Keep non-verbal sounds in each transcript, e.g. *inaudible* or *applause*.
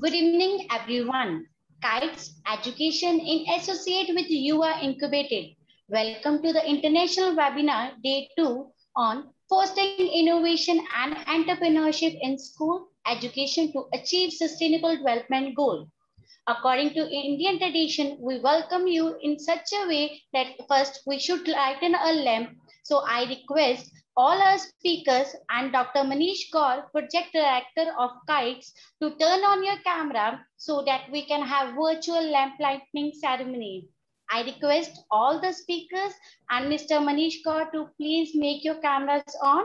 Good evening, everyone. Kites Education in associate with Yuva Incubated. Welcome to the International Webinar Day 2 on Fostering Innovation and Entrepreneurship in School Education to Achieve Sustainable Development Goal. According to Indian tradition, we welcome you in such a way that first we should lighten a lamp. So I request all our speakers and Dr. Manish Gaur, project director of KITES, to turn on your camera so that we can have virtual lamp lighting ceremony. I request all the speakers and Mr. Manish Gaur to please make your cameras on.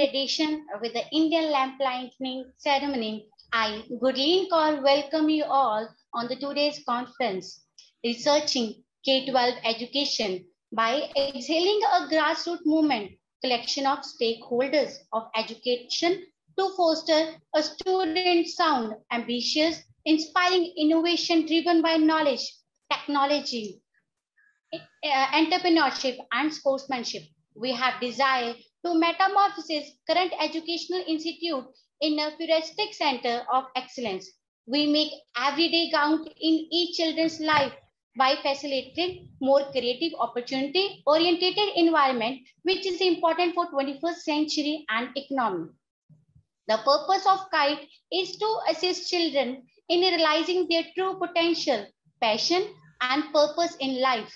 Tradition, with the Indian lamp lighting ceremony, I, Gurleen Kaur, welcome you all on the today's conference, Researching K-12 Education by exhaling a grassroots movement, collection of stakeholders of education to foster a student sound, ambitious, inspiring innovation driven by knowledge, technology, uh, entrepreneurship, and sportsmanship. We have desire to metamorphosis current educational institute in a futuristic center of excellence. We make everyday count in each children's life by facilitating more creative opportunity oriented environment, which is important for 21st century and economy. The purpose of KITE is to assist children in realizing their true potential, passion, and purpose in life.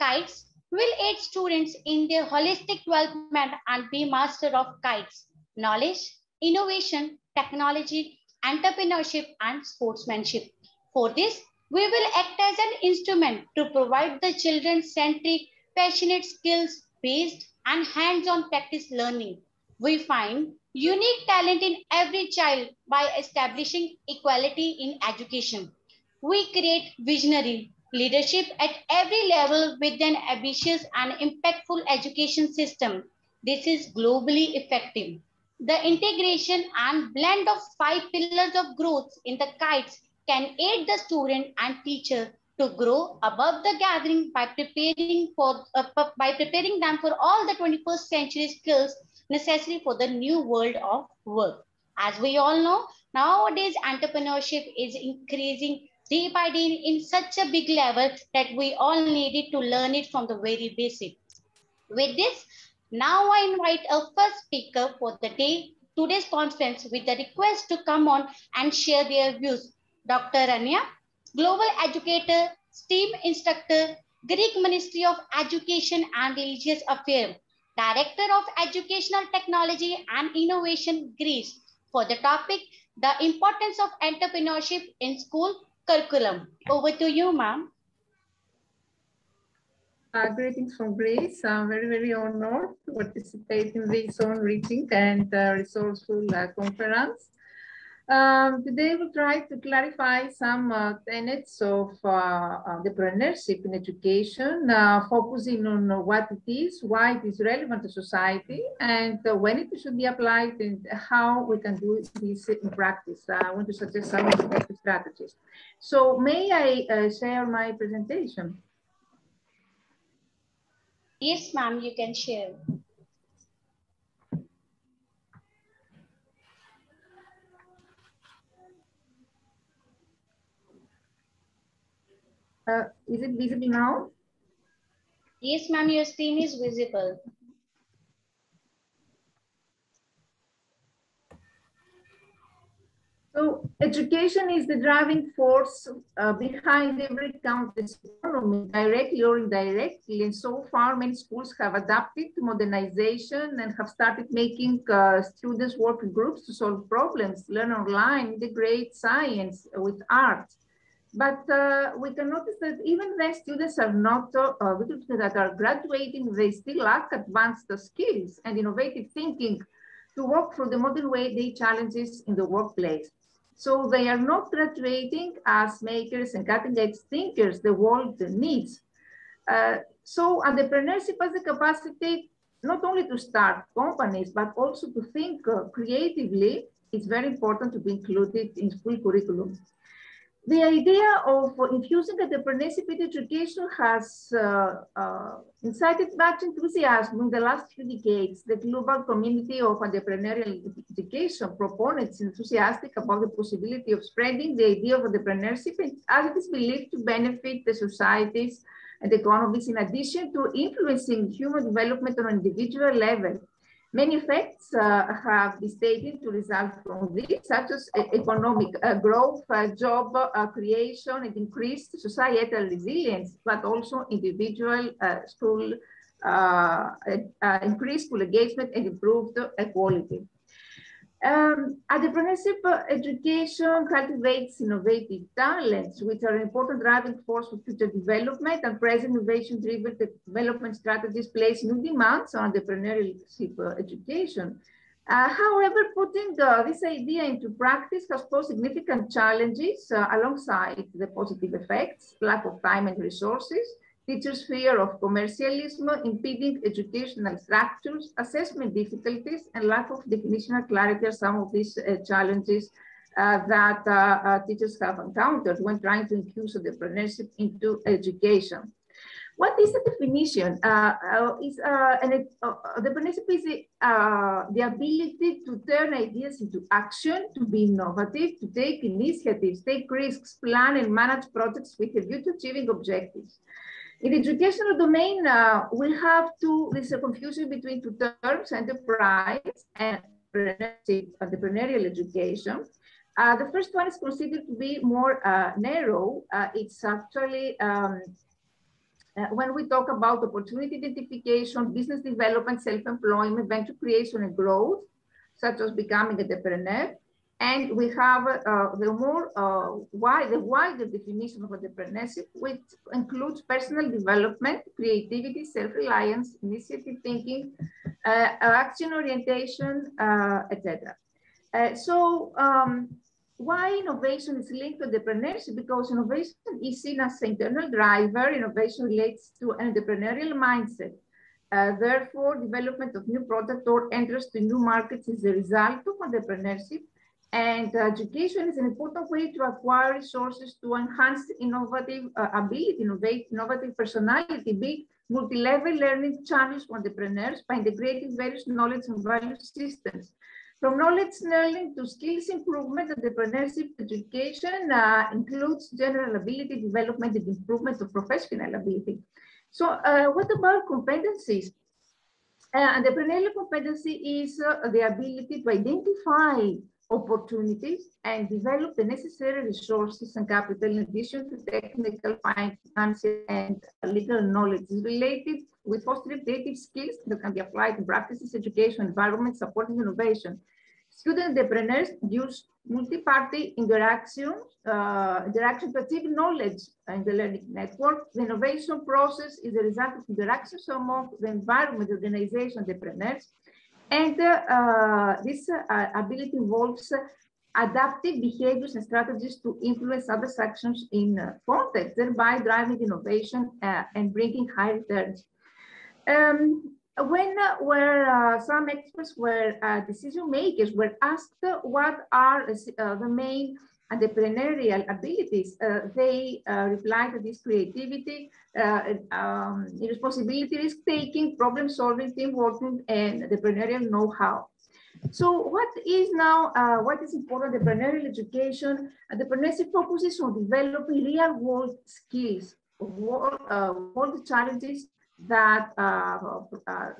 KITES will aid students in their holistic development and be master of kites, knowledge, innovation, technology, entrepreneurship, and sportsmanship. For this, we will act as an instrument to provide the children-centric, passionate skills-based and hands-on practice learning. We find unique talent in every child by establishing equality in education. We create visionary, leadership at every level with an ambitious and impactful education system. This is globally effective. The integration and blend of five pillars of growth in the kites can aid the student and teacher to grow above the gathering by preparing for uh, by preparing them for all the 21st century skills necessary for the new world of work. As we all know, nowadays entrepreneurship is increasing day by day in such a big level that we all needed to learn it from the very basic. With this, now I invite our first speaker for the day, today's conference with the request to come on and share their views. Dr. Anya, Global Educator, STEAM Instructor, Greek Ministry of Education and Religious Affairs, Director of Educational Technology and Innovation, Greece, for the topic, the importance of entrepreneurship in school curriculum. Over to you, ma'am. Uh, greetings from Greece. I'm very, very honored to participate in this on-reaching and uh, resourceful uh, conference. Um, today we'll try to clarify some uh, tenets of uh, entrepreneurship in education, uh, focusing on what it is, why it is relevant to society, and uh, when it should be applied and how we can do this in practice. I want to suggest some effective strategies. So may I uh, share my presentation? Yes, ma'am, you can share. Uh, is it visible now? Yes, ma'am, your screen is visible. So Education is the driving force uh, behind every country's economy, directly or indirectly. And so far, many schools have adapted to modernization and have started making uh, students work in groups to solve problems, learn online, integrate science with art. But uh, we can notice that even the students are not uh, that are graduating, they still lack advanced skills and innovative thinking to work through the modern way they challenges in the workplace. So they are not graduating as makers and cutting edge thinkers the world needs. Uh, so entrepreneurship has the capacity not only to start companies, but also to think uh, creatively. It's very important to be included in school curriculum. The idea of infusing entrepreneurship in education has uh, uh, incited much enthusiasm in the last few decades. The global community of entrepreneurial education proponents enthusiastic about the possibility of spreading the idea of entrepreneurship as it is believed to benefit the societies and economies in addition to influencing human development on an individual level. Many effects uh, have been stated to result from this, such as economic uh, growth, uh, job uh, creation, and increased societal resilience, but also individual uh, school, uh, increased school engagement and improved equality. Um, entrepreneurship education cultivates innovative talents, which are an important driving force for future development and present innovation-driven development strategies place new demands on entrepreneurship education. Uh, however, putting uh, this idea into practice has posed significant challenges uh, alongside the positive effects, lack of time and resources, teachers' fear of commercialism, impeding educational structures, assessment difficulties, and lack of definitional clarity are some of these uh, challenges uh, that uh, uh teachers have encountered when trying to infuse entrepreneurship into education. What is the definition? Uh, uh, is an, entrepreneurship is the, the ability to turn ideas into action, to be innovative, to take initiatives, take risks, plan and manage projects with a view to achieving objectives. In the educational domain, uh, we have two, there's a confusion between two terms, enterprise and entrepreneurial education. Uh, the first one is considered to be more uh, narrow. Uh, it's actually, um, uh, when we talk about opportunity identification, business development, self-employment, venture creation and growth, such as becoming an entrepreneur, and we have uh, the more uh, wide, the wider definition of entrepreneurship, which includes personal development, creativity, self-reliance, initiative thinking, uh, action orientation, uh, etc. Uh, so um, why innovation is linked to entrepreneurship? Because innovation is seen as an internal driver. Innovation relates to an entrepreneurial mindset. Uh, therefore, development of new product or enters to new markets is the result of entrepreneurship and education is an important way to acquire resources to enhance innovative uh, ability, innovate, innovative personality, big multi-level learning channels for entrepreneurs by integrating various knowledge and value systems. From knowledge learning to skills improvement, entrepreneurship education uh, includes general ability development and improvement of professional ability. So uh, what about competencies? Uh, entrepreneurial competency is uh, the ability to identify opportunities and develop the necessary resources and capital in addition to technical, financial, and legal knowledge related with fostering creative skills that can be applied in practices, education, environment, supporting innovation. Student entrepreneurs use multi-party interaction, uh, interaction to achieve knowledge in the learning network. The innovation process is the result of interactions among the environment, organization, entrepreneurs, and uh, this uh, ability involves adaptive behaviors and strategies to influence other sections in uh, context, thereby driving innovation uh, and bringing high returns. Um, when uh, were uh, some experts were decision makers were asked what are the main entrepreneurial abilities, uh, they uh, reply to this creativity, uh, um, responsibility, risk-taking, problem-solving, team working, and entrepreneurial know-how. So what is now, uh, what is important The entrepreneurial education? Entrepreneurship focuses on developing real-world skills, all, uh, the challenges that, uh,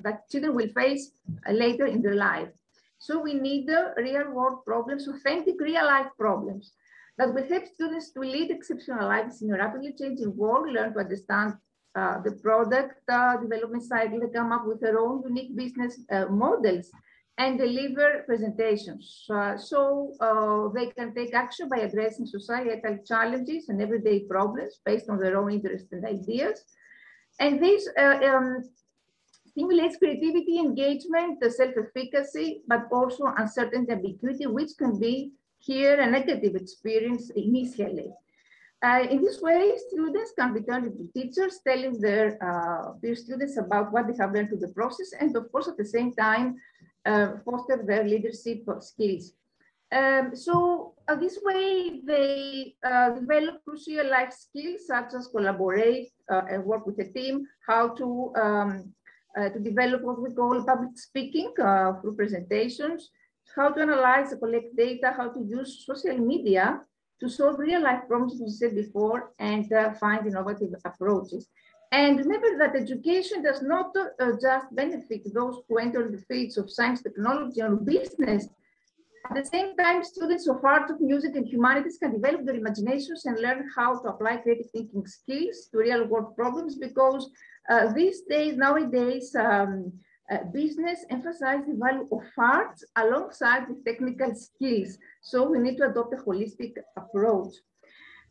that children will face later in their life. So we need uh, real world problems, authentic real life problems that will help students to lead exceptional lives in a rapidly changing world, learn to understand uh, the product uh, development cycle, they come up with their own unique business uh, models and deliver presentations. Uh, so uh, they can take action by addressing societal challenges and everyday problems based on their own interests and ideas. And this uh, um, stimulates creativity, engagement, the self-efficacy, but also uncertainty, ambiguity, which can be here a negative experience initially. Uh, in this way, students can be turned into teachers, telling their, uh, their students about what they have learned through the process, and of course, at the same time, uh, foster their leadership skills. Um, so uh, this way, they uh, develop crucial life skills such as collaborate uh, and work with a team, how to, um, to develop what we call public speaking through presentations, how to analyze and collect data, how to use social media to solve real life problems, as we said before, and uh, find innovative approaches. And remember that education does not uh, just benefit those who enter the fields of science, technology, or business. At the same time, students of art, of music, and humanities can develop their imaginations and learn how to apply creative thinking skills to real world problems because uh, these days, nowadays, um, uh, business emphasize the value of arts alongside the technical skills. So we need to adopt a holistic approach.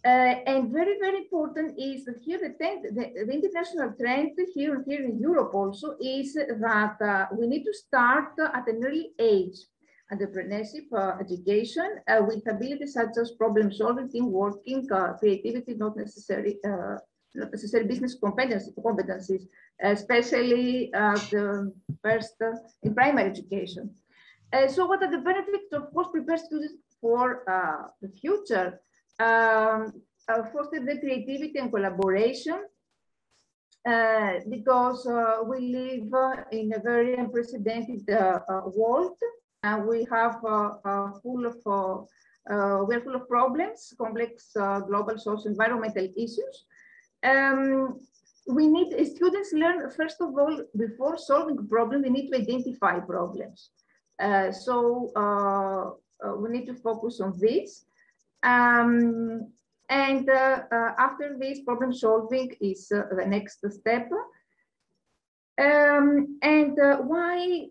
Uh, and very, very important is that here the, the, the, international trend here, here in Europe also is that uh, we need to start at an early age entrepreneurship uh, education uh, with abilities such as problem solving, team working, uh, creativity, not necessary, not necessary business competencies especially uh, the first uh, in primary education. Uh, so what are the benefits? Of course, prepare students for the future. Um, foster the creativity and collaboration uh, because uh, we live uh, in a very unprecedented world and we have full of we're full of problems, complex global social environmental issues. Um, we need students learn first of all before solving a problem they need to identify problems. Uh, so uh, uh, we need to focus on this. Um, and uh, uh, after this problem solving is the next step um, and why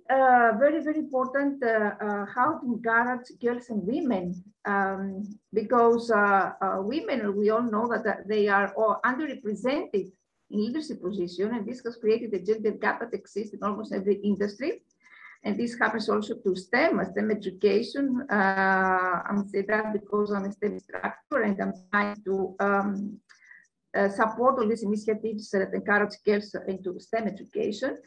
very very important how to encourage girls and women um, because women we all know that they are all underrepresented in leadership position, and this has created a gender gap that exists in almost every industry. And this happens also to STEM, STEM education. Uh, I'm saying that because I'm a STEM instructor and I'm trying to um, uh, support all these initiatives that encourage girls into STEM education.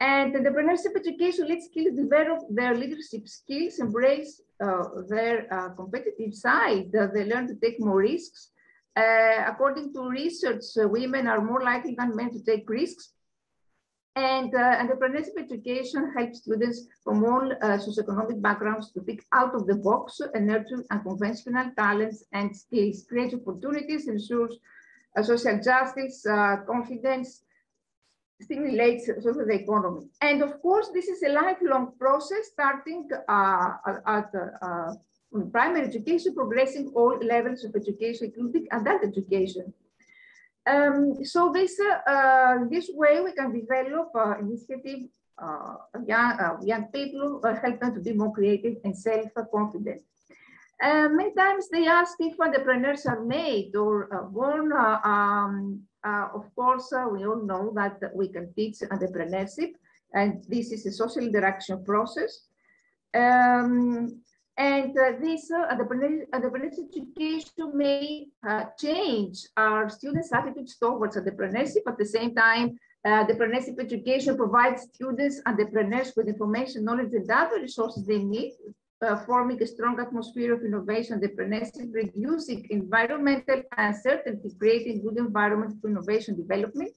And entrepreneurship education lets kids develop their leadership skills, embrace uh, their uh, competitive side. they learn to take more risks uh, according to research, uh, women are more likely than men to take risks. And uh, entrepreneurship education helps students from all uh, socioeconomic backgrounds to think out of the box and nurture unconventional talents and skills, create opportunities, ensures uh, social justice, uh, confidence, stimulates social the economy. And of course, this is a lifelong process starting at primary education, progressing all levels of education, including adult education. Um, so this, uh, uh, this way we can develop uh, initiative uh, young, uh, young people, uh, help them to be more creative and self-confident. Uh, many times they ask if entrepreneurs are made or born. Um, of course, we all know that we can teach entrepreneurship, and this is a social interaction process. Um, and uh, this uh, entrepreneurship education may uh, change our students' attitudes towards entrepreneurship. At the same time, uh, entrepreneurship education provides students entrepreneurs with information, knowledge, and other resources they need, uh, forming a strong atmosphere of innovation, entrepreneurship, reducing environmental uncertainty, creating good environment for innovation development.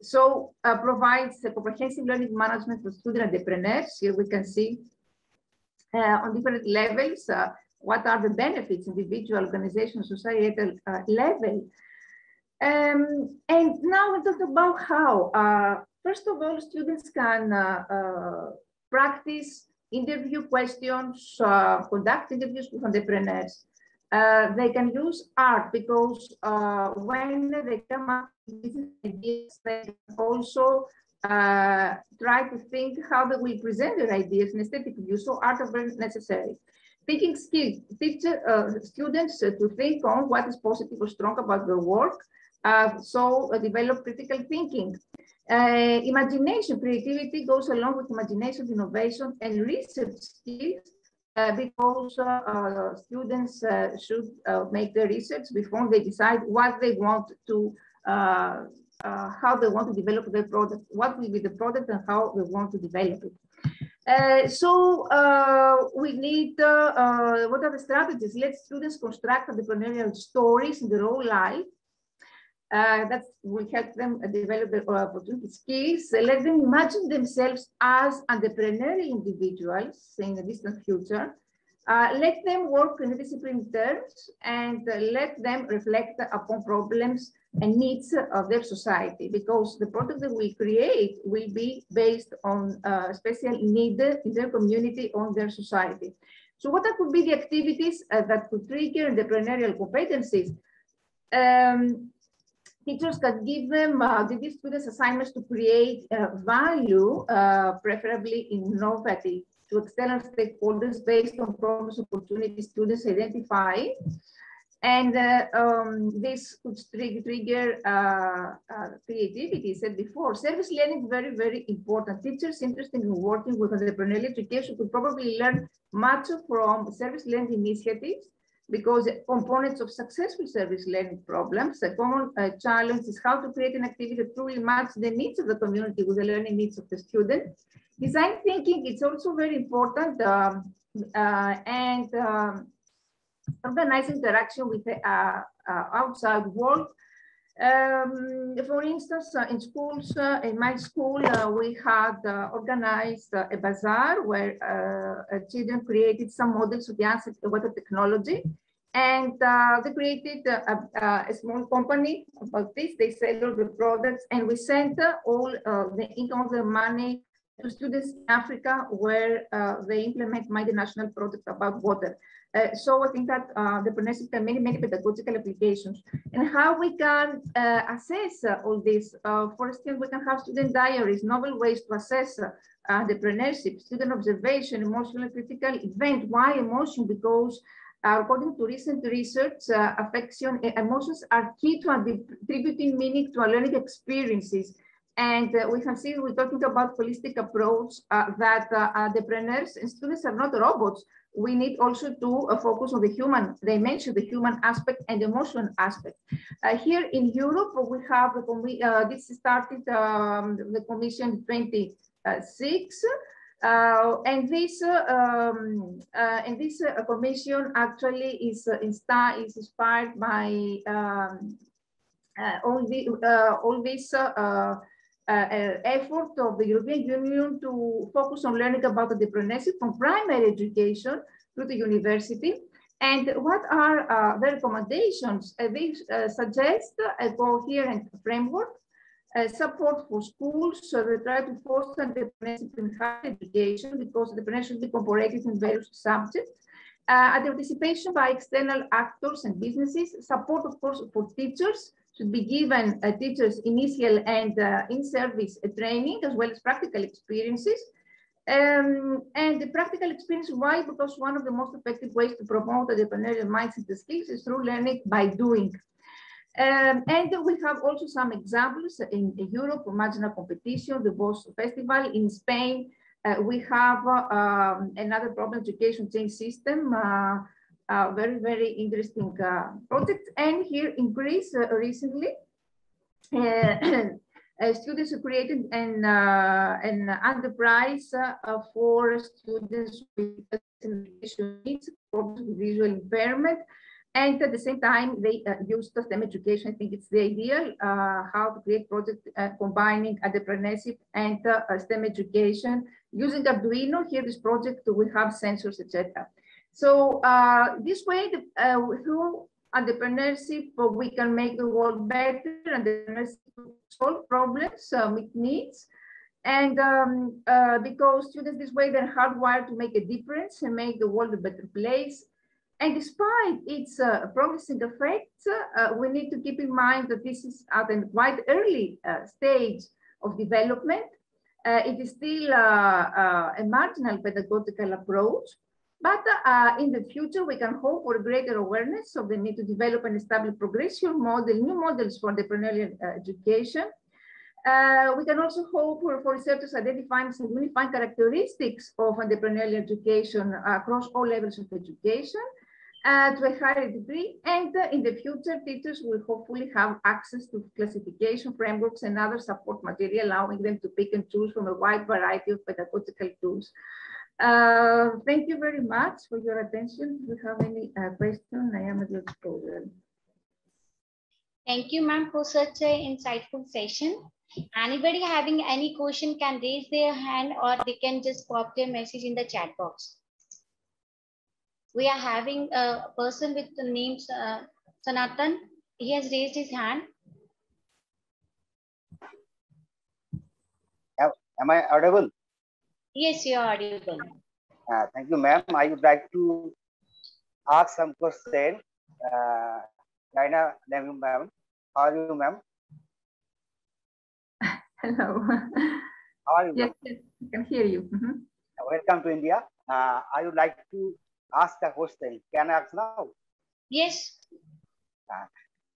So uh, provides a comprehensive learning management for student entrepreneurs. Here we can see uh, on different levels, uh, what are the benefits, individual, organization, societal uh, level. Um, and now we talk about how. first of all, students can practice interview questions, uh, conduct interviews with entrepreneurs. Uh, they can use art because uh, when they come up with ideas, they also uh, try to think how they will present their ideas in aesthetic view. So art is very necessary. Thinking skills, teach uh, students to think on what is positive or strong about their work. Uh, so develop critical thinking. Uh, imagination, creativity goes along with imagination, innovation, and research skills uh, because uh, uh students uh, should uh, make the research before they decide what they want to, how they want to develop their product, what will be the product and how they want to develop it. so we need, what are the strategies? Let students construct entrepreneurial stories in their own life uh, that will help them develop their opportunity skills. let them imagine themselves as entrepreneurial individuals in the distant future. Uh, let them work in discipline terms and uh, let them reflect upon problems and needs of their society because the product that we create will be based on uh, special need in their community, on their society. So what could be the activities uh, that could trigger entrepreneurial competencies? Um, teachers can give them, uh, give students assignments to create uh, value, uh, preferably innovative, to external stakeholders based on problems, opportunities students identify. And uh, um, this could trigger uh, uh, creativity, said before. Service learning is very, very important. Teachers interested in working with entrepreneurial education could probably learn much from service learning initiatives because components of successful service learning problems, a common uh, challenge is how to create an activity that truly matches the needs of the community with the learning needs of the student. Design thinking is also very important um, uh, and um, organize interaction with the uh, uh outside world. Um, for instance, uh, in schools, uh, in my school, we had organized a bazaar where children created some models of the asset water technology and uh, they created a, a, small company about this. They sell all the products and we sent uh, all uh, the income the money to students in Africa where uh, they implement my national project about water. Uh, so I think that uh, the partnership can many, many pedagogical applications. And how we can assess all this. for instance, we can have student diaries, novel ways to assess the entrepreneurship, student observation, emotional critical event. Why emotion? Because uh, according to recent research, uh, affection uh, emotions are key to attributing meaning to our learning experiences. And uh, we have seen, we're talking about holistic approach uh, that uh, entrepreneurs and students are not robots. We need also to focus on the human dimension, the human aspect and emotional aspect. here in Europe, we have, this started um, the Commission 26, uh, and this um, uh, and this uh, commission actually is uh, is inspired by um, uh, all the all this effort of the European Union to focus on learning about the entrepreneurship from primary education to the university. And what are the recommendations? they suggest a coherent framework uh, support for schools. So they try to foster entrepreneurship in higher education because entrepreneurship be incorporated in various subjects. Uh, participation by external actors and businesses. Support, of course, for teachers should be given uh, teachers initial and uh, in-service training as well as practical experiences. Um, and the practical experience, why? Because one of the most effective ways to promote entrepreneurial mindset and skills is through learning by doing. Um, and we have also some examples in, Europe, Imagine competition, the BOSS Festival. In Spain, uh, we have uh, um, another problem education change system, uh, very, very interesting uh, project. And here in Greece uh, recently, uh, *clears throat* students created an, an enterprise for students with needs, for visual impairment, and at the same time, they uh, use STEM education. I think it's the ideal uh, how to create project uh, combining entrepreneurship and uh, STEM education. Using Arduino, here this project, we have sensors, etc. So uh, this way, the, uh, through entrepreneurship, we can make the world better and solve problems, meet needs. And um, uh, because students this way, they're hardwired to make a difference and make the world a better place. And despite its uh, promising effects, uh, we need to keep in mind that this is at a quite early uh, stage of development. Uh, it is still uh, a marginal pedagogical approach, but in the future, we can hope for greater awareness of the need to develop and establish progressive model, new models for entrepreneurial education, uh, we can also hope for, for researchers identifying some unifying characteristics of entrepreneurial education across all levels of education uh, to a higher degree. And uh, in the future, teachers will hopefully have access to classification frameworks and other support material, allowing them to pick and choose from a wide variety of pedagogical tools. Uh, thank you very much for your attention. If you have any uh, question, I am at your disposal. Thank you, ma'am, for such an insightful session. Anybody having any question can raise their hand or they can just pop their message in the chat box. We are having a person with the name uh, Sanatan. He has raised his hand. Am I audible? Yes, you are audible. Uh, thank you, ma'am. I would like to ask some question. Uh, Rania, ma'am, how are you, ma'am? *laughs* Hello. How are you? Yes, yes, I can hear you. Mm -hmm. Welcome to India. Uh, I would like to ask a question. Can I ask now? Yes. Uh,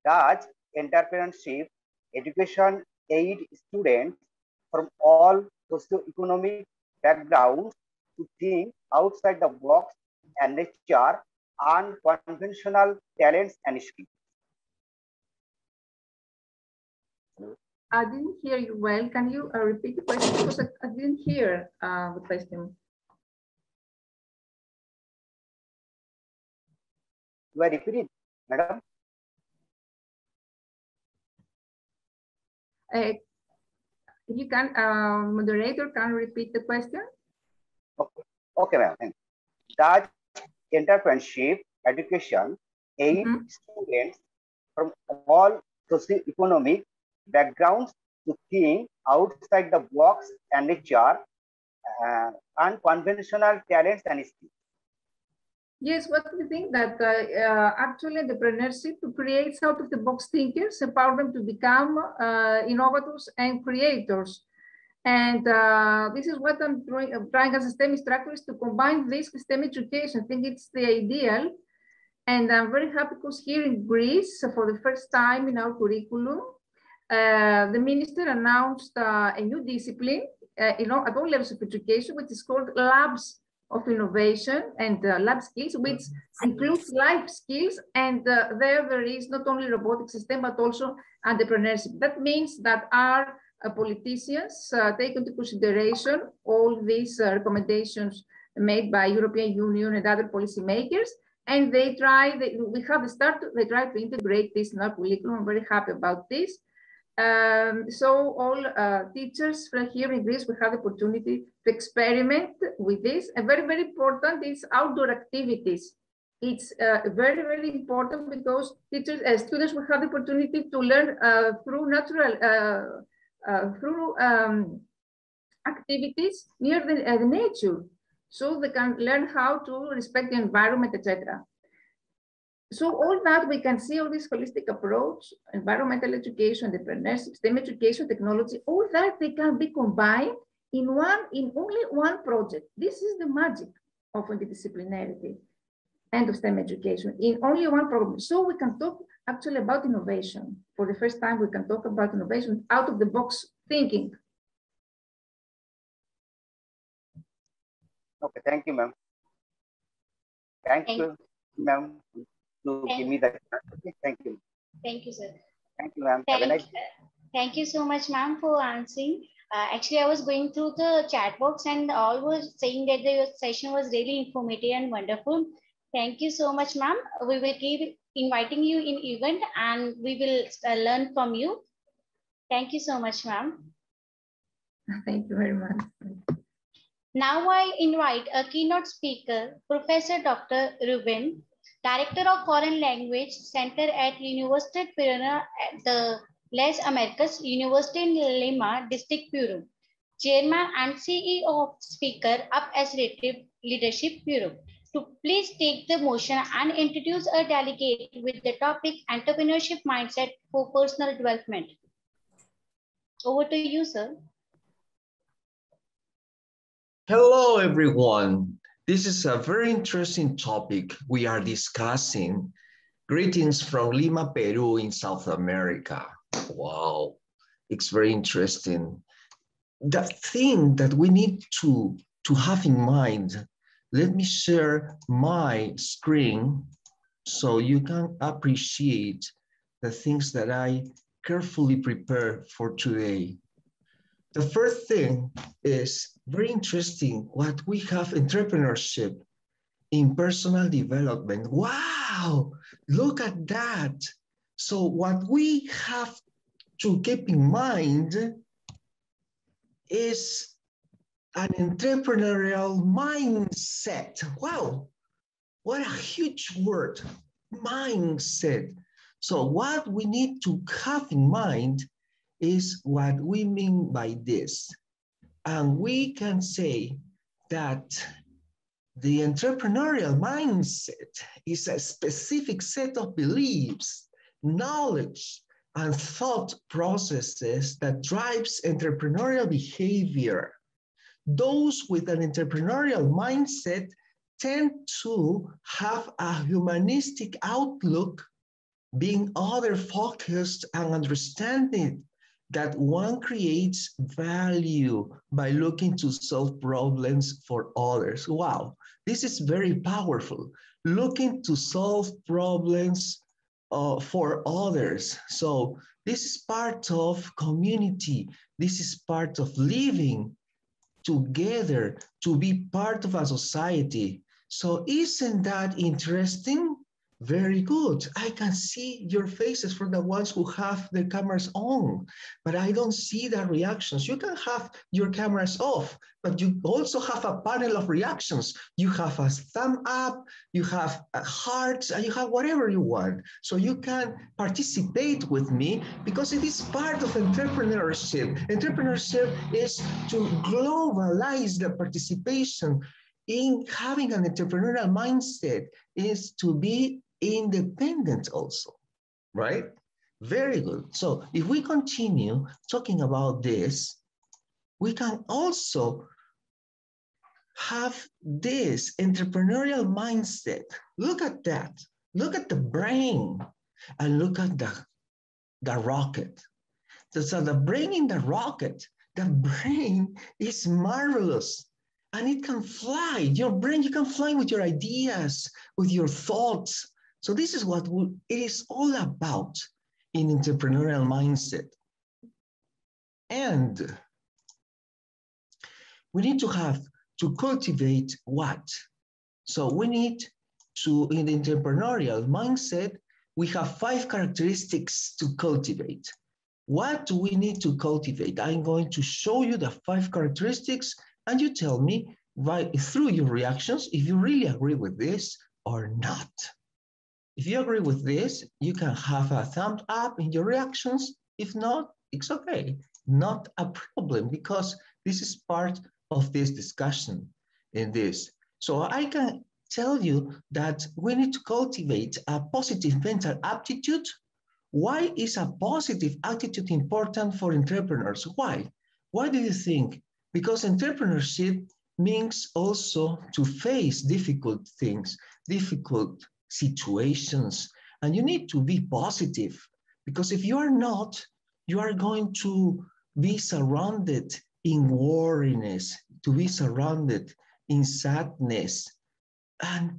does entrepreneurship education aid students from all socio-economic backgrounds to think outside the box and nurture unconventional talents and skills? I didn't hear you well. Can you uh, repeat the question? Because I, I didn't hear uh, the question. You are repeating, madam? Uh, you can, uh, moderator, can repeat the question? Okay, okay ma'am. That entrepreneurship education aid mm -hmm. students from all socio-economic backgrounds to think outside the box and nature uh, unconventional talents and skills. Yes, what do you think that uh, uh, actually entrepreneurship creates out of the box thinkers, empower them to become uh, innovators and creators. And uh, this is what I'm trying, as a STEM instructor is to combine this with STEM education. I think it's the ideal. And I'm very happy because here in Greece, for the first time in our curriculum, uh, the minister announced uh, a new discipline, uh, you know, at all levels of education, which is called labs of innovation and uh, lab skills, which includes life skills. And uh, there, there is not only robotic system, but also entrepreneurship. That means that our politicians take into consideration all these recommendations made by European Union and other policymakers, and they try, they, we have the start, they try to integrate this in our curriculum. I'm very happy about this. Um, so all uh, teachers from here in Greece will have the opportunity to experiment with this. And very, very important is outdoor activities. It's uh, very, very important because teachers, uh, students will have the opportunity to learn uh, through natural, uh, uh, through um, activities near the, the nature. So they can learn how to respect the environment, etc so all that we can see all this holistic approach, environmental education, entrepreneurship, STEM education, technology, all that they can be combined in one, in only one project. This is the magic of interdisciplinarity and of STEM education in only one program. So we can talk actually about innovation. For the first time, we can talk about innovation out of the box thinking. Okay, thank you, ma'am. Thank, thank you, ma'am to thank give me that. Thank you. Thank you, sir. Thank you, ma'am. Thank, nice thank you so much, ma'am, for answering. Uh, actually, I was going through the chat box and all was saying that the session was really informative and wonderful. Thank you so much, ma'am. We will keep inviting you in event and we will uh, learn from you. Thank you so much, ma'am. Thank you very much. Now I invite a keynote speaker, Professor Dr. Ruben Director of Foreign Language Center at Universidad Peruana at the las Americas University in Lima, District Peru. Chairman and CEO of Speaker Up as Leadership Bureau to please take the motion and introduce a delegate with the topic entrepreneurship mindset for personal development. Over to you, sir. Hello, everyone. This is a very interesting topic we are discussing. Greetings from Lima, Peru in South America. Wow, it's very interesting. The thing that we need to, to have in mind, let me share my screen so you can appreciate the things that I carefully prepare for today. The first thing is very interesting what we have entrepreneurship in personal development. Wow, look at that. So what we have to keep in mind is an entrepreneurial mindset. Wow, what a huge word, mindset. So what we need to have in mind is what we mean by this. And we can say that the entrepreneurial mindset is a specific set of beliefs, knowledge, and thought processes that drives entrepreneurial behavior. Those with an entrepreneurial mindset tend to have a humanistic outlook, being other focused and understanding that one creates value by looking to solve problems for others. Wow, this is very powerful. Looking to solve problems uh, for others. So this is part of community. This is part of living together to be part of a society. So isn't that interesting? Very good. I can see your faces for the ones who have the cameras on, but I don't see the reactions. You can have your cameras off, but you also have a panel of reactions. You have a thumb up, you have a heart, and you have whatever you want. So you can participate with me because it is part of entrepreneurship. Entrepreneurship is to globalize the participation in having an entrepreneurial mindset is to be independent also, right? Very good. So if we continue talking about this, we can also have this entrepreneurial mindset. Look at that. Look at the brain and look at the, the rocket. So, so the brain in the rocket, the brain is marvelous and it can fly. Your brain, you can fly with your ideas, with your thoughts, so this is what it is all about in entrepreneurial mindset. And we need to have to cultivate what? So we need to, in the entrepreneurial mindset, we have five characteristics to cultivate. What do we need to cultivate? I'm going to show you the five characteristics and you tell me right through your reactions if you really agree with this or not. If you agree with this, you can have a thumb up in your reactions. If not, it's okay. Not a problem because this is part of this discussion in this. So I can tell you that we need to cultivate a positive mental aptitude. Why is a positive attitude important for entrepreneurs? Why? Why do you think? Because entrepreneurship means also to face difficult things, difficult situations. And you need to be positive because if you are not, you are going to be surrounded in weariness, to be surrounded in sadness, and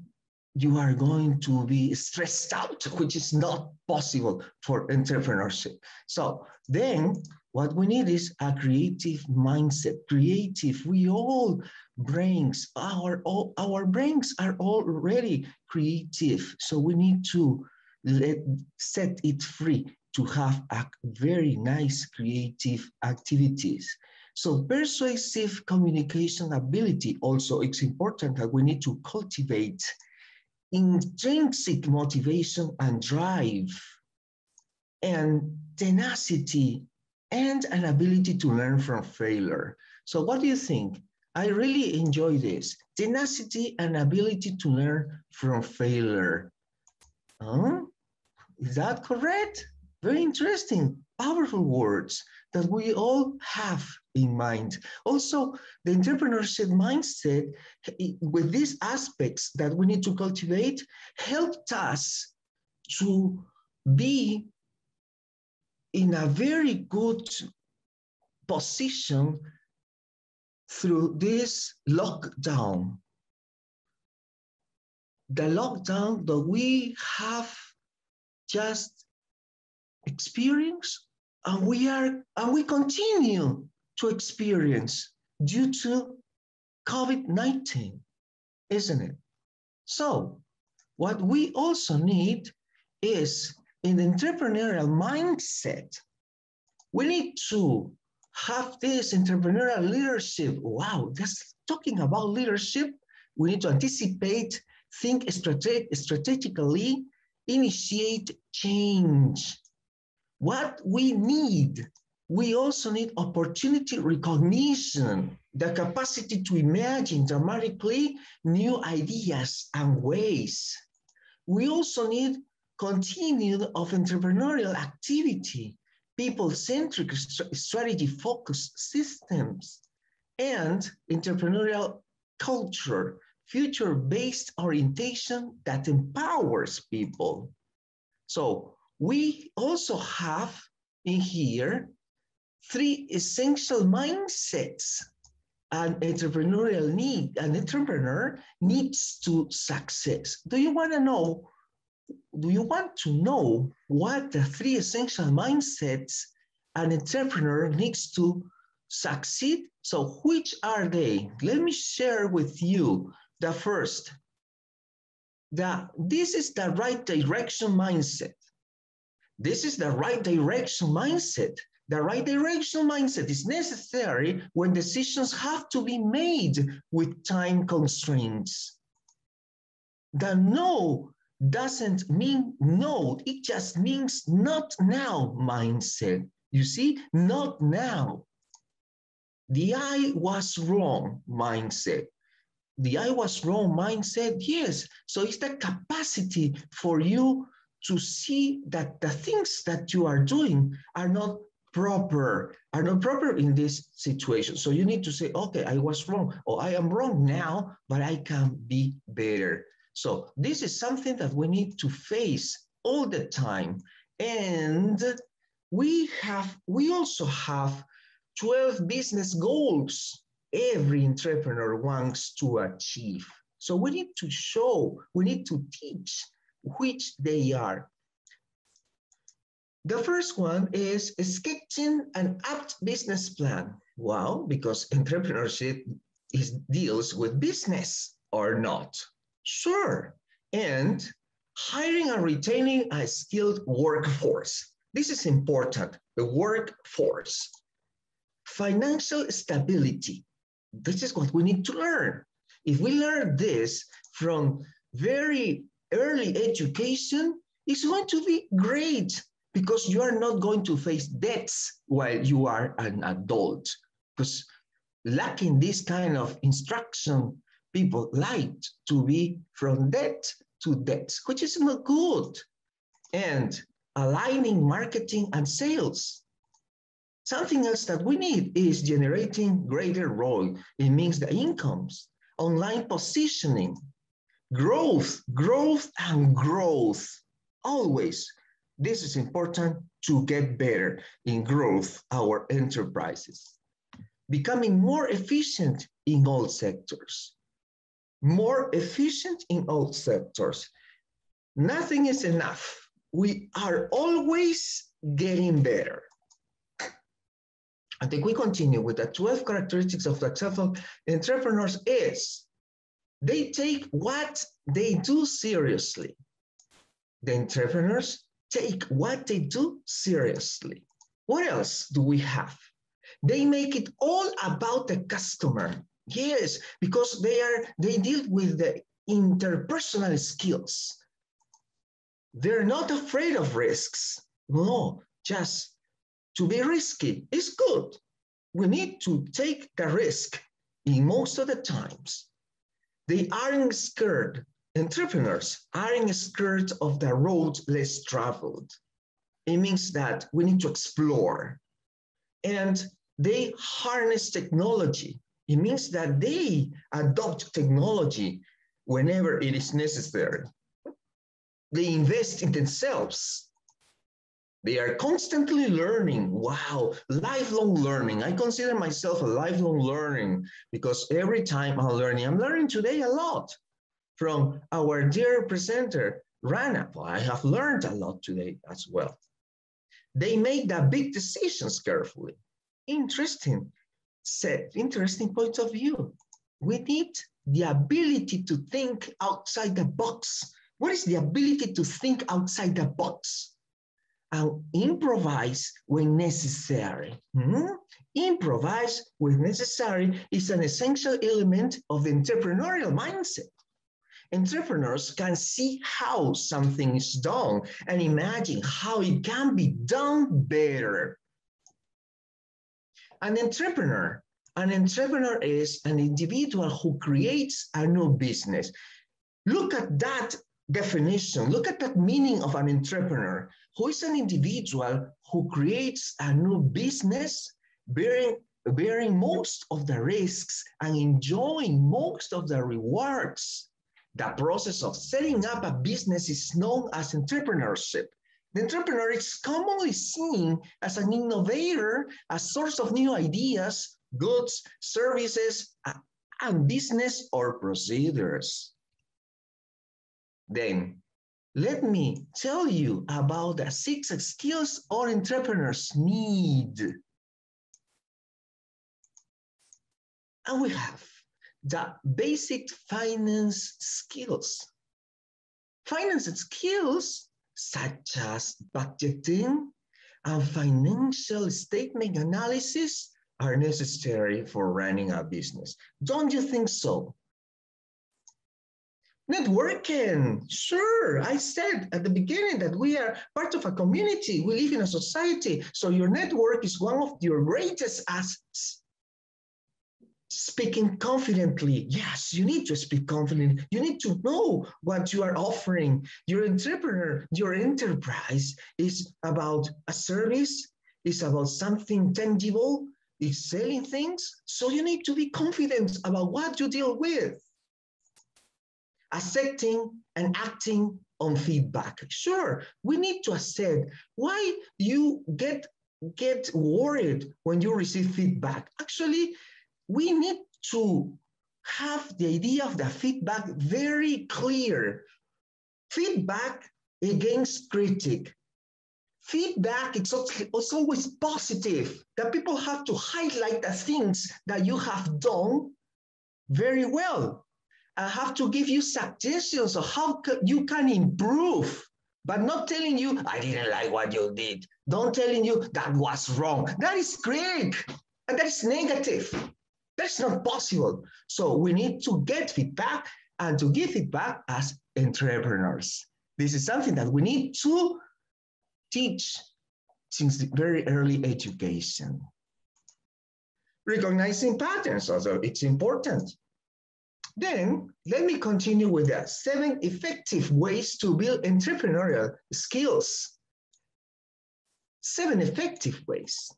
you are going to be stressed out, which is not possible for entrepreneurship. So then what we need is a creative mindset, creative. We all brains, our, all, our brains are already creative. So we need to let, set it free to have a very nice creative activities. So persuasive communication ability also it's important that we need to cultivate intrinsic motivation and drive and tenacity and an ability to learn from failure. So what do you think? I really enjoy this. Tenacity and ability to learn from failure. Huh? Is that correct? Very interesting, powerful words that we all have in mind. Also, the entrepreneurship mindset eh, with these aspects that we need to cultivate helped us to be in a very good position through this lockdown. The lockdown that we have just experienced and we are and we continue to experience due to COVID-19, isn't it? So what we also need is the entrepreneurial mindset, we need to have this entrepreneurial leadership. Wow, that's talking about leadership. We need to anticipate, think strate strategically, initiate change. What we need, we also need opportunity recognition, the capacity to imagine dramatically new ideas and ways. We also need continued of entrepreneurial activity, people-centric strategy-focused systems, and entrepreneurial culture, future-based orientation that empowers people. So we also have in here three essential mindsets an entrepreneurial need, an entrepreneur needs to success. Do you want to know do you want to know what the three essential mindsets an entrepreneur needs to succeed? So which are they? Let me share with you the first. The, this is the right direction mindset. This is the right direction mindset. The right direction mindset is necessary when decisions have to be made with time constraints. The no doesn't mean no, it just means not now mindset. You see, not now. The I was wrong mindset. The I was wrong mindset, yes. So it's the capacity for you to see that the things that you are doing are not proper, are not proper in this situation. So you need to say, okay, I was wrong, or I am wrong now, but I can be better. So this is something that we need to face all the time. And we have, we also have 12 business goals every entrepreneur wants to achieve. So we need to show, we need to teach which they are. The first one is sketching an apt business plan. Wow, because entrepreneurship is, deals with business or not. Sure. And hiring and retaining a skilled workforce. This is important, the workforce. Financial stability. This is what we need to learn. If we learn this from very early education, it's going to be great because you are not going to face debts while you are an adult. Because lacking this kind of instruction people like to be from debt to debt, which is not good. And aligning marketing and sales. Something else that we need is generating greater ROI. It means the incomes, online positioning, growth, growth, and growth. Always, this is important to get better in growth, our enterprises. Becoming more efficient in all sectors more efficient in all sectors. Nothing is enough. We are always getting better. I think we continue with the 12 characteristics of successful entrepreneurs is they take what they do seriously. The entrepreneurs take what they do seriously. What else do we have? They make it all about the customer. Yes, because they are they deal with the interpersonal skills. They're not afraid of risks. No, just to be risky. is good. We need to take the risk in most of the times. They aren't scared. Entrepreneurs aren't scared of the road less traveled. It means that we need to explore. And they harness technology. It means that they adopt technology whenever it is necessary. They invest in themselves they are constantly learning. Wow, lifelong learning. I consider myself a lifelong learning because every time I'm learning, I'm learning today a lot from our dear presenter, Rania. I have learned a lot today as well. They make the big decisions carefully. Interesting interesting point of view. We need the ability to think outside the box. What is the ability to think outside the box? and improvise when necessary. Hmm? Improvise when necessary is an essential element of the entrepreneurial mindset. Entrepreneurs can see how something is done and imagine how it can be done better. An entrepreneur, an entrepreneur is an individual who creates a new business. Look at that definition, look at that meaning of an entrepreneur, who is an individual who creates a new business, bearing, bearing most of the risks and enjoying most of the rewards. The process of setting up a business is known as entrepreneurship. The entrepreneur is commonly seen as an innovator, a source of new ideas, goods, services, and business or procedures. Then let me tell you about the six skills all entrepreneurs need. And we have the basic finance skills. Finance skills such as budgeting and financial statement analysis are necessary for running a business. Don't you think so? Networking, sure. I said at the beginning that we are part of a community. We live in a society. So your network is one of your greatest assets. Speaking confidently. Yes, you need to speak confidently. You need to know what you are offering. Your entrepreneur, your enterprise is about a service, is about something tangible, is selling things. So you need to be confident about what you deal with accepting and acting on feedback. Sure, we need to accept why you get get worried when you receive feedback. Actually, we need to have the idea of the feedback very clear. Feedback against critic. Feedback is always positive. That people have to highlight the things that you have done very well. I have to give you suggestions of how you can improve, but not telling you, I didn't like what you did. Don't telling you that was wrong. That is critic, and that is negative. That's not possible. So we need to get feedback and to give feedback as entrepreneurs. This is something that we need to teach since very early education. Recognizing patterns also, it's important. Then let me continue with the seven effective ways to build entrepreneurial skills. Seven effective ways.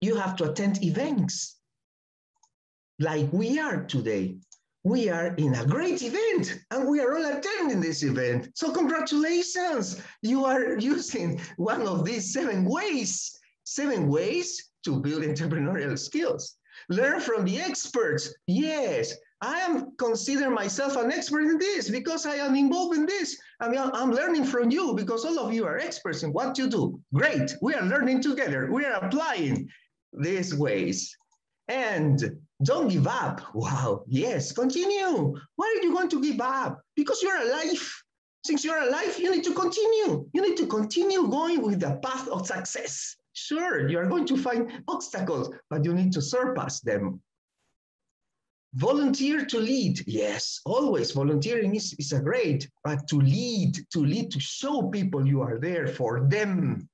You have to attend events like we are today. We are in a great event and we are all attending this event. So congratulations, you are using one of these seven ways, seven ways to build entrepreneurial skills. Learn from the experts. Yes, I am consider myself an expert in this because I am involved in this. I mean, I'm learning from you because all of you are experts in what you do. Great, we are learning together. We are applying these ways. And don't give up. Wow, yes, continue. Why are you going to give up? Because you're alive. Since you're alive, you need to continue. You need to continue going with the path of success. Sure, you are going to find obstacles, but you need to surpass them. Volunteer to lead. Yes, always volunteering is, is a great, but to lead, to lead, to show people you are there for them.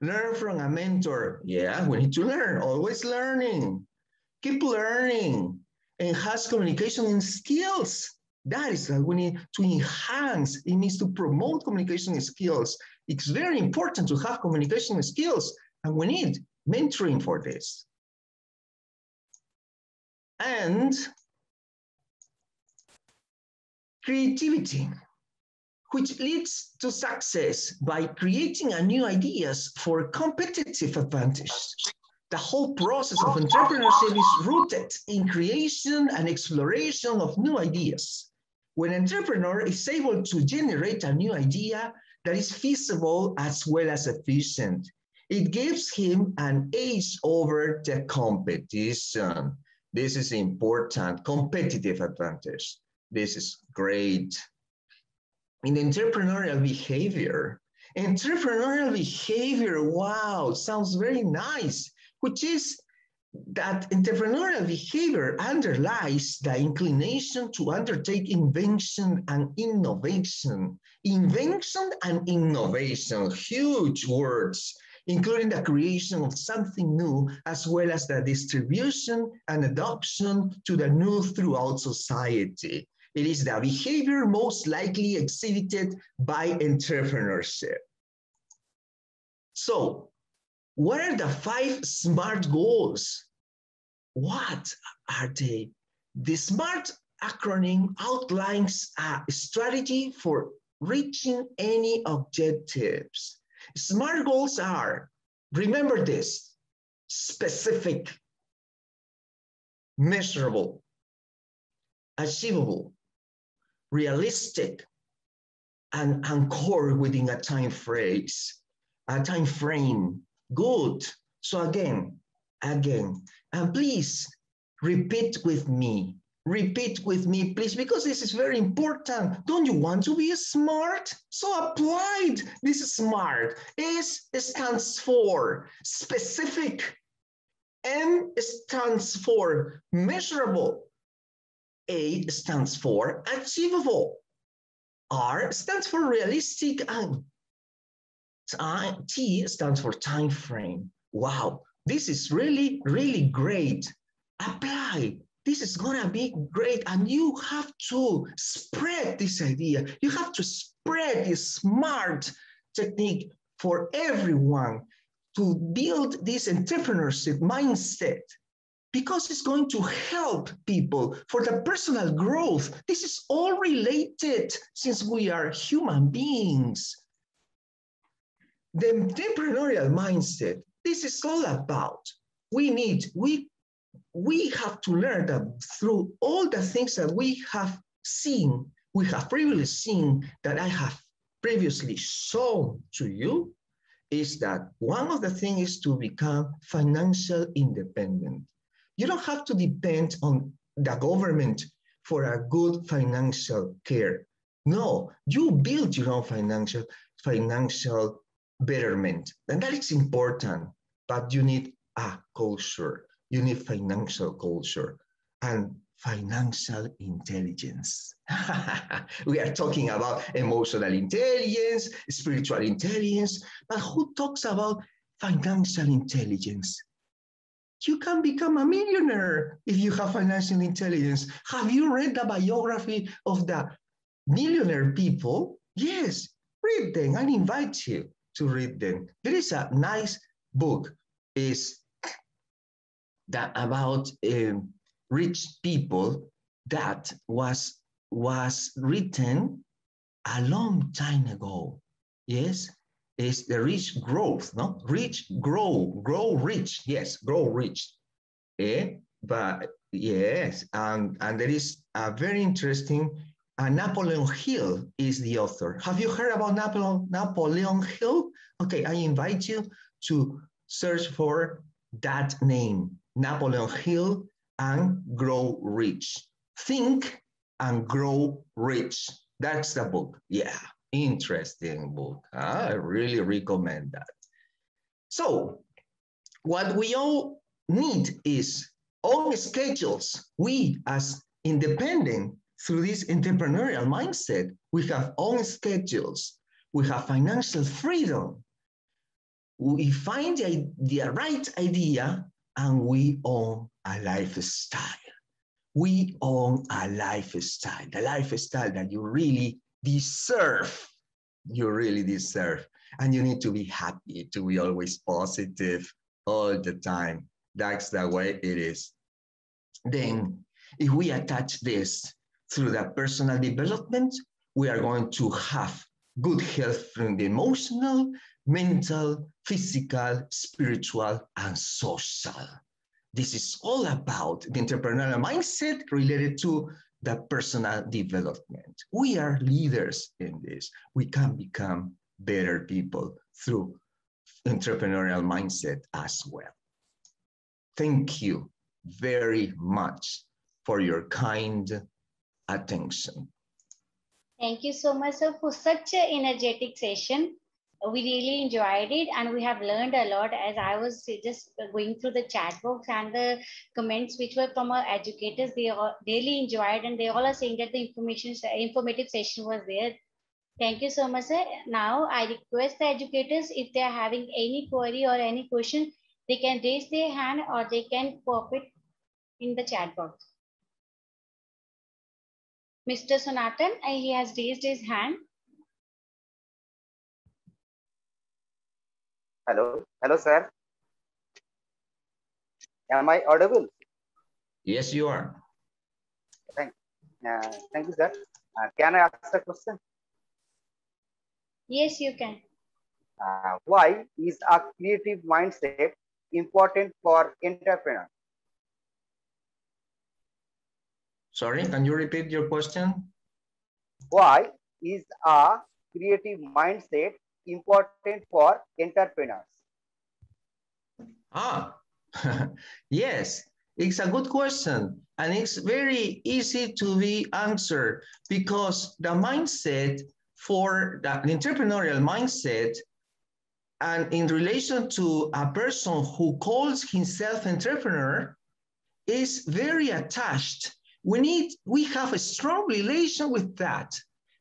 Learn from a mentor. Yeah, we need to learn, always learning. Keep learning. Enhance communication skills. That is what we need to enhance. It means to promote communication skills. It's very important to have communication skills, and we need mentoring for this. And creativity, which leads to success by creating new ideas for competitive advantage. The whole process of entrepreneurship is rooted in creation and exploration of new ideas. When an entrepreneur is able to generate a new idea that is feasible as well as efficient, it gives him an edge over the competition. This is important, competitive advantage. This is great. In entrepreneurial behavior, entrepreneurial behavior, wow, sounds very nice, which is that entrepreneurial behavior underlies the inclination to undertake invention and innovation. Invention and innovation, huge words including the creation of something new, as well as the distribution and adoption to the new throughout society. It is the behavior most likely exhibited by entrepreneurship. So, what are the five SMART goals? What are they? The SMART acronym outlines a strategy for reaching any objectives. SMART goals are, remember this, specific, measurable, achievable, realistic, and anchored within a time phrase, a time frame. Good. So again, again, and please repeat with me. Repeat with me, please, because this is very important. Don't you want to be smart? So applied. This is smart. S stands for specific. M stands for measurable. A stands for achievable. R stands for realistic and T stands for time frame. Wow, this is really, really great. Apply. This is gonna be great. And you have to spread this idea. You have to spread this smart technique for everyone to build this entrepreneurship mindset because it's going to help people for the personal growth. This is all related since we are human beings. The entrepreneurial mindset, this is all about. We need, we, we have to learn that through all the things that we have seen, we have previously seen that I have previously shown to you, is that one of the things is to become financial independent. You don't have to depend on the government for a good financial care. No, you build your own financial financial betterment, and that is important. But you need a culture. You need financial culture and financial intelligence. *laughs* we are talking about emotional intelligence, spiritual intelligence, but who talks about financial intelligence? you can become a millionaire if you have financial intelligence. Have you read the biography of the millionaire people? Yes, read them. I invite you to read them. There is a nice book is that about um, rich people that was was written a long time ago. Yes, is the rich growth, no? Rich, grow, grow rich. Yes, grow rich. Eh? But yes, and, and there is a very interesting, uh, Napoleon Hill is the author. Have you heard about Napoleon, Napoleon Hill? Okay, I invite you to search for that name, Napoleon Hill and Grow Rich. Think and Grow Rich. That's the book. Yeah interesting book. I really recommend that. So what we all need is own schedules. We as independent through this entrepreneurial mindset, we have own schedules. We have financial freedom. we find the, the right idea and we own a lifestyle. We own a lifestyle, the lifestyle that you really deserve. You really deserve. And you need to be happy, to be always positive all the time. That's the way it is. Then, if we attach this through the personal development, we are going to have good health from the emotional, mental, physical, spiritual, and social. This is all about the entrepreneurial mindset related to the personal development. We are leaders in this. We can become better people through entrepreneurial mindset as well. Thank you very much for your kind attention. Thank you so much, sir, for such an energetic session. We really enjoyed it and we have learned a lot as I was just going through the chat box and the comments which were from our educators. They all really enjoyed and they all are saying that the information informative session was there. Thank you so much, sir. Now I request the educators if they are having any query or any question, they can raise their hand or they can pop it in the chat box. Mr. Sonatan, uh, he has raised his hand. Hello, hello, sir. Am I audible? Yes, you are. Thank, uh, thank you, sir. Uh, can I ask a question? Yes, you can. Uh, why is a creative mindset important for entrepreneurs? Sorry, can you repeat your question? Why is a creative mindset important for entrepreneurs? Ah, *laughs* yes, it's a good question. And it's very easy to be answered because the mindset for the entrepreneurial mindset and in relation to a person who calls himself entrepreneur is very attached we need, we have a strong relation with that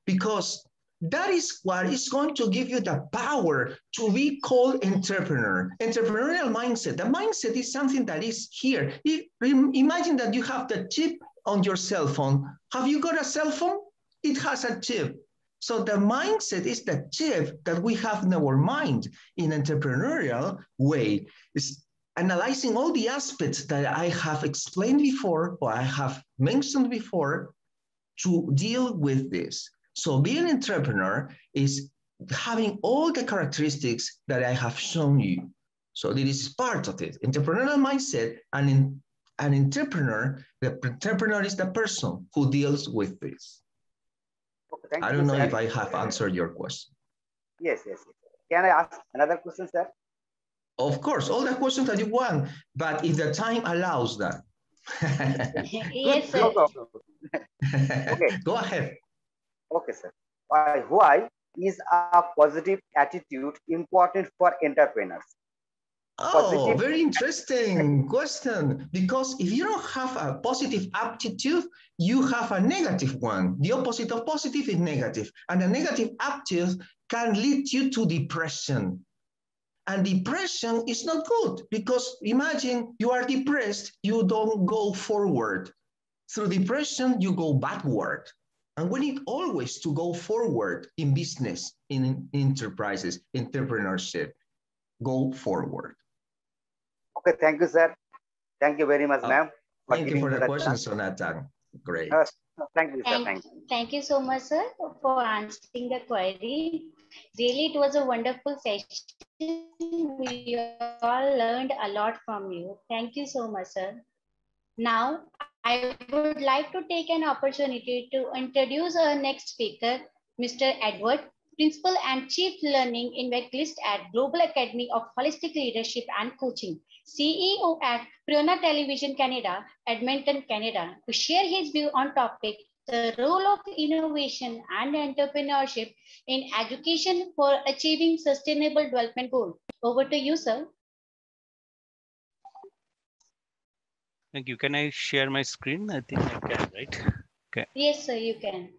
because that is what is going to give you the power to be called entrepreneur. Entrepreneurial mindset. The mindset is something that is here. Imagine that you have the chip on your cell phone. Have you got a cell phone? It has a chip. So the mindset is the chip that we have in our mind in entrepreneurial way. It's analyzing all the aspects that I have explained before or I have mentioned before to deal with this. So being an entrepreneur is having all the characteristics that I have shown you. So this is part of it. Entrepreneurial mindset and in, an entrepreneur, the entrepreneur is the person who deals with this. Okay, I don't know sir. if I have answered your question. Yes, yes, yes. Can I ask another question, sir? Of course, all the questions that you want, but if the time allows that. yes, *laughs* sir. *laughs* Okay. Go ahead. Okay, sir. Why, why is a positive attitude important for entrepreneurs? Oh, positive. very interesting question. Because if you don't have a positive aptitude, you have a negative one. The opposite of positive is negative. And a negative attitude can lead you to depression. And depression is not good because imagine you are depressed, you don't go forward. Through depression, you go backward. And we need always to go forward in business, in enterprises, entrepreneurship. Go forward. Okay, thank you, sir. Thank you very much, uh, ma'am. Thank you for the question, Sonata. Great. Uh, thank you, sir. Thank, thank you. Thank you so much, sir, for answering the query. Really, it was a wonderful session. We all learned a lot from you. Thank you so much, sir. Now, I would like to take an opportunity to introduce our next speaker, Mr. Edward, Principal and Chief Learning Evangelist at Global Academy of Holistic Leadership and Coaching, CEO at Prerona Television Canada, Edmonton, Canada, to share his view on topic the role of innovation and entrepreneurship in education for achieving sustainable development goals. Over to you, sir. Thank you. Can I share my screen? I think I can, right? Okay. Yes, sir, you can.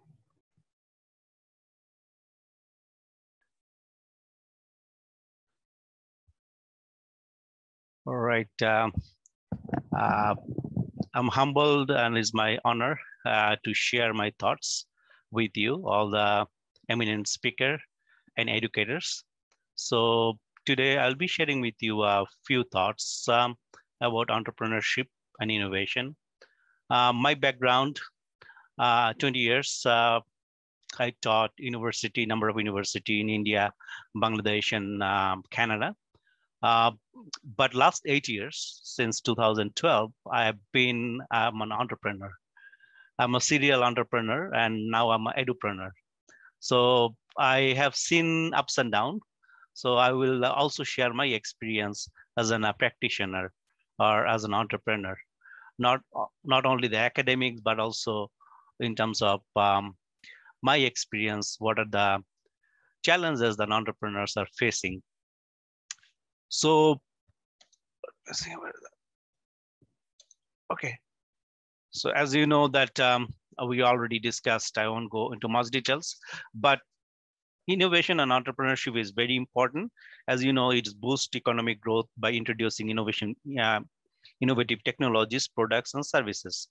All right. Um, uh, I'm humbled and it's my honor uh, to share my thoughts with you, all the eminent speaker and educators. So today I'll be sharing with you a few thoughts um, about entrepreneurship and innovation. Uh, my background, uh, 20 years, uh, I taught university, number of university in India, Bangladesh, and um, Canada. Uh, but last eight years, since 2012, I have been I'm an entrepreneur. I'm a serial entrepreneur, and now I'm an edupreneur. So I have seen ups and downs. So I will also share my experience as an, a practitioner or as an entrepreneur, not not only the academics, but also in terms of um, my experience. What are the challenges that entrepreneurs are facing? So, let's see Okay. So as you know that um, we already discussed, I won't go into much details, but innovation and entrepreneurship is very important. As you know, it boosts economic growth by introducing innovation, uh, innovative technologies, products, and services.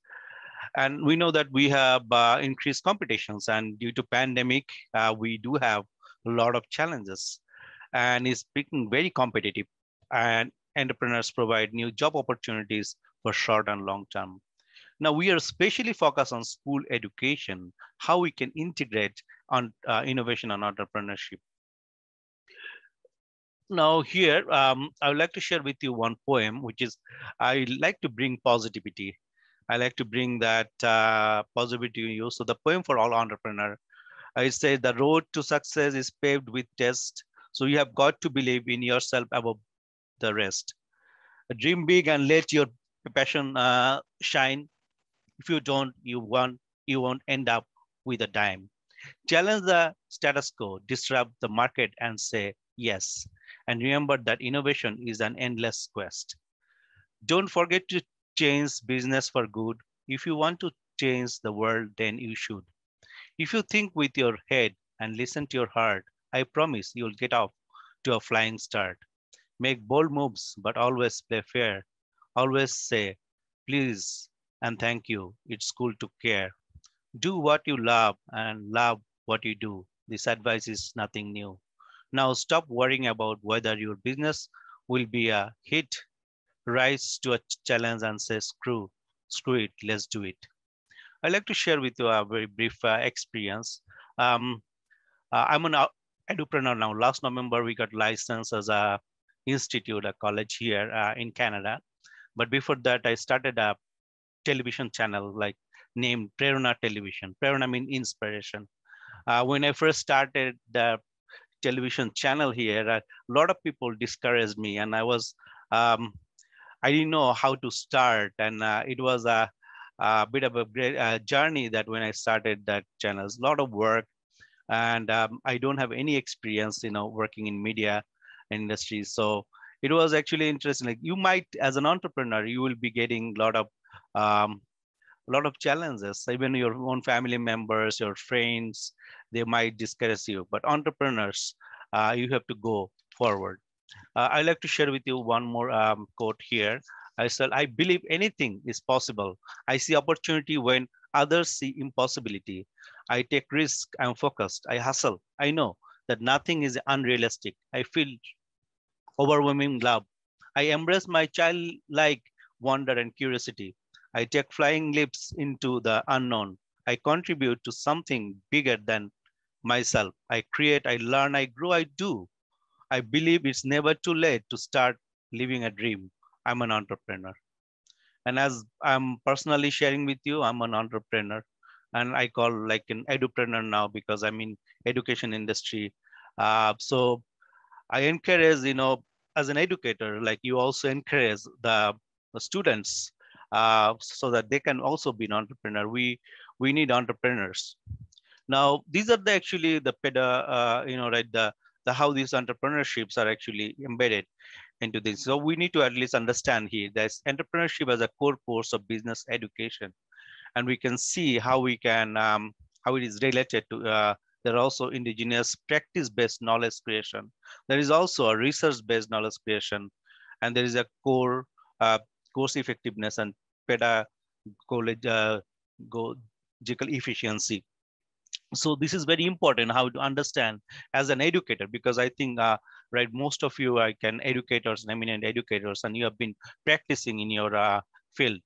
And we know that we have uh, increased competitions and due to pandemic, uh, we do have a lot of challenges and is becoming very competitive. And entrepreneurs provide new job opportunities for short and long term. Now we are especially focused on school education, how we can integrate on uh, innovation and entrepreneurship. Now here, um, I would like to share with you one poem, which is, I like to bring positivity. I like to bring that uh, positivity to you. So the poem for all entrepreneur, I say the road to success is paved with tests. So you have got to believe in yourself above the rest. Dream big and let your passion uh, shine. If you don't, you won't, you won't end up with a dime. Challenge the status quo, disrupt the market and say yes. And remember that innovation is an endless quest. Don't forget to change business for good. If you want to change the world, then you should. If you think with your head and listen to your heart, I promise you'll get off to a flying start. Make bold moves, but always play fair. Always say, please and thank you. It's cool to care. Do what you love and love what you do. This advice is nothing new. Now stop worrying about whether your business will be a hit. Rise to a challenge and say, screw, screw it, let's do it. I'd like to share with you a very brief uh, experience. Um, uh, I'm an edupreneur now. Last November, we got licensed as a institute, a college here uh, in Canada. But before that, I started a television channel like named Prerna Television. Prerna means inspiration. Uh, when I first started the television channel here, a lot of people discouraged me, and I was um, I didn't know how to start, and uh, it was a, a, bit of a great uh, journey that when I started that channel, a lot of work, and um, I don't have any experience, you know, working in media industry, so it was actually interesting. Like you might, as an entrepreneur, you will be getting a lot of um, a lot of challenges. Even your own family members, your friends, they might discourage you. But entrepreneurs, uh, you have to go forward. Uh, I like to share with you one more um, quote here. I said, I believe anything is possible. I see opportunity when others see impossibility. I take risk, I'm focused, I hustle. I know that nothing is unrealistic. I feel overwhelming love. I embrace my childlike wonder and curiosity. I take flying leaps into the unknown. I contribute to something bigger than myself. I create, I learn, I grow, I do. I believe it's never too late to start living a dream. I'm an entrepreneur. And as I'm personally sharing with you, I'm an entrepreneur. And I call like an edupreneur now because I'm in education industry. Uh, so I encourage, you know, as an educator, like you also encourage the, the students uh, so that they can also be an entrepreneur. We we need entrepreneurs. Now these are the actually the peda, uh, you know, right the the how these entrepreneurships are actually embedded into this. So we need to at least understand here that entrepreneurship as a core course of business education, and we can see how we can um, how it is related to. Uh, there are also indigenous practice-based knowledge creation. There is also a research-based knowledge creation and there is a core uh, course effectiveness and pedagogical efficiency. So this is very important how to understand as an educator, because I think, uh, right, most of you I can educators, eminent educators, and you have been practicing in your uh, field.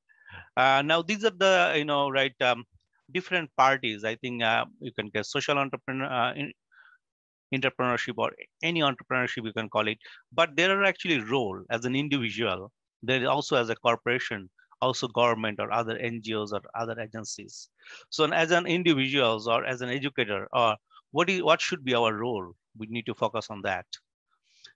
Uh, now, these are the, you know, right, um, different parties. I think uh, you can get social entrepreneur, uh, entrepreneurship or any entrepreneurship you can call it, but there are actually role as an individual. There is also as a corporation, also government or other NGOs or other agencies. So as an individuals or as an educator, or what is what should be our role? We need to focus on that.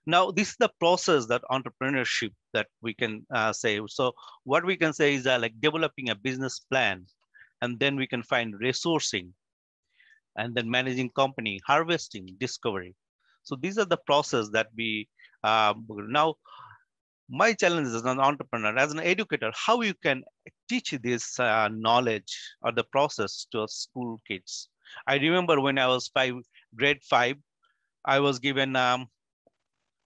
Now, this is the process that entrepreneurship that we can uh, say. So what we can say is like developing a business plan, and then we can find resourcing, and then managing company, harvesting, discovery. So these are the process that we uh, now. My challenge as an entrepreneur, as an educator, how you can teach this uh, knowledge or the process to school kids. I remember when I was five, grade five, I was given, um,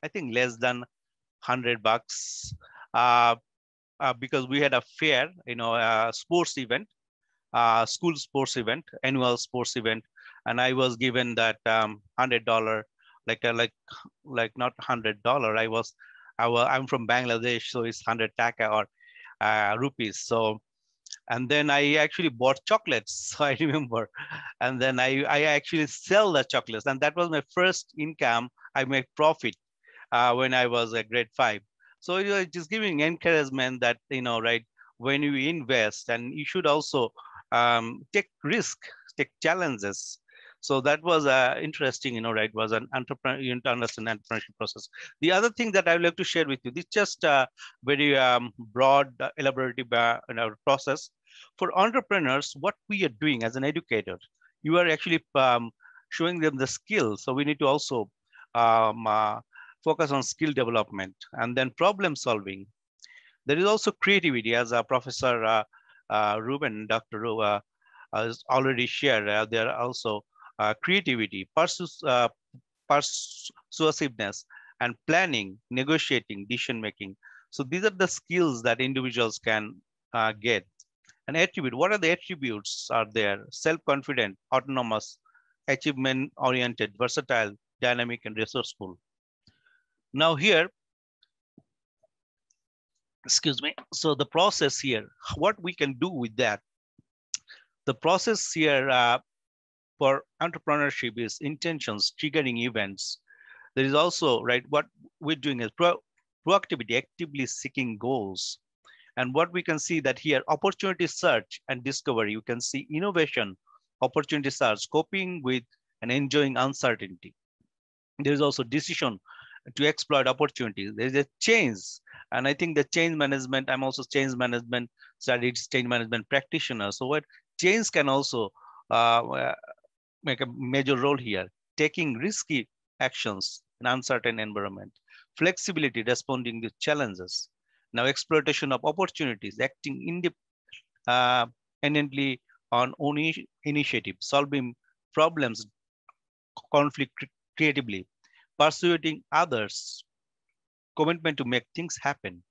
I think less than 100 bucks uh, uh, because we had a fair, you know, a sports event, uh, school sports event, annual sports event and I was given that um, hundred dollar, like uh, like like not hundred dollar. I was, Was I'm from Bangladesh, so it's hundred taka or uh, rupees. So, and then I actually bought chocolates. *laughs* So I remember, and then I I actually sell the chocolates, and that was my first income. I made profit uh, when I was a grade five. So you know, just giving encouragement that you know, right, when you invest, and you should also um, take risk, take challenges, so that was uh, interesting, you know, right? It was an entrepreneur, you need to understand entrepreneurship process. The other thing that I would like to share with you, this just a very um, broad, uh, elaborative uh, process. For entrepreneurs, what we are doing as an educator, you are actually um, showing them the skills. So we need to also um, uh, focus on skill development and then problem solving. There is also creativity, as uh, Professor uh, uh, Ruben, Dr. Ruben, uh, has already shared. Uh, there are also uh, creativity, persu- uh, persuasiveness, and planning, negotiating, decision making. So these are the skills that individuals can uh, get. An attribute, what are the attributes are there? Self-confident, autonomous, achievement-oriented, versatile, dynamic, and resourceful. Now here, excuse me. So the process here, what we can do with that. The process here uh, for entrepreneurship is intentions, triggering events. There is also, right, what we're doing is pro proactivity, actively seeking goals. And what we can see that here, opportunity search and discovery, you can see innovation, opportunity search, coping with and enjoying uncertainty. There is also decision to exploit opportunities. There's a change. And I think the change management, I'm also change management, studied change management practitioner. So what change can also uh, make a major role here. Taking risky actions in uncertain environment, flexibility responding to challenges. Now exploitation of opportunities, acting independently uh, on own initiative, solving problems, conflict creatively, persuading others, commitment to make things happen.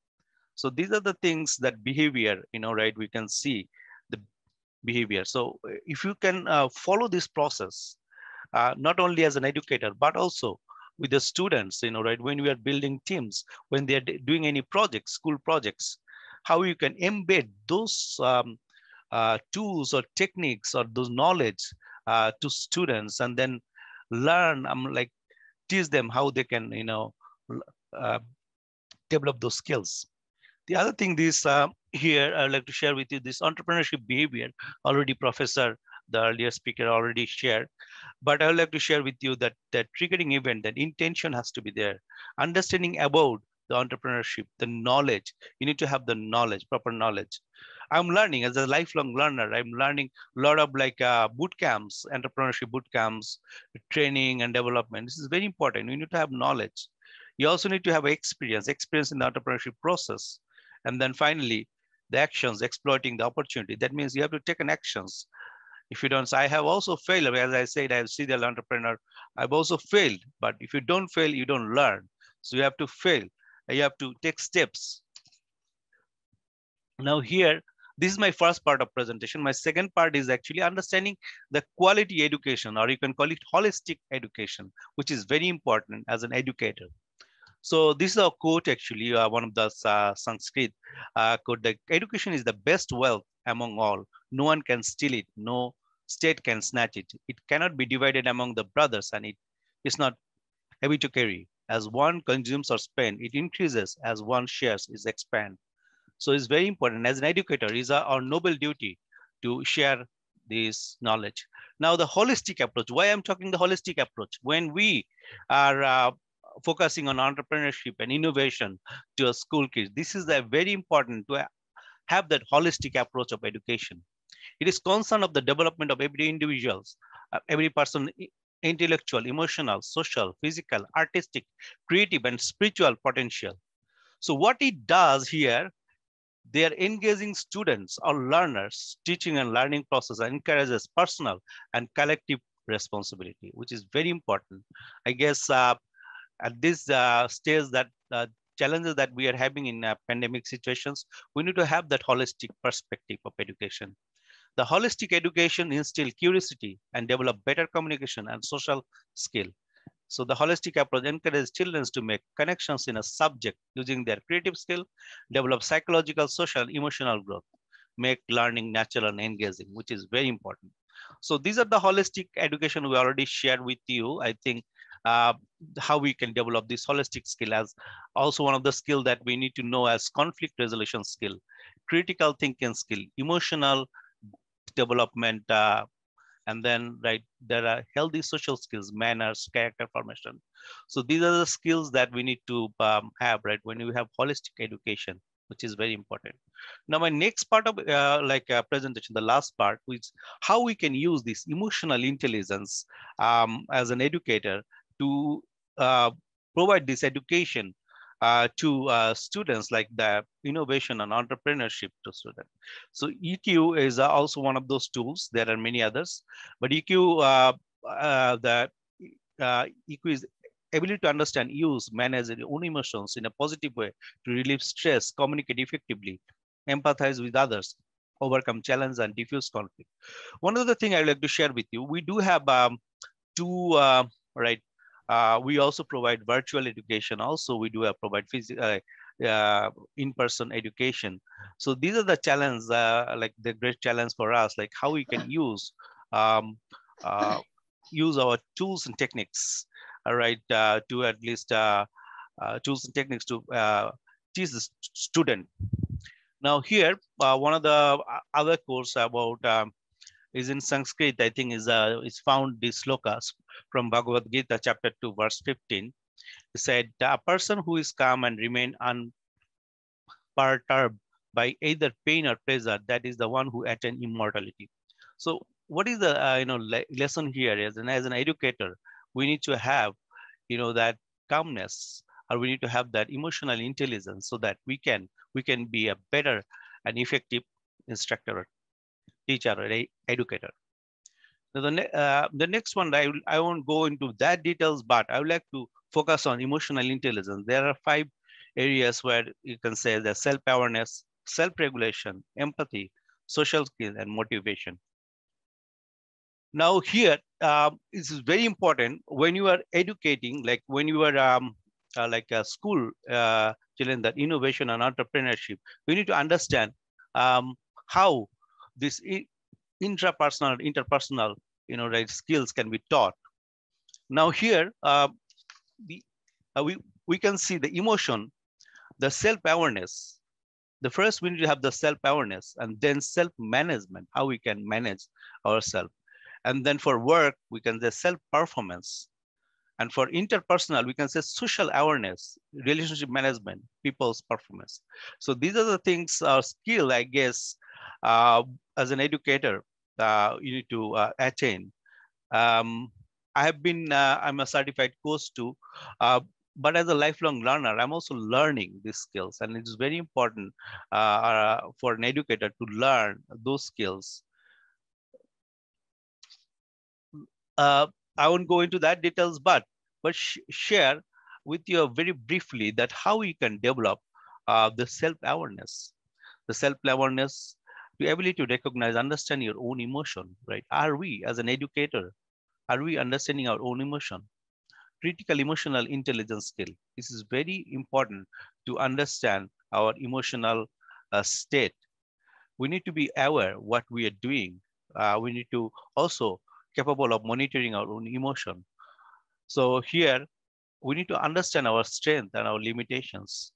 So these are the things that behavior, you know, right, we can see behavior. So if you can uh, follow this process, uh, not only as an educator, but also with the students, you know, right, when we are building teams, when they're doing any projects, school projects, how you can embed those um, uh, tools or techniques or those knowledge uh, to students and then learn, I'm um, like, teach them how they can, you know, uh, develop those skills. The other thing this here, I'd like to share with you this entrepreneurship behavior. Already Professor, the earlier speaker already shared, but I would like to share with you that that triggering event, that intention has to be there. Understanding about the entrepreneurship, the knowledge, you need to have the knowledge, proper knowledge. I'm learning as a lifelong learner. I'm learning a lot of like uh, boot camps, entrepreneurship boot camps, training and development. This is very important. You need to have knowledge. You also need to have experience, experience in the entrepreneurship process. And then finally, the actions, exploiting the opportunity. That means you have to take an actions. If you don't, I have also failed. As I said, I have serial entrepreneur. I've also failed. But if you don't fail, you don't learn. So you have to fail. you have to take steps. Now here, this is my first part of presentation. My second part is actually understanding the quality education, or you can call it holistic education, which is very important as an educator. So this is a quote actually, uh, one of the uh, Sanskrit uh, quote, the education is the best wealth among all. No one can steal it. No state can snatch it. It cannot be divided among the brothers and it is not heavy to carry. As one consumes or spends, it increases as one shares is expand. So it's very important as an educator, it's our noble duty to share this knowledge. Now the holistic approach, why I'm talking the holistic approach, when we are uh, focusing on entrepreneurship and innovation to a school kids, this is a very important to have that holistic approach of education. It is concern of the development of every individuals, uh, every person, intellectual, emotional, social, physical, artistic, creative, and spiritual potential. So what it does here, they are engaging students or learners, teaching and learning process encourages personal and collective responsibility, which is very important. I guess uh, at this uh, stage that uh, challenges that we are having in uh, pandemic situations, we need to have that holistic perspective of education. The holistic education instill curiosity and develop better communication and social skill. So the holistic approach encourages children to make connections in a subject using their creative skill, develop psychological, social, emotional growth, make learning natural and engaging, which is very important. So these are the holistic education we already shared with you. I think uh, how we can develop this holistic skill as also one of the skill that we need to know as conflict resolution skill, critical thinking skill, emotional development, uh, and then right there are healthy social skills, manners, character formation. So these are the skills that we need to um, have right when you have holistic education which is very important. Now, my next part of uh, like uh, presentation, the last part, which how we can use this emotional intelligence um, as an educator to uh, provide this education uh, to uh, students like the innovation and entrepreneurship to students. So EQ is also one of those tools. There are many others, but EQ, uh, uh, the uh, EQ is ability to understand, use, manage your own emotions in a positive way to relieve stress, communicate effectively, empathize with others, overcome challenge and diffuse conflict. One other thing I'd like to share with you, we do have um, two, right, uh, we also provide virtual education. Also, we do uh, provide physical, uh, uh, in-person education. So these are the challenges, uh, like the great challenge for us, like how we can use um, uh, use our tools and techniques, all right, to at least tools and techniques to teach the student. Now here, one of the other course about um, is in Sanskrit, I think is, uh, is found this slokas from Bhagavad Gita chapter 2 verse 15. It said, a person who is calm and remain unperturbed by either pain or pleasure, that is the one who attain immortality. So what is the uh, you know le lesson here is, and as an educator, we need to have you know that calmness or we need to have that emotional intelligence so that we can we can be a better and effective instructor teacher or educator. Now the, ne uh, the next one, I, I won't go into that details, but I would like to focus on emotional intelligence. There are five areas where you can say the self-awareness, self-regulation, empathy, social skill, and motivation. Now here, um, this is very important when you are educating, like when you are um, uh, like a school uh, children, that innovation and entrepreneurship, we need to understand um, how this intrapersonal, interpersonal, you know, right, skills can be taught. Now here, uh, the, uh, we, we can see the emotion, the self-awareness. The first we need to have the self-awareness and then self-management, how we can manage ourselves. And then for work, we can say self-performance. And for interpersonal, we can say social awareness, relationship management, people's performance. So these are the things, our skill, I guess, uh, as an educator, uh, you need to uh, attain. Um, I have been, uh, I'm a certified coach too, uh, but as a lifelong learner, I'm also learning these skills. And it's very important uh, for an educator to learn those skills. I won't go into that details, but, but sh share with you very briefly that how you can develop uh, the self-awareness. The self-awareness, the ability to recognize, understand your own emotion, right? Are we, as an educator, are we understanding our own emotion? Critical emotional intelligence skill. This is very important to understand our emotional uh, state. We need to be aware what we are doing. Uh, we need to also capable of monitoring our own emotion. So here, we need to understand our strength and our limitations.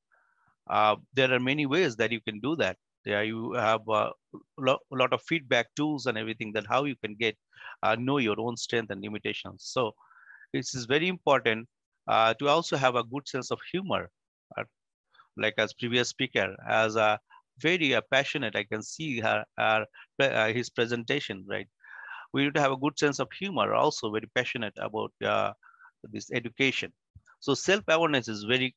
Uh, there are many ways that you can do that. Yeah, you have uh, a lot of feedback tools and everything that how you can get uh, know your own strength and limitations. So this is very important uh, to also have a good sense of humor. Uh, like as previous speaker, as a very uh, passionate, I can see her, her his presentation, right? We need to have a good sense of humor, also very passionate about this education. So self-awareness is very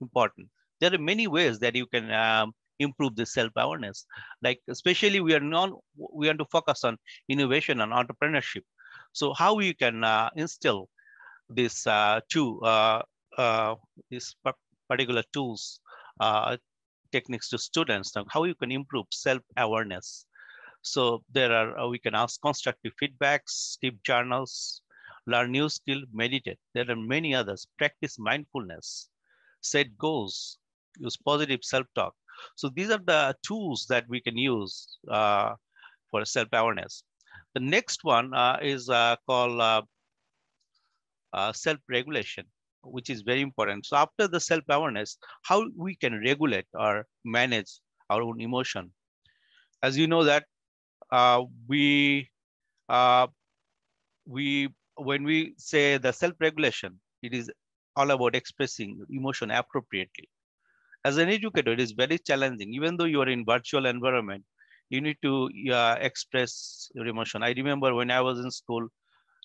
important. There are many ways that you can um, improve the self-awareness. Like especially we are non, we want to focus on innovation and entrepreneurship. So how you can uh, instill this uh, two, uh, uh, these particular tools, uh, techniques to students, how you can improve self-awareness. So there are, uh, we can ask constructive feedbacks, keep journals, learn new skill, meditate. There are many others. Practice mindfulness, set goals, use positive self-talk. So these are the tools that we can use uh, for self-awareness. The next one uh, is uh, called uh, uh, self-regulation, which is very important. So after the self-awareness, how we can regulate or manage our own emotion. As you know that uh, we we when we say the self-regulation, it is all about expressing emotion appropriately. As an educator, it is very challenging. Even though you are in virtual environment, you need to uh, express your emotion. I remember when I was in school,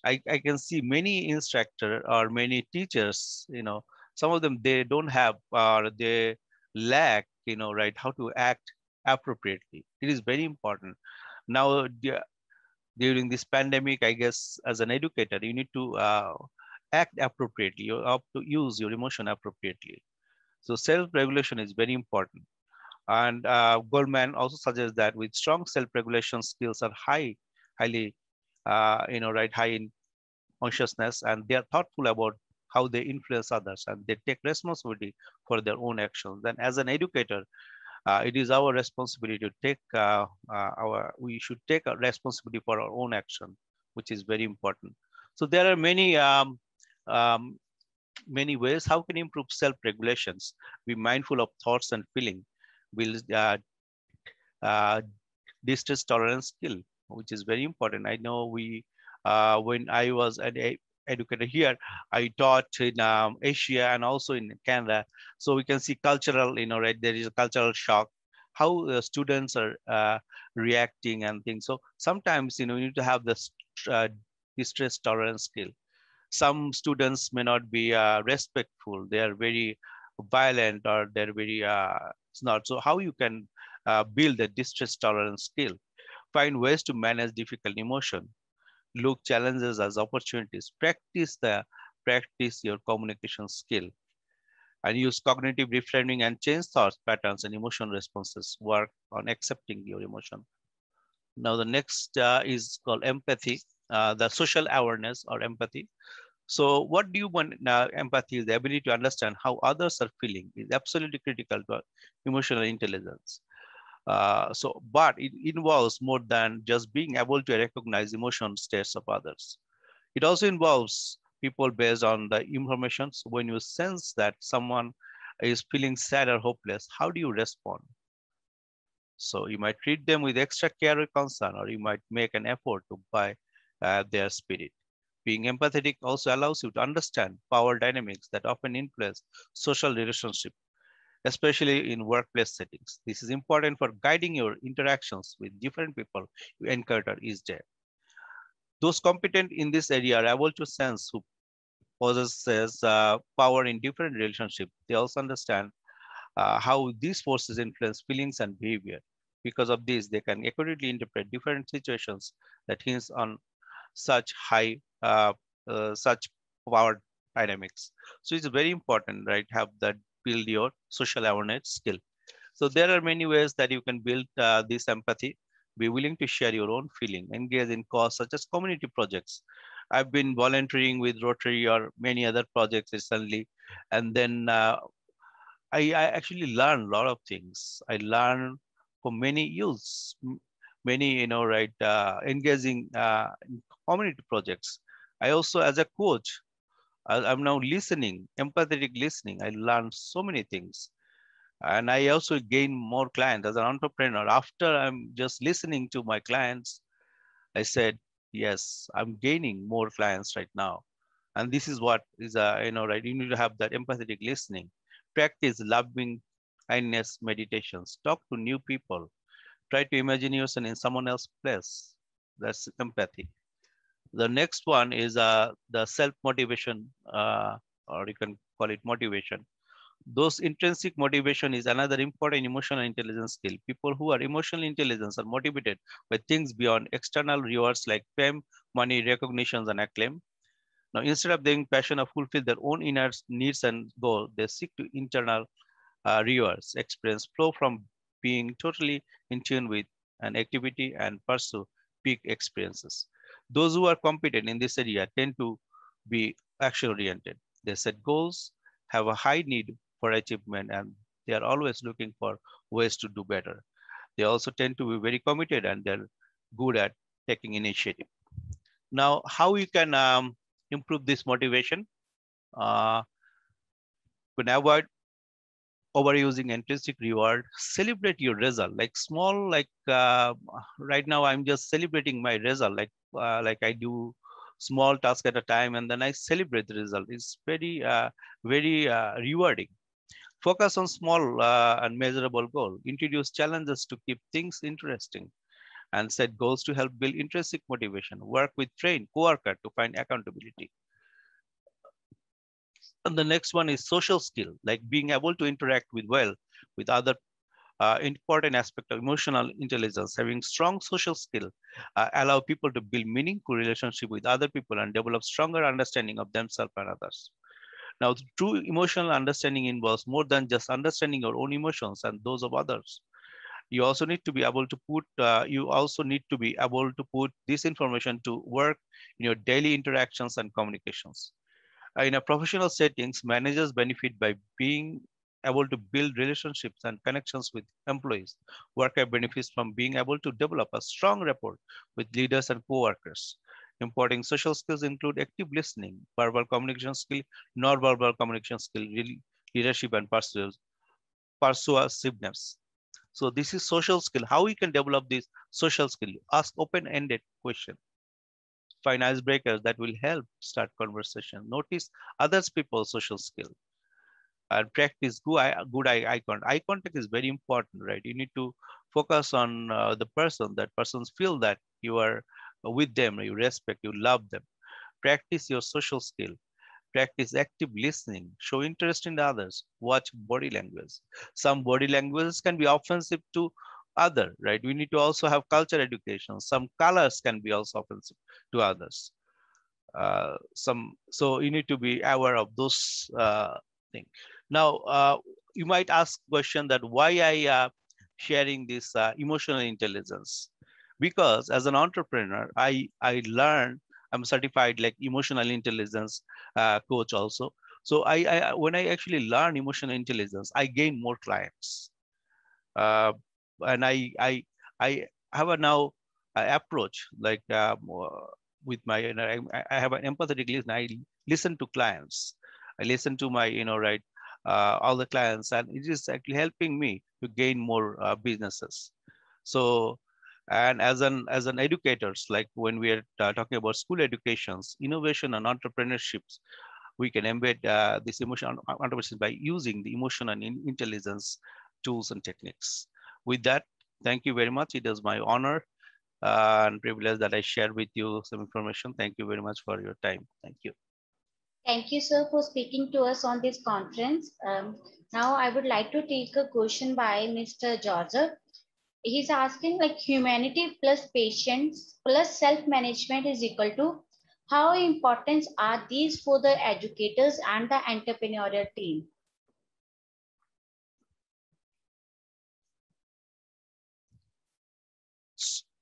I, I can see many instructor or many teachers, you know, some of them, they don't have or they lack, you know, right, how to act appropriately. It is very important. Now, during this pandemic, I guess as an educator, you need to uh, act appropriately. You have to use your emotion appropriately. So self-regulation is very important. And uh, Goleman also suggests that with strong self-regulation skills are high, highly, uh, you know, right, high in consciousness, and they are thoughtful about how they influence others, and they take responsibility for their own actions. Then, as an educator, uh, it is our responsibility to take uh, uh, our, we should take a responsibility for our own action, which is very important. So there are many, um, um, many ways how can improve self-regulations, be mindful of thoughts and feeling, build uh, uh, distress tolerance skill, which is very important. I know we, uh, when I was an educator here, I taught in um, Asia and also in Canada. So we can see cultural, you know, right, there is a cultural shock, how the students are uh, reacting and things. So sometimes, you know, you need to have this uh, distress tolerance skill. Some students may not be uh, respectful. They are very violent or they're very uh, not. So how you can uh, build a distress tolerance skill? Find ways to manage difficult emotion look challenges as opportunities. Practice the practice your communication skill and use cognitive reframing and change thoughts patterns and emotion responses. Work on accepting your emotion. Now the next uh, is called empathy, uh, the social awareness or empathy. So what do you want now? Empathy is the ability to understand how others are feeling is absolutely critical to emotional intelligence. Uh, so, but it involves more than just being able to recognize emotion states of others. It also involves people based on the information. So when you sense that someone is feeling sad or hopeless, how do you respond? So you might treat them with extra care or concern, or you might make an effort to buy uh, their spirit. Being empathetic also allows you to understand power dynamics that often influence social relationship especially in workplace settings. This is important for guiding your interactions with different people you encounter each day. Those competent in this area are able to sense who possesses uh, power in different relationships. They also understand uh, how these forces influence feelings and behavior. Because of this, they can accurately interpret different situations that hinge on such high, uh, uh such power dynamics. So it's very important, right? Have that build your social awareness skill. So there are many ways that you can build uh, this empathy. Be willing to share your own feeling, engage in cause such as community projects. I've been volunteering with Rotary or many other projects recently. And then uh, I, I actually learned a lot of things. I learned from many youths, many, you know, right, uh, engaging uh, community projects. I also, as a coach, I'm now listening, empathetic listening. I learned so many things. And i also gain more clients. As an entrepreneur after i'm just listening to my clients i said yes i'm gaining more clients right now. And this is what is a you know right you need to have that empathetic listening. Practice loving kindness meditations. Talk to new people try to imagine yourself in someone else's place that's empathy the next one is uh, the self motivation uh, or you can call it motivation those intrinsic motivation is another important emotional intelligence skill. People who are emotional intelligence are motivated by things beyond external rewards like fame, money, recognitions, and acclaim. Now, instead of being passion to fulfill their own inner needs and goals, they seek to internal uh, rewards, experience flow from being totally in tune with an activity and pursue peak experiences. Those who are competent in this area tend to be action oriented. They set goals, have a high need for achievement and they are always looking for ways to do better. They also tend to be very committed and they're good at taking initiative. Now, how you can um, improve this motivation? Uh, can avoid overusing intrinsic reward, celebrate your result, like small, like uh, right now I'm just celebrating my result, like uh, like I do small task at a time and then I celebrate the result. It's very, uh, very uh, rewarding. Focus on small uh, and measurable goal Introduce challenges to keep things interesting and set goals to help build intrinsic motivation. Work with trained co-worker to find accountability. And the next one is social skill, like being able to interact with well with other uh, important aspect of emotional intelligence, having strong social skill, uh, allow people to build meaningful relationship with other people and develop stronger understanding of themselves and others. Now, true emotional understanding involves more than just understanding your own emotions and those of others. You also need to be able to put, uh, you also need to be able to put this information to work in your daily interactions and communications. Uh, in a professional settings, managers benefit by being able to build relationships and connections with employees. Worker benefits from being able to develop a strong rapport with leaders and co-workers. Important social skills include active listening, verbal communication skill, non-verbal communication skill, leadership and persuasiveness. So this is social skill. How we can develop this social skill? Ask open-ended question. Find icebreakers that will help start conversation. Notice others people's social skill. And practice good eye, good eye, eye contact. Eye contact is very important, right? You need to focus on uh, the person, that persons feel that you are with them, you respect, you love them. Practice your social skill. Practice active listening. Show interest in others. Watch body language. Some body languages can be offensive to other, right? We need to also have culture education. Some colors can be also offensive to others. Uh, some so you need to be aware of those uh, things. Now uh, you might ask question that why I uh, sharing this uh, emotional intelligence because as an entrepreneur, I, I learned, I'm certified like emotional intelligence uh, coach also. So I, I, when I actually learn emotional intelligence, I gain more clients. Uh, and I, I, I have a now uh, approach like uh, with my, you know, I, I, have an empathetic listen. I listen to clients. I listen to my, you know, right, uh, all the clients, and it is actually helping me to gain more uh, businesses. So and as an as an educators like when we are uh, talking about school educations innovation and entrepreneurships we can embed uh, this emotion entrepreneurship by using the emotion and intelligence tools and techniques with that thank you very much. It is my honor uh, and privilege that i share with you some information. Thank you very much for your time. Thank you. Thank you sir for speaking to us on this conference. Um, now i would like to take a question by mr george he's asking like humanity plus patience plus self-management is equal to How important are these for the educators and the entrepreneurial team?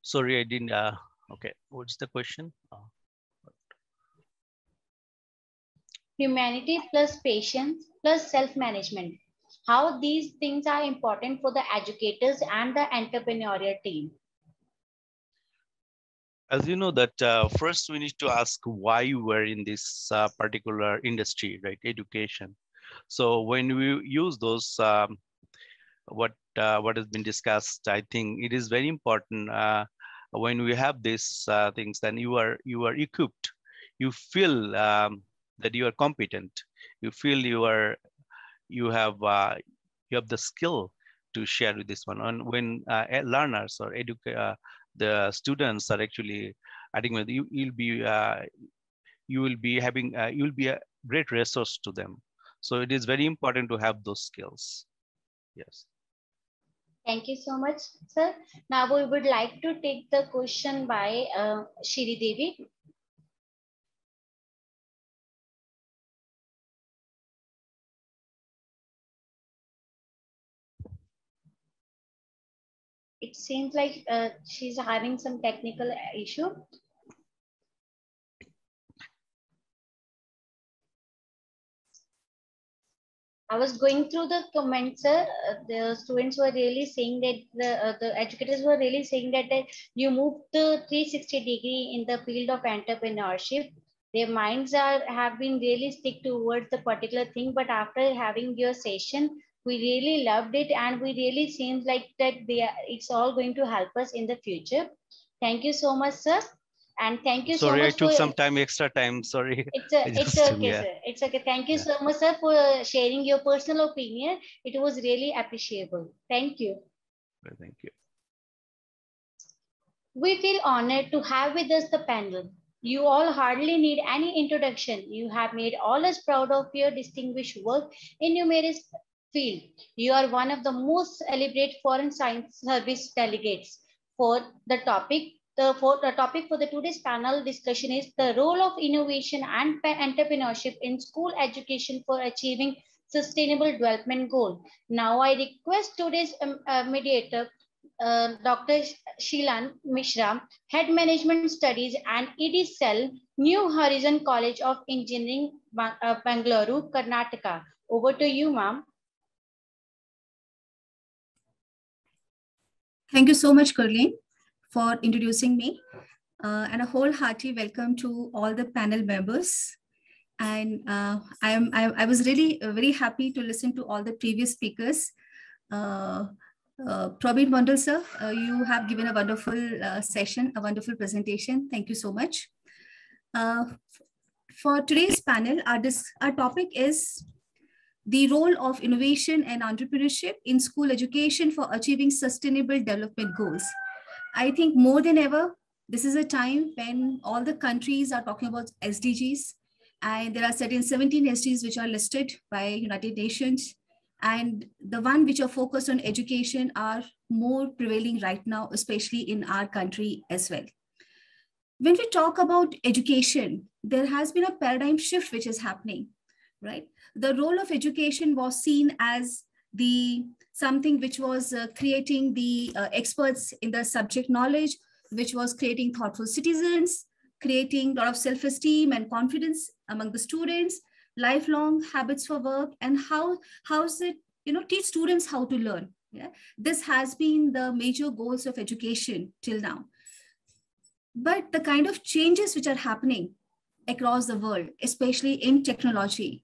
Sorry, I didn't, uh, okay, what's the question? Uh, Humanity plus patience plus self-management. How these things are important for the educators and the entrepreneurial team. As you know that uh, first we need to ask why you were in this uh, particular industry, right? Education. So when we use those, um, what uh, what has been discussed, I think it is very important uh, when we have these uh, things, then you are you are equipped. You feel um, that you are competent. You feel you are you have uh, you have the skill to share with this one. And when uh, learners or educate uh, the students are actually adding with you, you'll be uh, you will be having uh, you will be a great resource to them. So it is very important to have those skills. Yes. Thank you so much, sir. Now we would like to take the question by uh, Shri Devi. It seems like uh, she's having some technical issue. I was going through the comments, sir. Uh, the students were really saying that the uh, the educators were really saying that, that you moved the 360 degree in the field of entrepreneurship. Their minds are have been really stick towards the particular thing, but after having your session, we really loved it, and we really seems like that they are, it's all going to help us in the future. Thank you so much, sir. And thank you Sorry, so much. Sorry, I took some time, extra time. Sorry. It's, *laughs* a, it's just, okay, yeah. sir. It's okay. Thank you Yeah. so much, sir, for sharing your personal opinion. It was really appreciable. Thank you. Thank you. We feel honored to have with us the panel. You all hardly need any introduction. You have made all us proud of your distinguished work in numerous field. You are one of the most celebrated foreign science service delegates for the topic. The, for, the topic for the today's panel discussion is the role of innovation and entrepreneurship in school education for achieving sustainable development goal. Now I request today's um, uh, mediator, uh, Dr. Sheelan Misra, Head Management Studies and ED Cell, New Horizon College of Engineering, Ba- uh, Bangalore, Karnataka. Over to you, ma'am. Thank you so much, Gurleen, for introducing me. Uh, and a wholehearty welcome to all the panel members. And uh, I, am, I, I was really uh, very happy to listen to all the previous speakers. Uh, uh, Probir Mondol, sir, uh, you have given a wonderful uh, session, a wonderful presentation. Thank you so much. For today's panel, our, dis- our topic is the role of innovation and entrepreneurship in school education for achieving sustainable development goals. I think more than ever, this is a time when all the countries are talking about SDGs, and there are certain 17 SDGs which are listed by United Nations, and the one which are focused on education are more prevailing right now, especially in our country as well. When we talk about education, there has been a paradigm shift which is happening, right? the role of education was seen as the something which was uh, creating the uh, experts in the subject knowledge which was creating thoughtful citizens creating a lot of self-esteem and confidence among the students lifelong habits for work and how how's it you know teach students how to learn. Yeah. This has been the major goals of education till now. But the kind of changes which are happening across the world especially in technology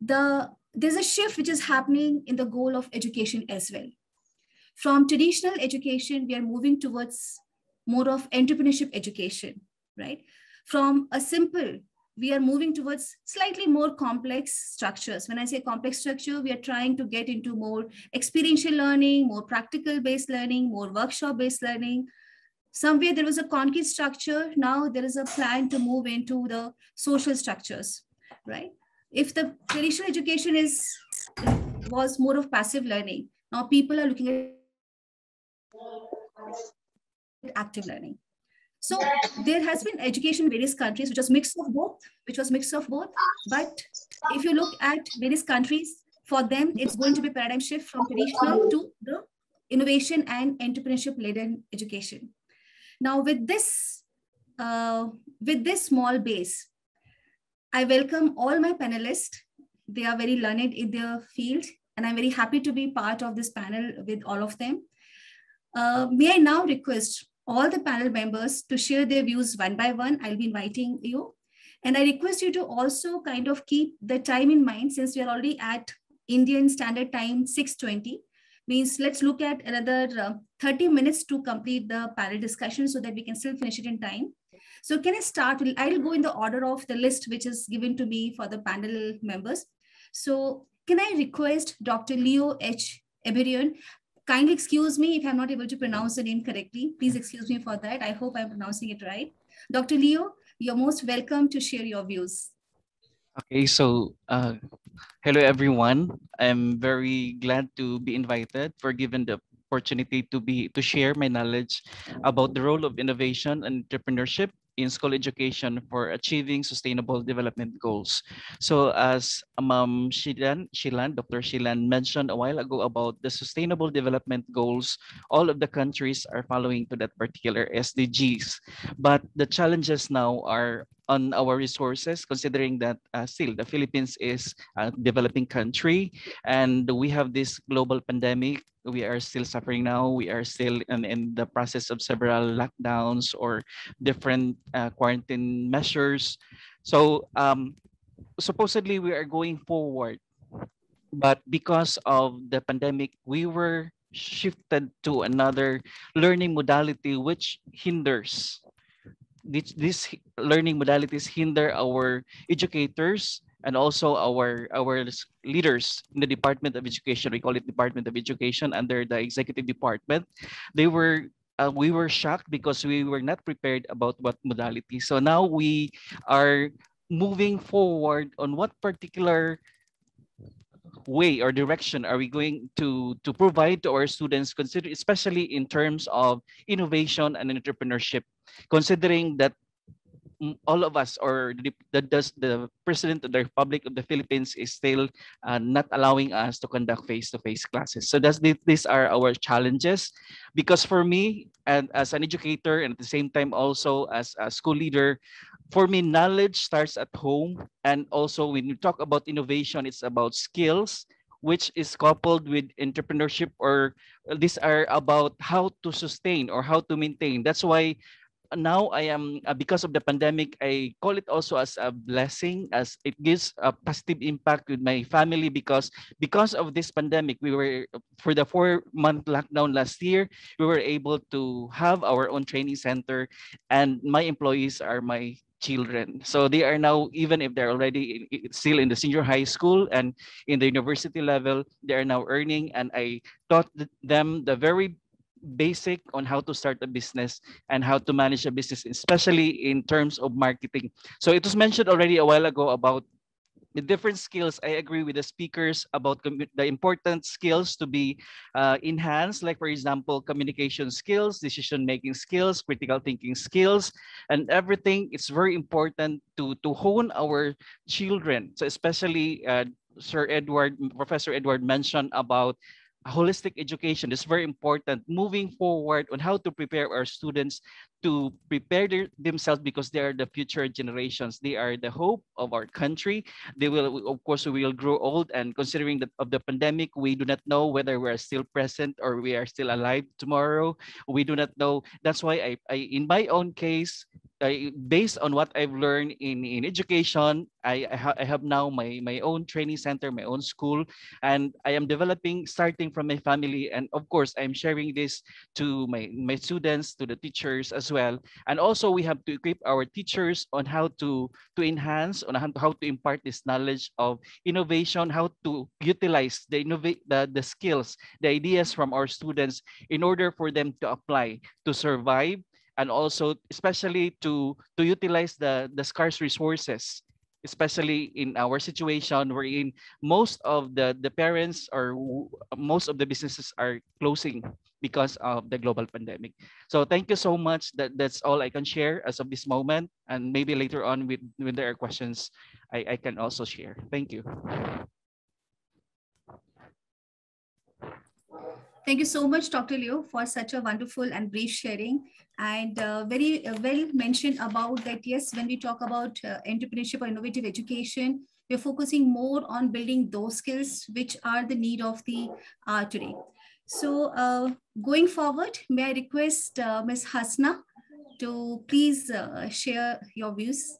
the there's a shift which is happening in the goal of education as well. From traditional education, we are moving towards more of entrepreneurship education, right? From a simple, we are moving towards slightly more complex structures. When I say complex structure, we are trying to get into more experiential learning, more practical based learning, more workshop based learning. Somewhere there was a concrete structure. Now there is a plan to move into the social structures, right? If the traditional education is was more of passive learning now people are looking at active learning So there has been education in various countries, which was mix of both, which was mix of both. But if you look at various countries, for them, it's going to be paradigm shift from traditional to the innovation and entrepreneurship-led education. Now, with this, uh, with this small base, I welcome all my panelists. They are very learned in their field, and I'm very happy to be part of this panel with all of them. Uh, may I now request all the panel members to share their views one by one. I'll be inviting you. And I request you to also kind of keep the time in mind since we are already at Indian Standard Time 620 means let's look at another uh, 30 minutes to complete the panel discussion so that we can still finish it in time. So can I start? I'll go in the order of the list which is given to me for the panel members. So can I request Dr. Leo H. Aberion? Kindly excuse me if I'm not able to pronounce the name correctly. Please excuse me for that. I hope I'm pronouncing it right. Dr. Leo, you're most welcome to share your views. Okay, so uh, hello everyone. I'm very glad to be invited for given the opportunity to be to share my knowledge about the role of innovation and entrepreneurship in school education for achieving sustainable development goals. So as Ma'am Sheelan, Sheelan, Dr. Sheelan mentioned a while ago about the sustainable development goals, all of the countries are following to that particular SDGs. But the challenges now are on our resources, considering that uh, still the Philippines is a developing country and we have this global pandemic we are still suffering now. We are still in, in the process of several lockdowns or different uh, quarantine measures. So um, supposedly we are going forward, but because of the pandemic, we were shifted to another learning modality which hinders these, these learning modalities hinder our educators and also our our leaders in the Department of Education. We call it Department of Education under the executive department. They were uh, we were shocked because we were not prepared about what modality. So now we are moving forward on what particular way or direction are we going to to provide to our students consider especially in terms of innovation and entrepreneurship considering that all of us or the, the, the president of the Republic of the Philippines is still uh, not allowing us to conduct face-to-face classes. So that's these are our challenges because for me and as an educator and at the same time also as a school leader, for me knowledge starts at home and also when you talk about innovation, it's about skills which is coupled with entrepreneurship or these are about how to sustain or how to maintain. That's why now I am uh, because of the pandemic, I call it also as a blessing, as it gives a positive impact with my family because because of this pandemic, we were for the four month lockdown last year, we were able to have our own training center, and my employees are my children. So they are now, even if they're already still in the senior high school and in the university level, they are now earning. And I taught them the very basic on how to start a business and how to manage a business, especially in terms of marketing. So it was mentioned already a while ago about the different skills. I agree with the speakers about the important skills to be uh, enhanced, like for example, communication skills, decision-making skills, critical thinking skills, and everything. It's very important to, to hone our children. So especially uh, Sir Edward, Professor Edward mentioned about holistic education is very important. Moving forward on how to prepare our students to prepare their, themselves because they are the future generations they are the hope of our country they will of course we will grow old and considering that of the pandemic we do not know whether we are still present or we are still alive tomorrow we do not know that's why i, I in my own case I, based on what I've learned in, in education, I, I, ha I, have now my, my own training center, my own school, and I am developing starting from my family. And of course, I'm sharing this to my, my students, to the teachers as well. And also we have to equip our teachers on how to, to enhance, on how to, impart this knowledge of innovation, how to utilize the, the, the skills, the ideas from our students in order for them to apply, to survive, and also especially to to utilize the the scarce resources especially in our situation wherein most of the the parents or most of the businesses are closing because of the global pandemic. So thank you so much. That, that's all I can share as of this moment. And maybe later on with, when there are questions, I, I can also share. Thank you. Thank you so much, Dr. Leo, for such a wonderful and brief sharing. And uh, very uh, well mentioned about that, yes, when we talk about uh, entrepreneurship or innovative education, we're focusing more on building those skills which are the need of the uh, today. So uh, going forward, may I request uh, Ms. Hassna to please uh, share your views?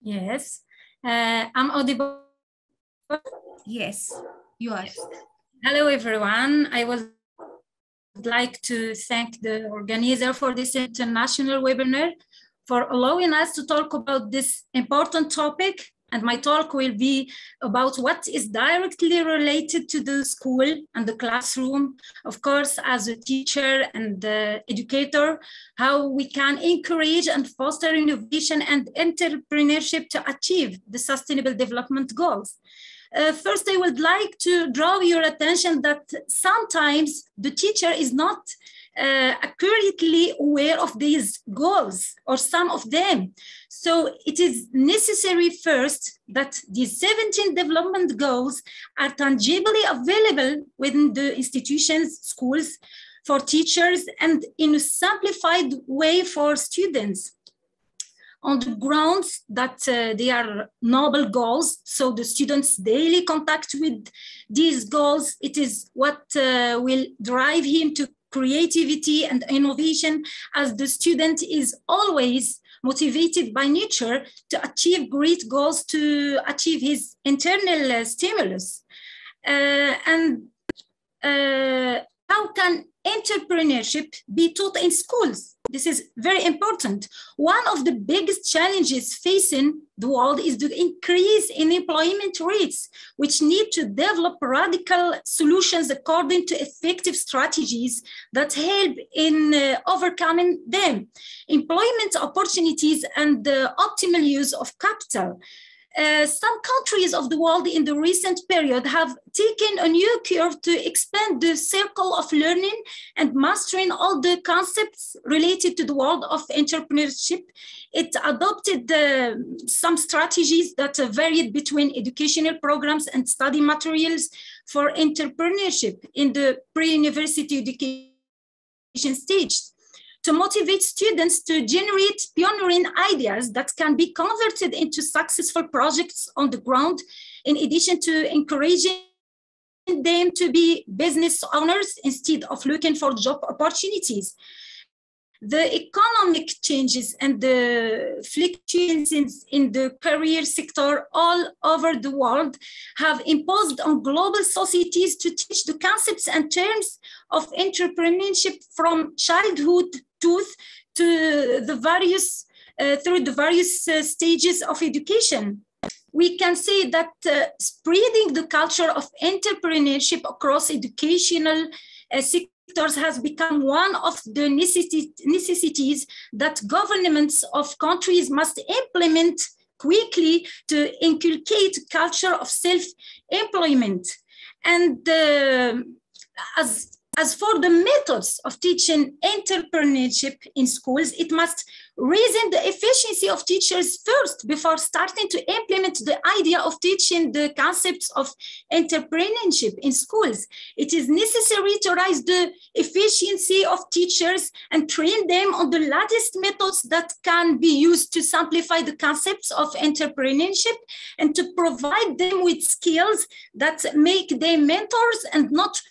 Yes, uh, I'm audible. Yes, you are. Hello, everyone. I would like to thank the organizer for this international webinar for allowing us to talk about this important topic and my talk will be about what is directly related to the school and the classroom. Of course, as a teacher and educator, how we can encourage and foster innovation and entrepreneurship to achieve the sustainable development goals. Uh, first, I would like to draw your attention that sometimes the teacher is not uh, accurately aware of these goals or some of them. So it is necessary first that these 17 development goals are tangibly available within the institutions, schools, for teachers, and in a simplified way for students on the grounds that uh, they are noble goals. So the students' daily contact with these goals, it is what uh, will drive him to creativity and innovation as the student is always motivated by nature to achieve great goals to achieve his internal uh, stimulus. Uh, and uh, how can entrepreneurship be taught in schools? This is very important. One of the biggest challenges facing the world is the increase in employment rates, which need to develop radical solutions according to effective strategies that help in uh, overcoming them. Employment opportunities and the optimal use of capital. Uh, some countries of the world in the recent period have taken a new curve to expand the circle of learning and mastering all the concepts related to the world of entrepreneurship. It adopted uh, some strategies that varied between educational programs and study materials for entrepreneurship in the pre-university education stage to motivate students to generate pioneering ideas that can be converted into successful projects on the ground, in addition to encouraging them to be business owners instead of looking for job opportunities. The economic changes and the fluctuations in the career sector all over the world have imposed on global societies to teach the concepts and terms of entrepreneurship from childhood to, to the various uh, through the various uh, stages of education we can say that uh, spreading the culture of entrepreneurship across educational uh, sectors has become one of the necessities that governments of countries must implement quickly to inculcate culture of self-employment. And uh, as as for the methods of teaching entrepreneurship in schools, it must raising the efficiency of teachers first before starting to implement the idea of teaching the concepts of entrepreneurship in schools. It is necessary to raise the efficiency of teachers and train them on the latest methods that can be used to simplify the concepts of entrepreneurship and to provide them with skills that make them mentors and not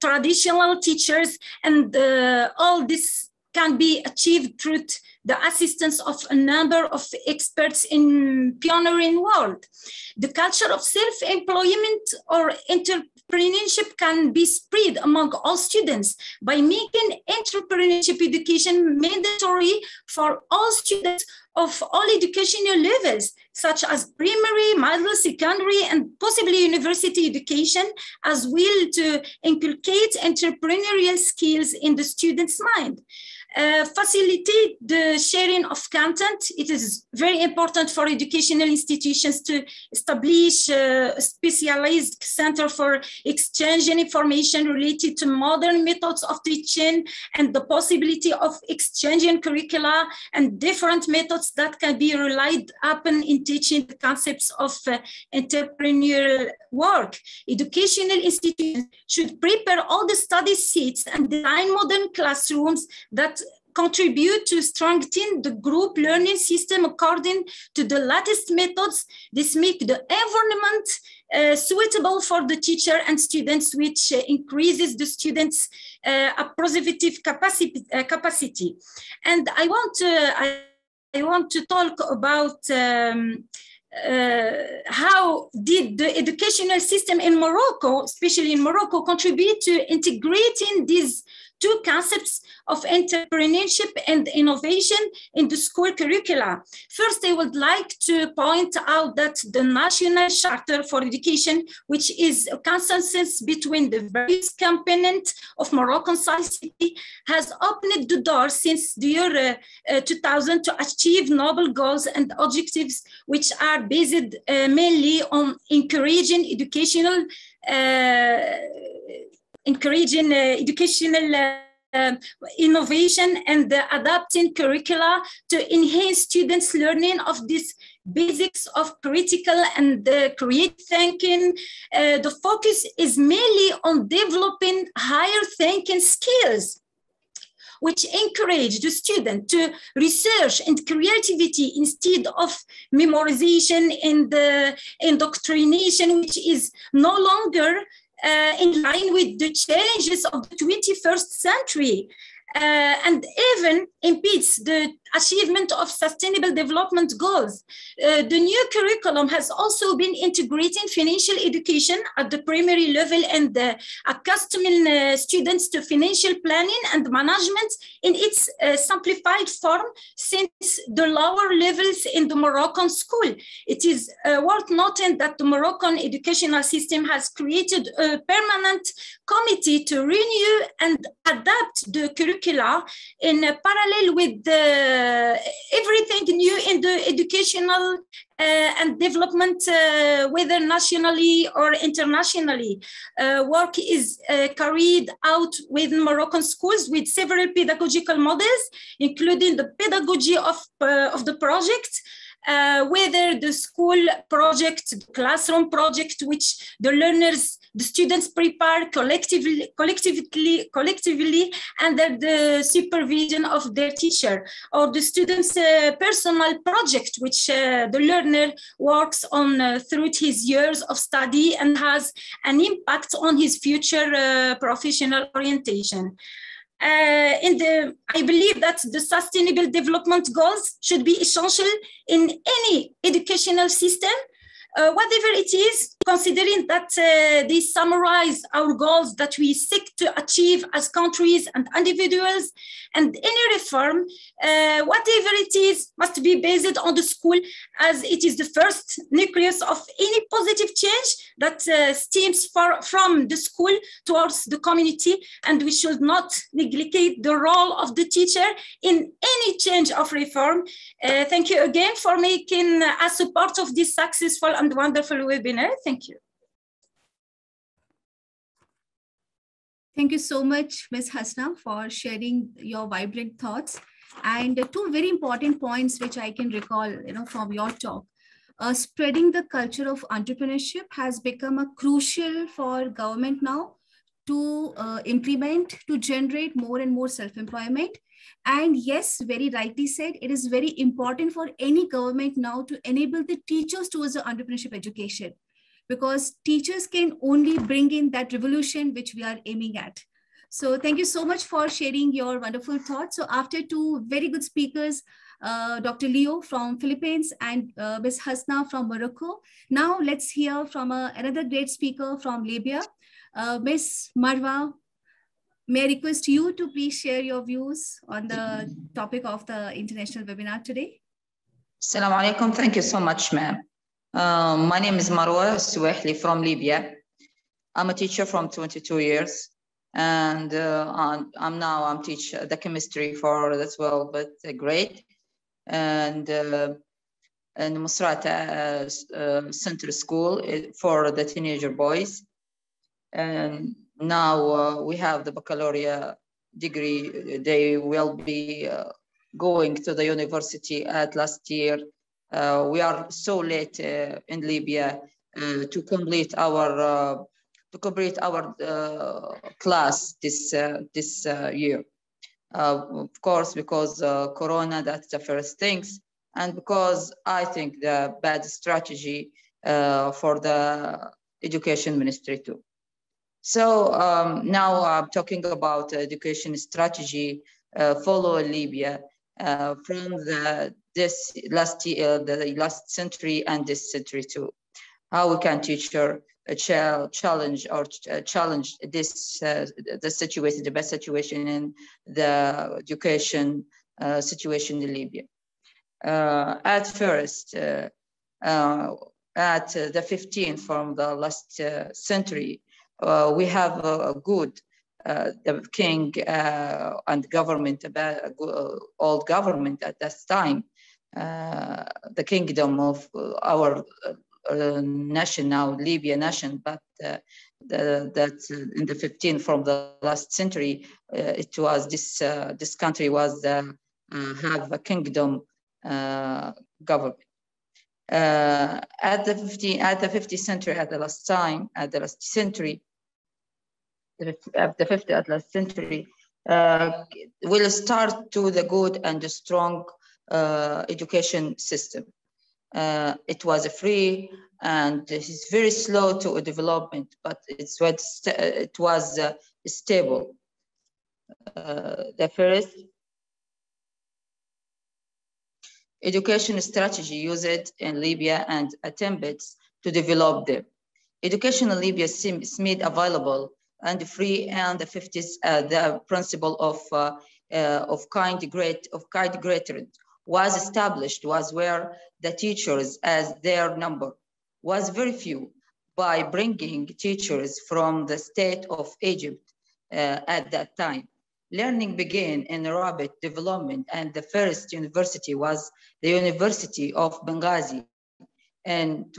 traditional teachers and uh, all this can be achieved through the assistance of a number of experts in pioneering world. The culture of self-employment or entrepreneurship can be spread among all students by making entrepreneurship education mandatory for all students of all educational levels, such as primary, middle, secondary, and possibly university education, as well to inculcate entrepreneurial skills in the student's mind. Uh, facilitate the sharing of content. It is very important for educational institutions to establish a specialized center for exchanging information related to modern methods of teaching and the possibility of exchanging curricula and different methods that can be relied upon in teaching the concepts of uh, entrepreneurial work. Educational institutions should prepare all the study seats and design modern classrooms that contribute to strengthen the group learning system according to the latest methods. This make the environment uh, suitable for the teacher and students, which uh, increases the students' uh, appreciative capacity, uh, capacity. And I want to, I, I want to talk about um, uh, how did the educational system in Morocco, especially in Morocco, contribute to integrating these two concepts of entrepreneurship and innovation in the school curricula. First, I would like to point out that the National Charter for Education, which is a consensus between the various components of Moroccan society, has opened the door since the year uh, uh, 2000 to achieve noble goals and objectives, which are based uh, mainly on encouraging educational uh, encouraging uh, educational uh, innovation and adapting curricula to enhance students' learning of these basics of critical and uh, creative thinking. Uh, the focus is mainly on developing higher thinking skills which encourage the student to research and creativity instead of memorization and uh, indoctrination, which is no longer uh, in line with the challenges of the 21st century. Uh, and even impedes the achievement of sustainable development goals. Uh, the new curriculum has also been integrating financial education at the primary level and uh, accustoming uh, students to financial planning and management in its uh, simplified form since the lower levels in the Moroccan school. It is uh, worth noting that the Moroccan educational system has created a permanent committee to renew and adapt the curricula in parallel with the everything new in the educational uh, and development, uh, whether nationally or internationally. Uh, work is uh, carried out within Moroccan schools with several pedagogical models, including the pedagogy of, uh, of the project, uh, whether the school project, the classroom project, which the learners, the students prepare collectively, collectively, collectively under the supervision of their teacher, or the student's uh, personal project, which uh, the learner works on uh, through his years of study and has an impact on his future uh, professional orientation. Uh, in the, I believe that the sustainable development goals should be essential in any educational system, uh, whatever it is, considering that uh, they summarize our goals that we seek to achieve as countries and individuals. And any reform, uh, whatever it is, must be based on the school as it is the first nucleus of any positive change that uh, stems from the school towards the community. And we should not neglect the role of the teacher in any change of reform. Uh, thank you again for making us a part of this successful and wonderful webinar. Thank you. Thank you so much, Ms. Hassna, for sharing your vibrant thoughts. And two very important points which I can recall you know, from your talk. Uh, spreading the culture of entrepreneurship has become a crucial for government now to uh, implement, to generate more and more self-employment. And yes, very rightly said, it is very important for any government now to enable the teachers towards the entrepreneurship education because teachers can only bring in that revolution which we are aiming at. So thank you so much for sharing your wonderful thoughts. So after two very good speakers, uh, Dr. Leo from Philippines and uh, Ms. Hassna from Morocco. Now let's hear from uh, another great speaker from Libya, uh, Ms. Marwa. May I request you to please share your views on the topic of the international webinar today? Assalamu alaikum. Thank you so much, ma'am. Um, my name is Marwa Suwehli from Libya. I'm a teacher from 22 years. And I'm, I'm, now I'm teach the chemistry for well, but great. And in Misratah uh, Central School for the teenager boys. And now uh, we have the baccalaureate degree. They will be uh, going to the university at last year. Uh, we are so late uh, in Libya uh, to complete our to complete our class this this year. of course, because Corona, that's the first things, and because I think the bad strategy for the education ministry too. So um, now I'm talking about education strategy uh, follow Libya uh, from the this last year, the last century and this century too. How we can teach her a child challenge or uh, challenge this uh, the situation, the best situation in the education uh, situation in Libya. Uh, at first, uh, at the 15th from the last century, we have a good uh, the king uh, and government, uh, old government at that time, the kingdom of uh, our uh, uh, nation now, Libya nation, but the, that in the 15th from the last century, it was this this country was have a kingdom government. Uh, at the 15 at the 50th century at the last time at the last century the, the 50th at last century uh, will start to the good and the strong uh, education system. Uh, it was free and it's very slow to development, but it's what it was uh, stable. Uh, the first education strategy used in Libya and attempts to develop them. Education in Libya is made available and free and the 50s, uh, the principle of, uh, uh, of kind great of kindergarten was established, was where the teachers as their number was very few by bringing teachers from the state of Egypt uh, at that time. Learning began in rapid development and the first university was the University of Benghazi and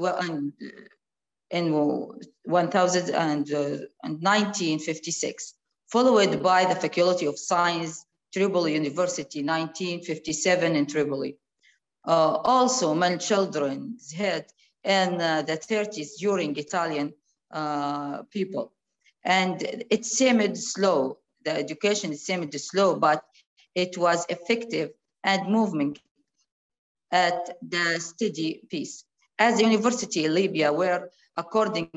in 1956, followed by the Faculty of Science, Tripoli University, 1957 in Tripoli. Uh, also, many children's had in uh, the 30s during Italian uh, people. And it seemed slow, the education seemed slow, but it was effective and moving at the steady pace. As the university in Libya were according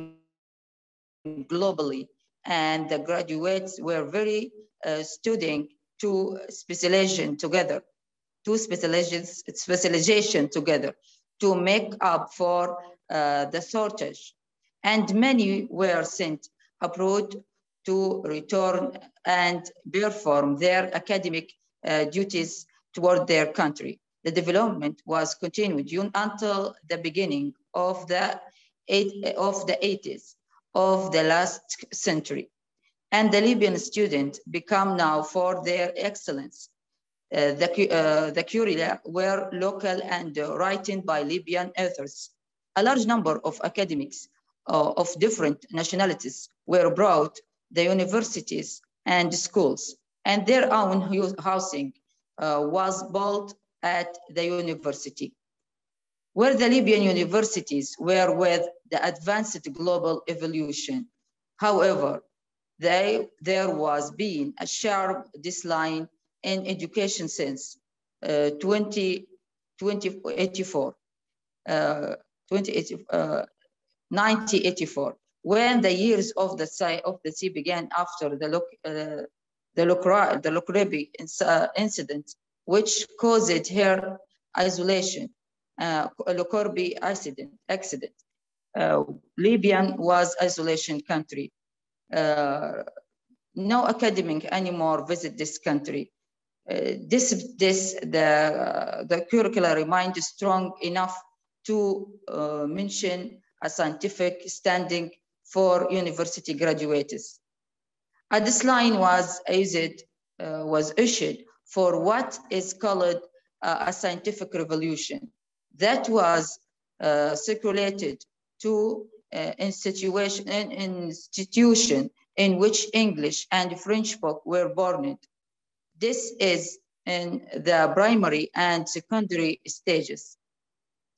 globally. And the graduates were very uh, studying to specialization together, two specializations, specialization together to make up for uh, the shortage. And many were sent abroad to return and perform their academic uh, duties toward their country. The development was continued until the beginning of the eight, of the 80s of the last century. And the Libyan students become now for their excellence. Uh, the, uh, the curricula were local and uh, written by Libyan authors. A large number of academics uh, of different nationalities were brought the universities and schools, and their own housing uh, was built at the university where the Libyan universities were with the advanced global evolution. However, they, there was being a sharp decline in education since uh, 20, 2084, uh, 20, uh, 1984, when the years of the sea, of the sea began after the, uh, the, the uh, incident, which caused her isolation uh, Lockerbie accident. accident. Uh, Libyan was isolation country. Uh, no academic anymore visit this country. Uh, this, this, the, the curricula remained strong enough to uh, mention a scientific standing for university graduates. A deadline was used, uh, was issued for what is called uh, a scientific revolution. That was uh, circulated to uh, institution, institution in which English and French book were born. This is in the primary and secondary stages.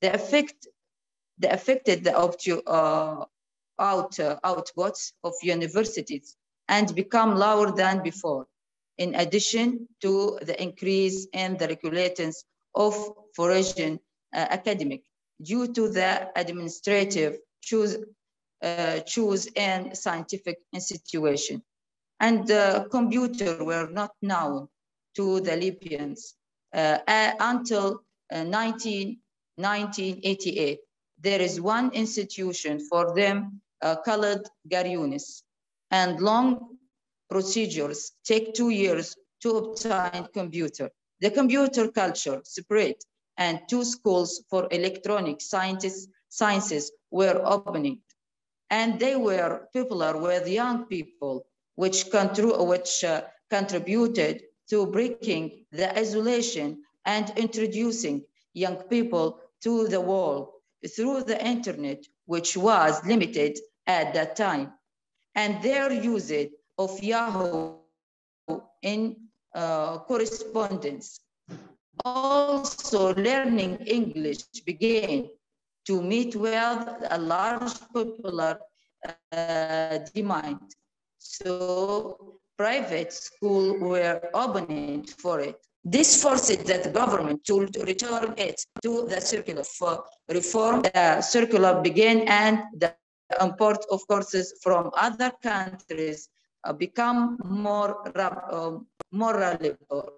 The effect, the affected the uh, out, uh, outputs of universities and become lower than before, in addition to the increase in the regulations of foreign uh, academic due to the administrative choose, uh, choose and scientific institution. And the computer were not known to the Libyans uh, until 19, uh, 1988. There is one institution for them uh, called Garyounis and long procedures take two years to obtain computer. The computer culture spread and two schools for electronic sciences, sciences were opening. And they were popular with young people, which, which uh, contributed to breaking the isolation and introducing young people to the world through the internet, which was limited at that time. And their usage of Yahoo in uh, correspondence. Also, learning English began to meet with a large popular uh, demand. So private schools were opening for it. This forced the government to return it to the circular for reform. The circular began and the import of courses from other countries uh, become more, uh, more reliable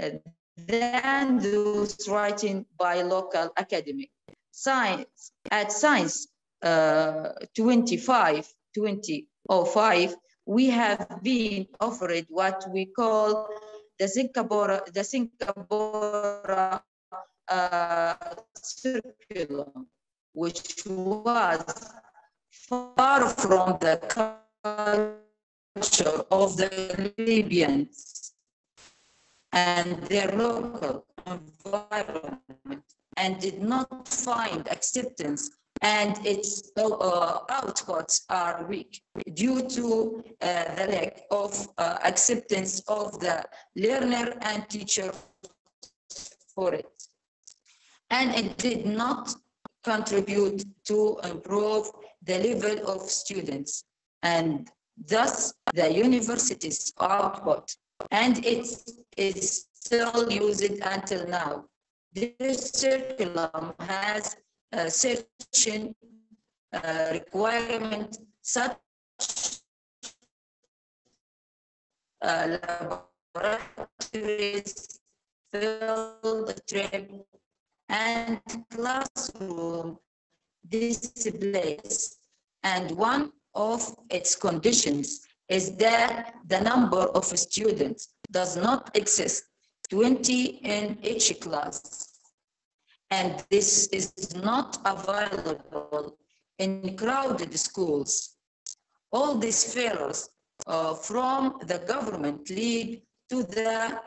uh, than those writing by local academic. Science, at Science uh, 25, 2005, we have been offered what we call the Singapore, the Singapore uh, curriculum, which was far from the culture of the Libyans and their local environment and did not find acceptance and its uh, outputs are weak due to uh, the lack of uh, acceptance of the learner and teacher for it. And it did not contribute to improve the level of students and thus the university's output and it is still used until now. This curriculum has a certain uh, requirement such uh, laboratories, field trip, and classroom displays. And one of its conditions is that the number of students does not exist 20 in each class. And this is not available in crowded schools. All these failures uh, from the government lead to the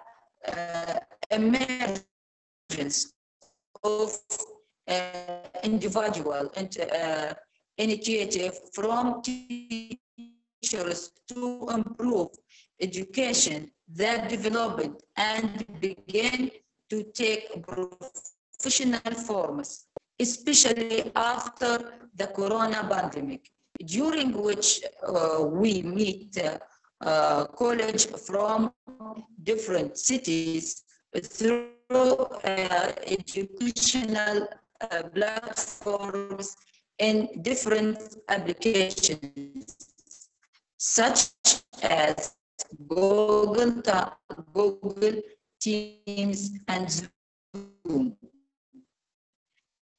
uh, emergence of uh, individual and, uh, initiative from teachers to improve education that developed and began to take professional forms, especially after the corona pandemic, during which uh, we meet uh, uh, college from different cities through uh, educational uh, platforms in different applications, such as Google, Google Teams and Zoom.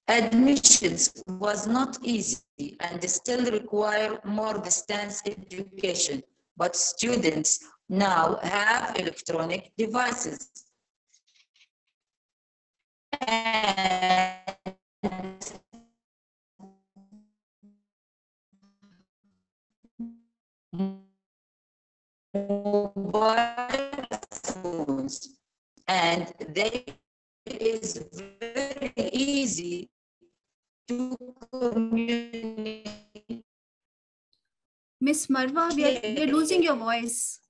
Admissions was not easy and still require more distance education, but students now have electronic devices. And mobile phones and they it is very easy to communicate. Miss Marwa, we are, we are losing your voice.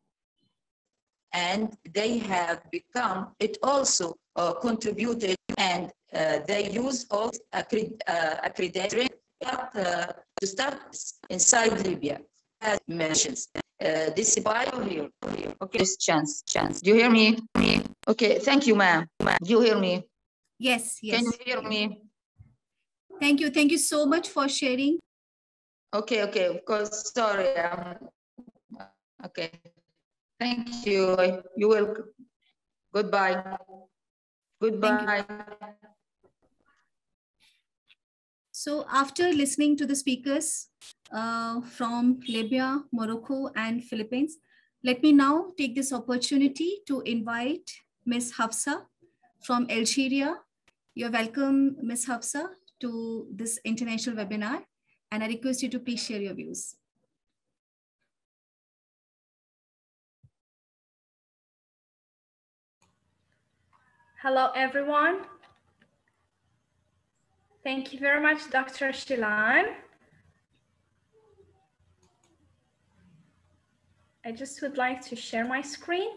And they have become, it also uh, contributed and uh, they use all uh, uh, to start inside Libya, as mentions. Uh, this here, okay, this chance, chance. Do you hear me? Okay, thank you, ma'am. Do you hear me? Yes, yes. Can you hear me? Thank you. Thank you so much for sharing. Okay, okay, of course, sorry. Um, okay, thank you. You will, goodbye. Goodbye. So after listening to the speakers uh, from Libya, Morocco, and Philippines, let me now take this opportunity to invite Ms. Hafsa from Algeria. You're welcome, Ms. Hafsa, to this international webinar, and I request you to please share your views. Hello, everyone. Thank you very much, Dr. Sheelan. I just would like to share my screen.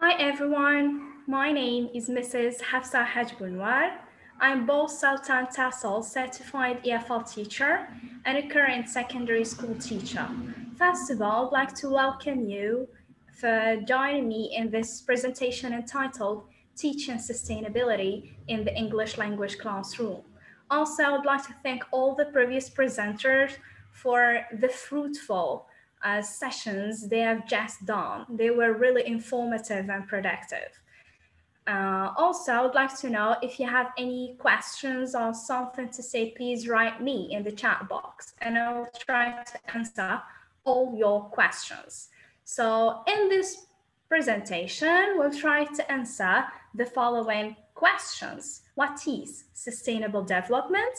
Hi everyone, my name is Mrs. Hafsa Hadj Boulenouar. I'm both CELTA and TESOL certified EFL teacher and a current secondary school teacher. First of all, I'd like to welcome you for joining me in this presentation entitled Teaching Sustainability in the English Language Classroom. Also, I would like to thank all the previous presenters for the fruitful uh, sessions they have just done. They were really informative and productive. Uh, also, I would like to know if you have any questions or something to say, please write me in the chat box and I'll try to answer all your questions. So in this presentation, we'll try to answer the following questions. What is sustainable development?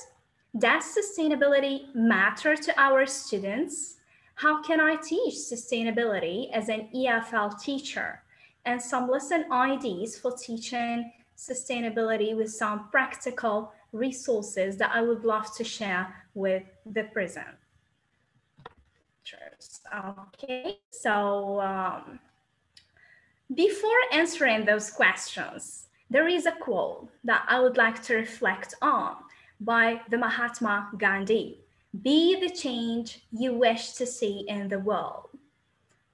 Does sustainability matter to our students? How can I teach sustainability as an EFL teacher? And some lesson ideas for teaching sustainability with some practical resources that I would love to share with the present. Okay, so um, before answering those questions, there is a quote that I would like to reflect on by the Mahatma Gandhi. Be the change you wish to see in the world.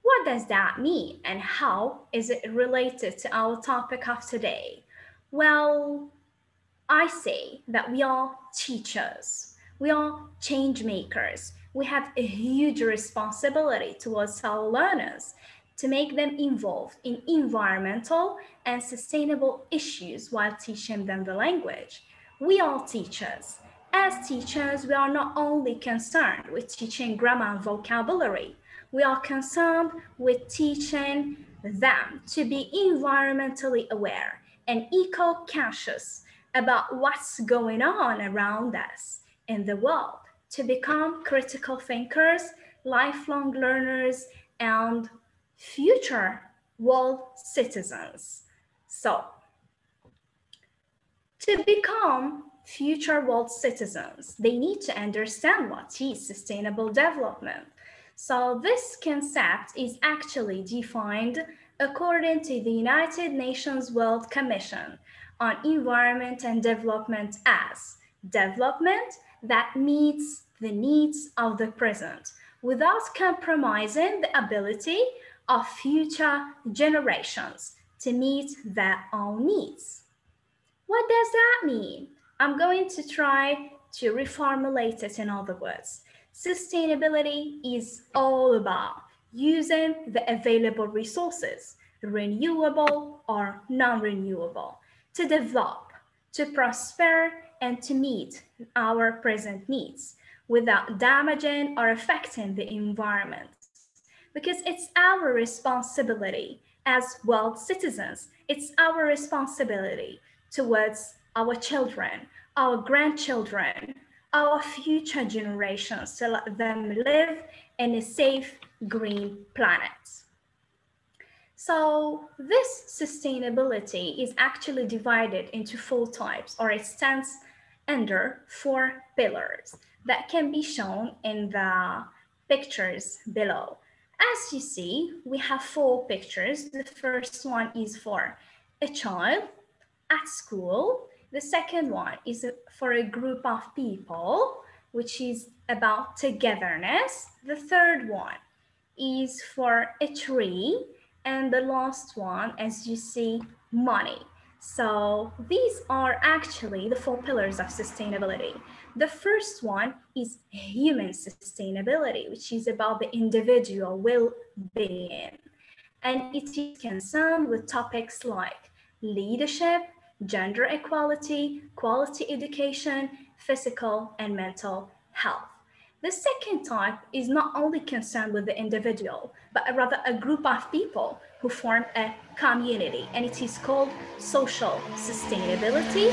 What does that mean and how is it related to our topic of today? Well, I say that we are teachers, we are change makers, we have a huge responsibility towards our learners to make them involved in environmental and sustainable issues while teaching them the language. We are teachers. As teachers, we are not only concerned with teaching grammar and vocabulary, we are concerned with teaching them to be environmentally aware and eco-conscious about what's going on around us in the world to become critical thinkers, lifelong learners, and future world citizens. So, to become future world citizens, they need to understand what is sustainable development. So this concept is actually defined according to the United Nations World Commission on Environment and Development as development that meets the needs of the present without compromising the ability of future generations to meet their own needs. What does that mean? I'm going to try to reformulate it in other words. Sustainability is all about using the available resources, renewable or non-renewable, to develop, to prosper, and to meet our present needs without damaging or affecting the environment. Because it's our responsibility as world citizens. It's our responsibility towards our children, our grandchildren, our future generations to let them live in a safe green planet. So this sustainability is actually divided into four types or it stands under four pillars that can be shown in the pictures below. As you see, we have four pictures. The first one is for a child at school. The second one is for a group of people, which is about togetherness. The third one is for a tree. And the last one, as you see, money. So these are actually the four pillars of sustainability. The first one is human sustainability, which is about the individual well-being. And it is concerned with topics like leadership, gender equality, quality education, physical and mental health. The second type is not only concerned with the individual, but rather a group of people who form a community, and it is called social sustainability.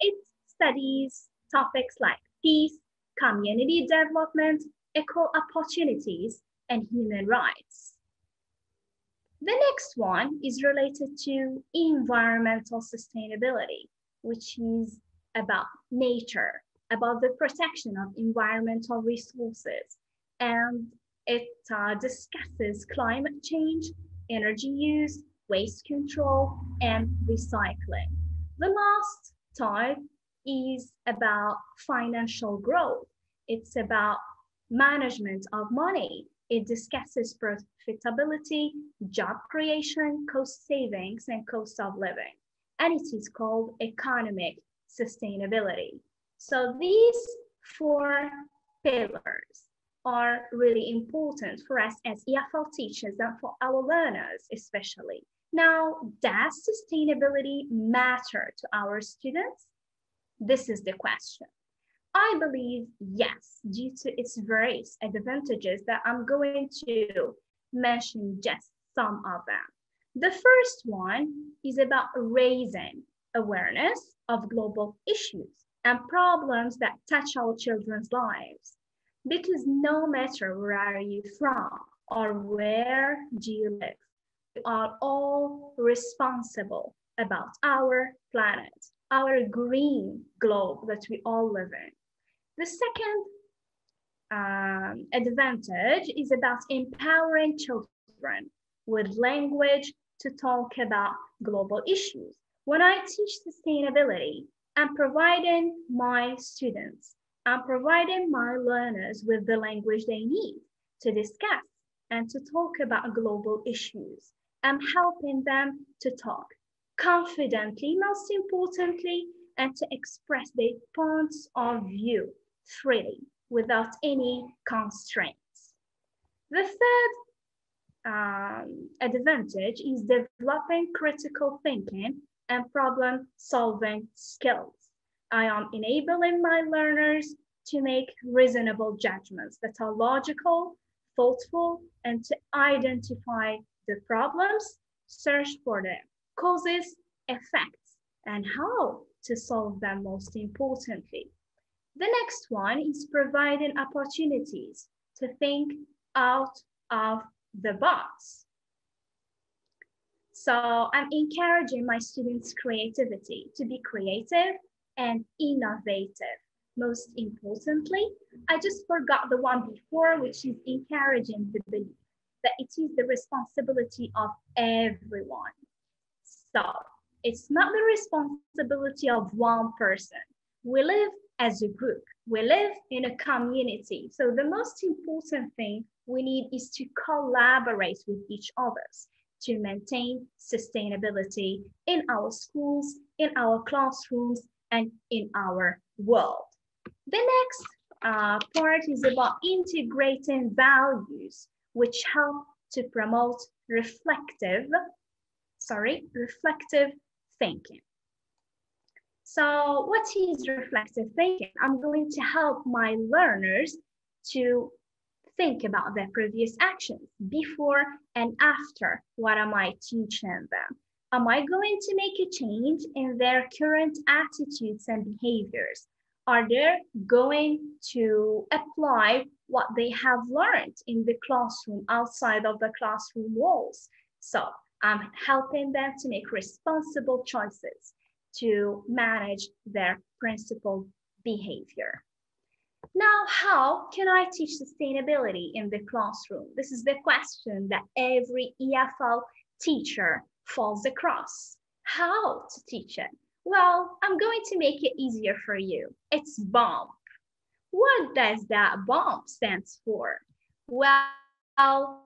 It studies topics like peace, community development, equal opportunities, and human rights. The next one is related to environmental sustainability, which is about nature, about the protection of environmental resources. And it uh, discusses climate change, energy use, waste control, and recycling. The last type is about financial growth. It's about management of money. It discusses profitability, job creation, cost savings, and cost of living. And it is called economic sustainability. So these four pillars are really important for us as EFL teachers and for our learners especially. Now, does sustainability matter to our students? This is the question. I believe yes, due to its various advantages that I'm going to mention just some of them. The first one is about raising awareness of global issues and problems that touch our children's lives. Because no matter where are you from or where do you live, we are all responsible about our planet, our green globe that we all live in. The second um, advantage is about empowering children with language to talk about global issues. When I teach sustainability, I'm providing my students, I'm providing my learners with the language they need to discuss and to talk about global issues. I'm helping them to talk confidently, most importantly, and to express their points of view freely without any constraints. The third um, advantage is developing critical thinking and problem solving skills. I am enabling my learners to make reasonable judgments that are logical, thoughtful, and to identify the problems, search for the causes, effects, and how to solve them most importantly. The next one is providing opportunities to think out of the box. So I'm encouraging my students' creativity to be creative and innovative. Most importantly, I just forgot the one before, which is encouraging the belief that it is the responsibility of everyone. So it's not the responsibility of one person. We live as a group. We live in a community. So the most important thing we need is to collaborate with each other to maintain sustainability in our schools, in our classrooms, and in our world. The next uh, part is about integrating values, which help to promote reflective, sorry, reflective thinking. So what is reflective thinking? I'm going to help my learners to think about their previous actions before and after. What am I teaching them? Am I going to make a change in their current attitudes and behaviors? Are they going to apply what they have learned in the classroom outside of the classroom walls? So I'm helping them to make responsible choices to manage their principal behavior. Now, how can I teach sustainability in the classroom? This is the question that every EFL teacher falls across. How to teach it? Well, I'm going to make it easier for you. It's BOMP. What does that BOMP stands for? Well,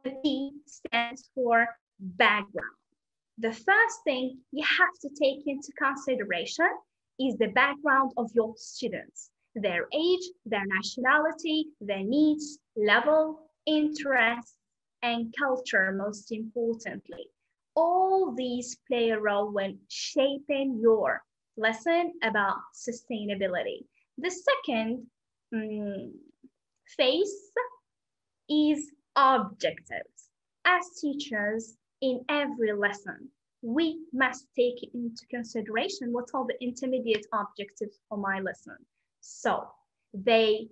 the B stands for background. The first thing you have to take into consideration is the background of your students, their age, their nationality, their needs, level, interests, and culture, most importantly. All these play a role when shaping your lesson about sustainability. The second um, phase is objectives. As teachers, in every lesson, we must take into consideration what are the intermediate objectives for my lesson. So they,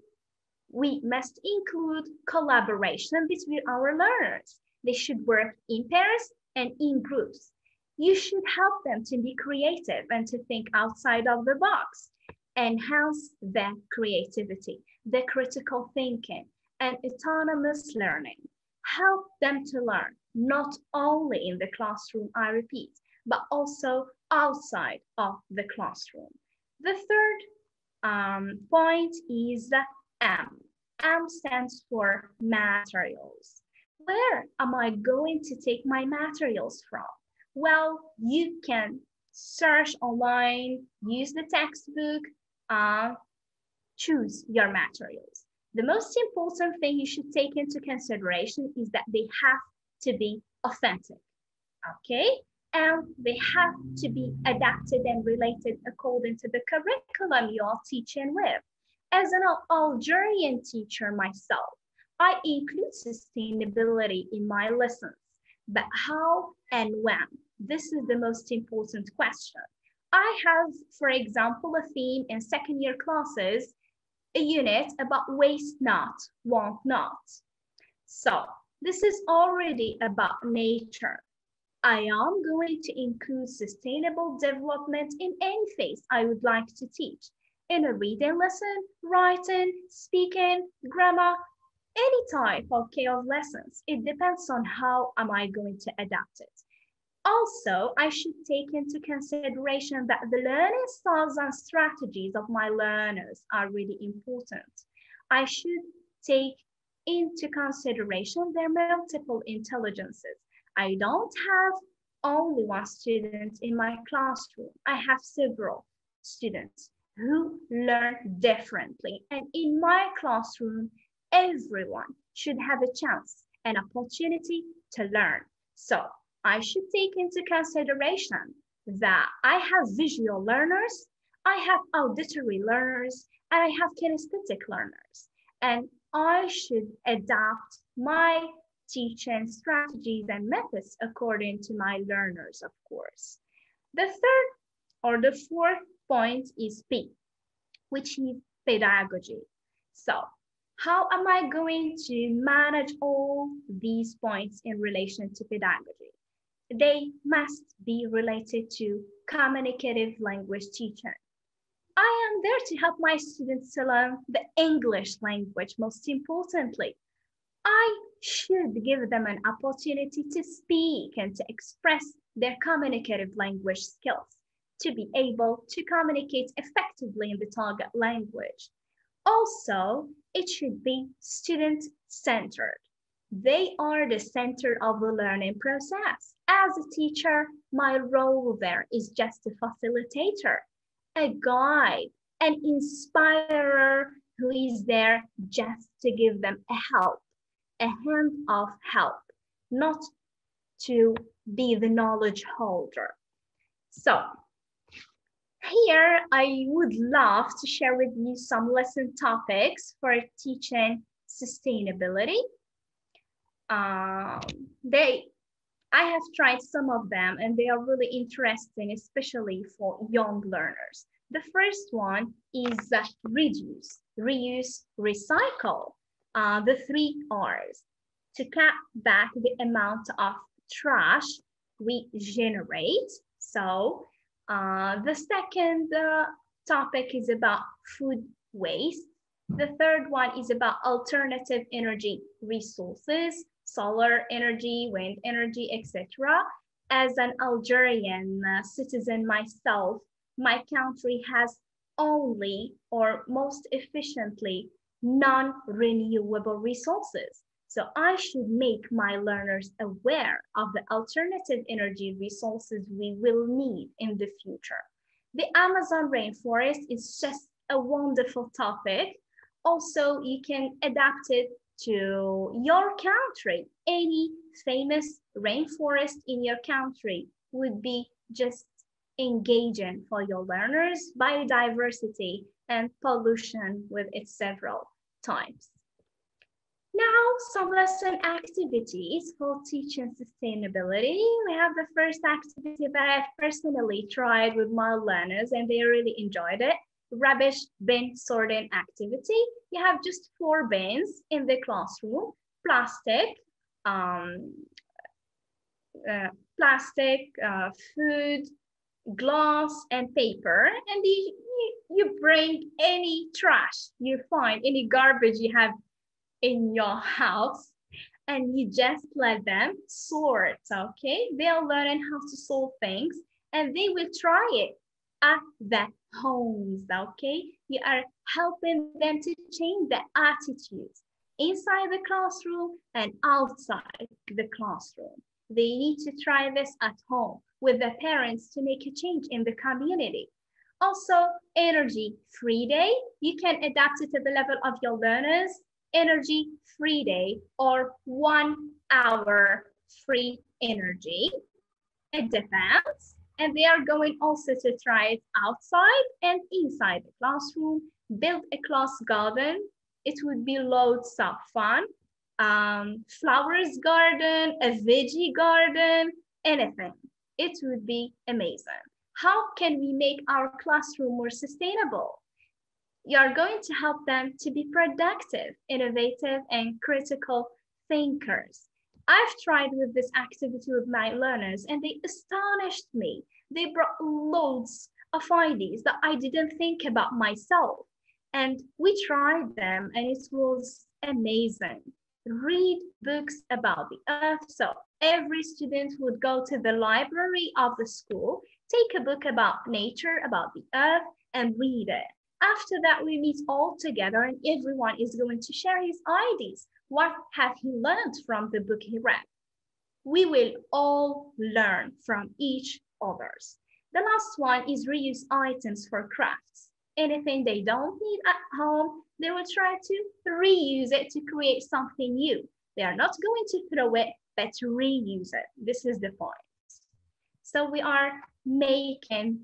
we must include collaboration between our learners. They should work in pairs and in groups. You should help them to be creative and to think outside of the box. Enhance their creativity, their critical thinking, and autonomous learning. Help them to learn not only in the classroom, I repeat, but also outside of the classroom. The third um, point is M. M stands for materials. Where am I going to take my materials from? Well, you can search online, use the textbook, uh, choose your materials. The most important thing you should take into consideration is that they have to be authentic, okay? And they have to be adapted and related according to the curriculum you are teaching with. As an Algerian teacher myself, I include sustainability in my lessons, but how and when? This is the most important question. I have, for example, a theme in second year classes, a unit about waste not, want not. So this is already about nature. I am going to include sustainable development in any phase I would like to teach. In a reading lesson, writing, speaking, grammar, any type of chaos lessons. It depends on how am I going to adapt it. Also, I should take into consideration that the learning styles and strategies of my learners are really important. I should take into consideration their multiple intelligences. I don't have only one student in my classroom. I have several students who learn differently. And in my classroom, everyone should have a chance and opportunity to learn. So I should take into consideration that I have visual learners, I have auditory learners, and I have kinesthetic learners. And I should adapt my teaching strategies and methods according to my learners, of course. The third or the fourth point is P, which is pedagogy. So how am I going to manage all these points in relation to pedagogy? They must be related to communicative language teaching. I am there to help my students to learn the English language, most importantly. I should give them an opportunity to speak and to express their communicative language skills, to be able to communicate effectively in the target language. Also, it should be student-centered. They are the center of the learning process. As a teacher, my role there is just a facilitator a guide, an inspirer who is there just to give them a help, a hand of help, not to be the knowledge holder. So here I would love to share with you some lesson topics for teaching sustainability. Um, they, I have tried some of them and they are really interesting, especially for young learners. The first one is uh, reduce, reuse, recycle, uh, the three R's. To cut back the amount of trash we generate. So uh, the second uh, topic is about food waste. The third one is about alternative energy resources, solar energy, wind energy, etc. As an Algerian uh, citizen myself, my country has only or most efficiently non-renewable resources. So I should make my learners aware of the alternative energy resources we will need in the future. The Amazon rainforest is just a wonderful topic. Also, you can adapt it to your country. Any famous rainforest in your country would be just engaging for your learners, biodiversity and pollution with its several times. Now, some lesson activities for teaching sustainability. We have the first activity that I've personally tried with my learners and they really enjoyed it. Rubbish bin sorting activity. You have just four bins in the classroom, plastic, um, uh, plastic, uh, food, glass, and paper. And you, you bring any trash you find, any garbage you have in your house and you just let them sort, okay? They're learning how to sort things and they will try it at their homes, okay? You are helping them to change the attitudes inside the classroom and outside the classroom. They need to try this at home with their parents to make a change in the community. Also, energy free day. You can adapt it to the level of your learners energy free day or one hour free energy. It depends. And they are going also to try it outside and inside the classroom, build a class garden. It would be loads of fun. Um, flowers garden, a veggie garden, anything. It would be amazing. How can we make our classroom more sustainable? you're going to help them to be productive, innovative, and critical thinkers. I've tried with this activity with my learners and they astonished me. They brought loads of ideas that I didn't think about myself. And we tried them and it was amazing. Read books about the earth. So every student would go to the library of the school, take a book about nature, about the earth, and read it. After that, we meet all together and everyone is going to share his ideas. What have he learned from the book he read? We will all learn from each others. The last one is reuse items for crafts. Anything they don't need at home, they will try to reuse it to create something new. They are not going to throw it, but reuse it. This is the point. So we are making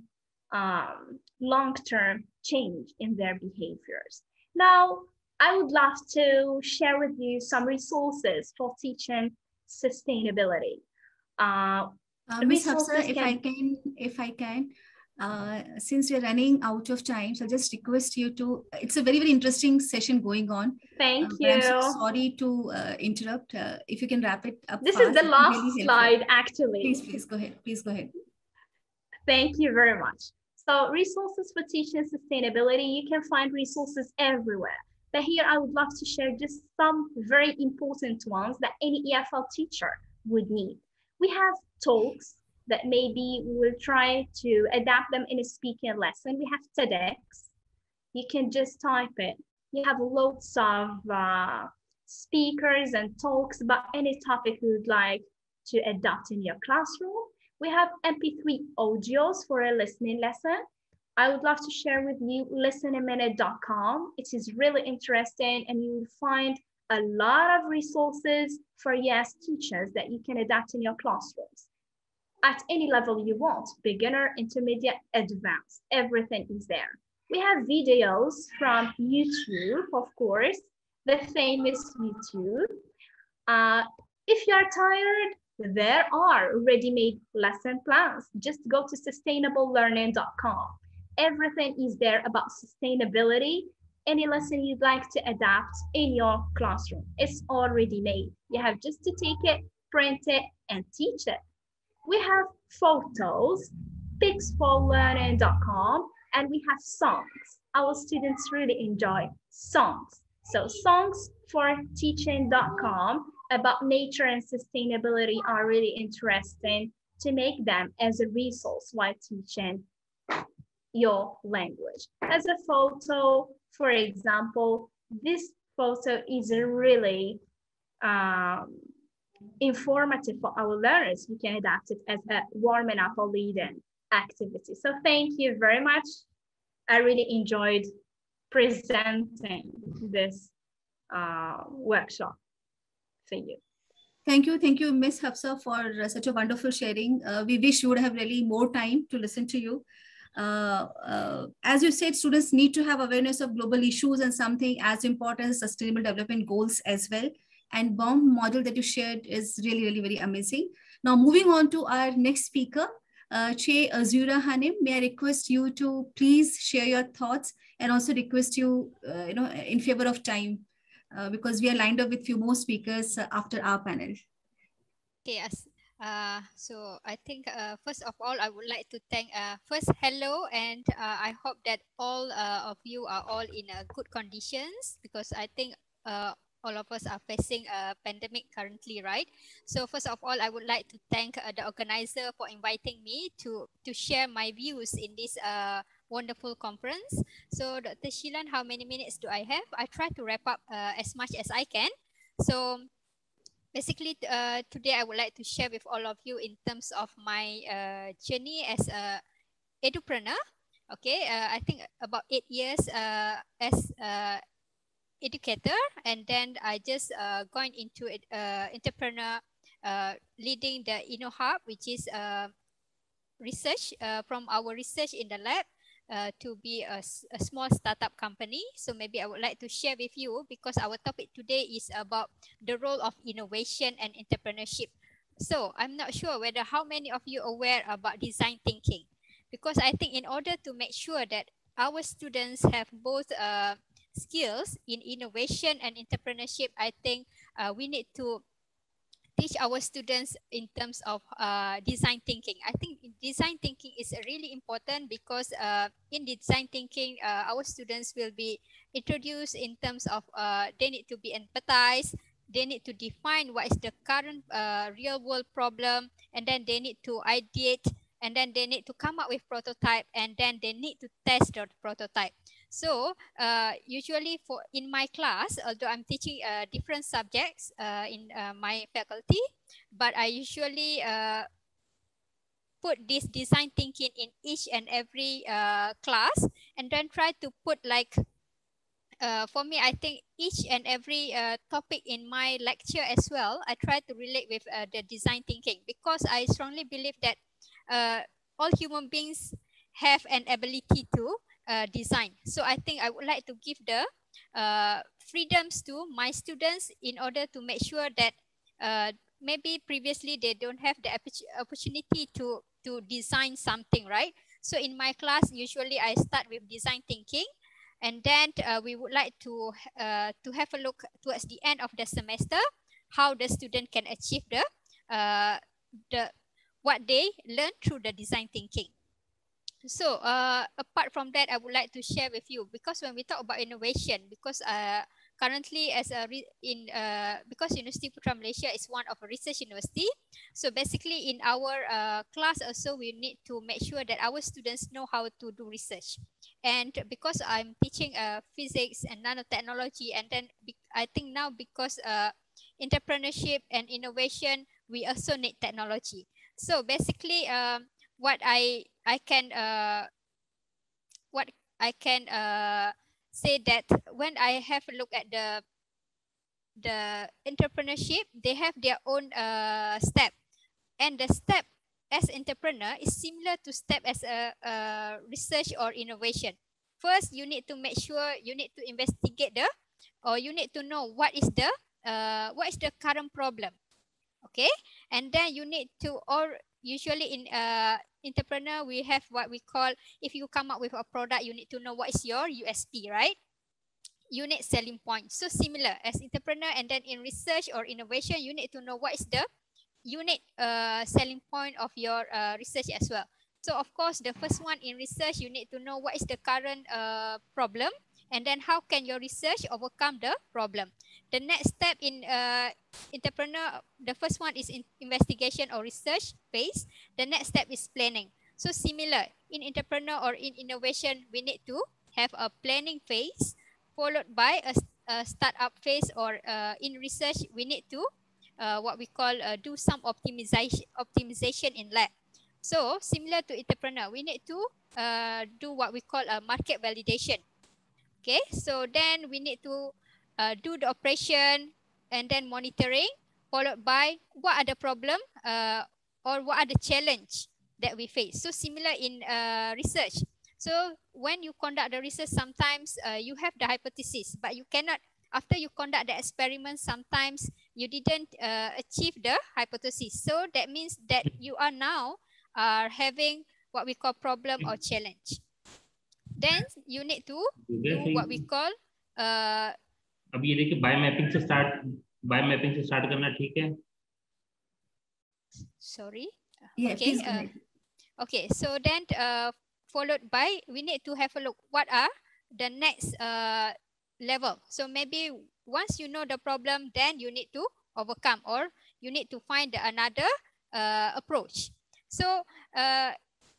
um, long-term change in their behaviors. Now, I would love to share with you some resources for teaching sustainability. Uh, uh, Ms. Hafsa, if I can, if I can, uh, since we're running out of time, so just request you to, it's a very, very interesting session going on. Thank uh, you. I'm so sorry to uh, interrupt. Uh, if you can wrap it up. This fast, is the last really slide, actually. Please, please go ahead. Please go ahead. Thank you very much. So resources for teaching sustainability, you can find resources everywhere. But here I would love to share just some very important ones that any EFL teacher would need. We have talks that maybe we'll try to adapt them in a speaking lesson. We have TEDx. You can just type it. You have lots of uh, speakers and talks about any topic you would like to adopt in your classroom. We have MP3 audios for a listening lesson. I would love to share with you listenaminute.com. It is really interesting and you will find a lot of resources for yes teachers that you can adapt in your classrooms. At any level you want, beginner, intermediate, advanced, everything is there. We have videos from YouTube, of course, The famous YouTube. Uh, if you are tired, there are ready-made lesson plans. Just go to sustainablelearning.com. Everything is there about sustainability. Any lesson you'd like to adapt in your classroom, it's already made. You have just to take it, print it, and teach it. We have photos, picsforlearning.com, and we have songs. Our students really enjoy songs. So songs for teaching.com about nature and sustainability are really interesting to make them as a resource while teaching your language. As a photo, for example, this photo is really um, informative for our learners. We can adapt it as a warming up or leading activity. So thank you very much. I really enjoyed presenting this uh, workshop for you. Thank you. Thank you, Ms. Hafsa, for such a wonderful sharing. Uh, we wish you would have really more time to listen to you. Uh, uh, as you said, students need to have awareness of global issues and something as important as sustainable development goals as well. And BOM model that you shared is really, really very amazing. Now, moving on to our next speaker, uh, Che Azura Hanim, may I request you to please share your thoughts and also request you, uh, you know, in favor of time uh, because we are lined up with few more speakers after our panel. Yes. Uh, so I think uh, first of all, I would like to thank uh, first hello and uh, I hope that all uh, of you are all in uh, good conditions because I think all of us are facing a pandemic currently, right? So first of all, I would like to thank the organizer for inviting me to to share my views in this wonderful conference. So Dr. Sheelan, how many minutes do I have? I try to wrap up as much as I can. So basically uh, today I would like to share with all of you in terms of my uh, journey as a edupreneur. Okay, uh, I think about eight years uh, as uh, educator and then I just uh, going into it, uh, entrepreneur uh, leading the InnoHub, which is uh, research uh, from our research in the lab uh, to be a, a small startup company. So maybe I would like to share with you because our topic today is about the role of innovation and entrepreneurship. So I'm not sure whether how many of you are aware about design thinking because I think in order to make sure that our students have both uh, skills in innovation and entrepreneurship, I think uh, we need to teach our students in terms of uh, design thinking. I think design thinking is really important because uh, in design thinking, uh, our students will be introduced in terms of uh, they need to be empathized, they need to define what is the current uh, real world problem, and then they need to ideate, and then they need to come up with prototype, and then they need to test the prototype. So uh, usually for in my class, although I'm teaching uh, different subjects uh, in uh, my faculty, but I usually uh, put this design thinking in each and every uh, class and then try to put like, for me, I think each and every topic in my lecture as well, I try to relate with the design thinking because I strongly believe that all human beings have an ability to uh, design. So I think I would like to give the uh, freedoms to my students in order to make sure that uh, maybe previously they don't have the opportunity to, to design something, right? So in my class, usually I start with design thinking and then uh, we would like to, uh, to have a look towards the end of the semester, how the student can achieve the, uh, the what they learn through the design thinking. So uh, apart from that, I would like to share with you because when we talk about innovation, because uh, currently as a in uh, because University Putra Malaysia is one of a research university, so basically in our uh, class also we need to make sure that our students know how to do research. And because I'm teaching uh, physics and nanotechnology, and then I think now because uh, entrepreneurship and innovation, we also need technology. So basically, um, what I I can uh, what I can uh, say that when I have a look at the the entrepreneurship, they have their own uh, step, and the step as entrepreneur is similar to step as a, a research or innovation. First, you need to make sure you need to investigate the or you need to know what is the uh, what is the current problem. Okay? And then you need to or usually in uh entrepreneur we have what we call if you come up with a product you need to know what is your usp right? Unique selling point. So similar as entrepreneur and then in research or innovation you need to know what is the unique uh, selling point of your uh, research as well. So of course the first one in research you need to know what is the current uh, problem and then how can your research overcome the problem the next step in uh, entrepreneur, the first one is in investigation or research phase. The next step is planning. So similar in entrepreneur or in innovation, we need to have a planning phase followed by a, a startup phase or uh, in research, we need to uh, what we call uh, do some optimization optimization in lab. So similar to entrepreneur, we need to uh, do what we call a market validation. Okay, so then we need to uh, do the operation and then monitoring followed by what are the problem uh, or what are the challenge that we face. So similar in uh, research. So when you conduct the research, sometimes uh, you have the hypothesis, but you cannot, after you conduct the experiment, sometimes you didn't uh, achieve the hypothesis. So that means that you are now are having what we call problem or challenge. Then you need to do what we call uh, अब ये देखिए bye mapping से start by mapping से start करना ठीक है sorry Yeah, okay please go uh, ahead. okay so then uh, followed by we need to have a look what are the next uh, level so maybe once you know the problem then you need to overcome or you need to find another uh, approach so uh,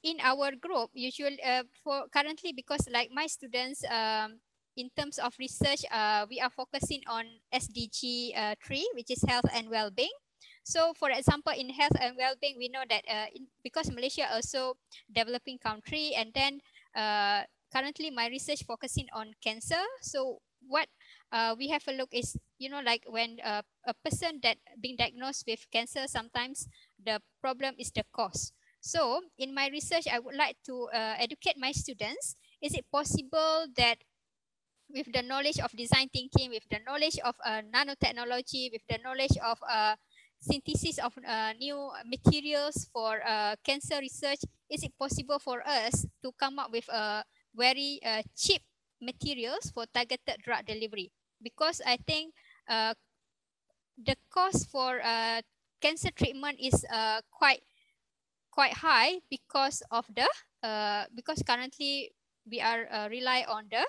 in our group usually uh, for currently because like my students um, in terms of research uh, we are focusing on sdg uh, 3 which is health and well-being so for example, in health and well-being, we know that uh, in, because Malaysia also developing country and then uh, currently my research focusing on cancer. So what uh, we have a look is, you know, like when uh, a person that being diagnosed with cancer, sometimes the problem is the cause. So in my research, I would like to uh, educate my students. Is it possible that with the knowledge of design thinking, with the knowledge of uh, nanotechnology, with the knowledge of uh, synthesis of uh, new materials for uh, cancer research, is it possible for us to come up with a very uh, cheap materials for targeted drug delivery? Because I think uh, the cost for uh, cancer treatment is uh, quite quite high because of the uh, because currently we are uh, rely on the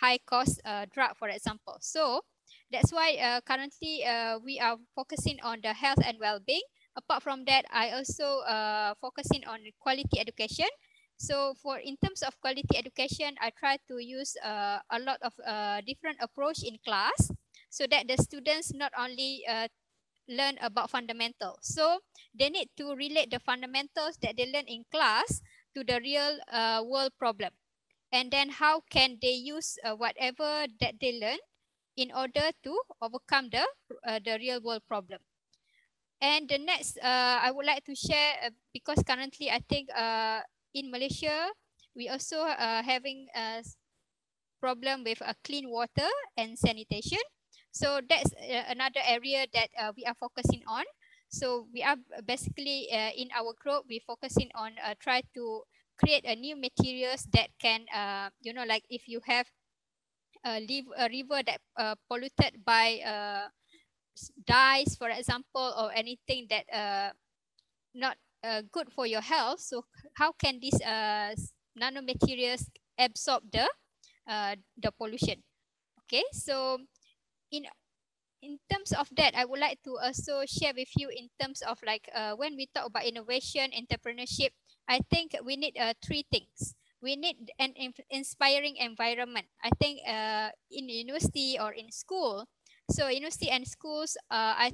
high cost uh, drug, for example. So that's why uh, currently uh, we are focusing on the health and well-being. Apart from that, I also uh, focusing on quality education. So for in terms of quality education, I try to use uh, a lot of uh, different approach in class so that the students not only uh, learn about fundamentals. So they need to relate the fundamentals that they learn in class to the real uh, world problem. And then how can they use uh, whatever that they learn in order to overcome the, uh, the real world problem. And the next, uh, I would like to share uh, because currently I think uh, in Malaysia, we also uh, having a problem with uh, clean water and sanitation. So that's uh, another area that we are focusing on. So we are basically in our group, we're focusing on try to create a new materials that can, uh, you know, like if you have a, live, a river that uh, polluted by uh, dyes, for example, or anything that uh, not uh, good for your health. So how can these uh, nanomaterials absorb the uh, the pollution? Okay, so in in terms of that, I would like to also share with you in terms of like uh, when we talk about innovation, entrepreneurship, I think we need uh, three things. We need an in- inspiring environment. I think uh, in university or in school, so university and schools, uh, I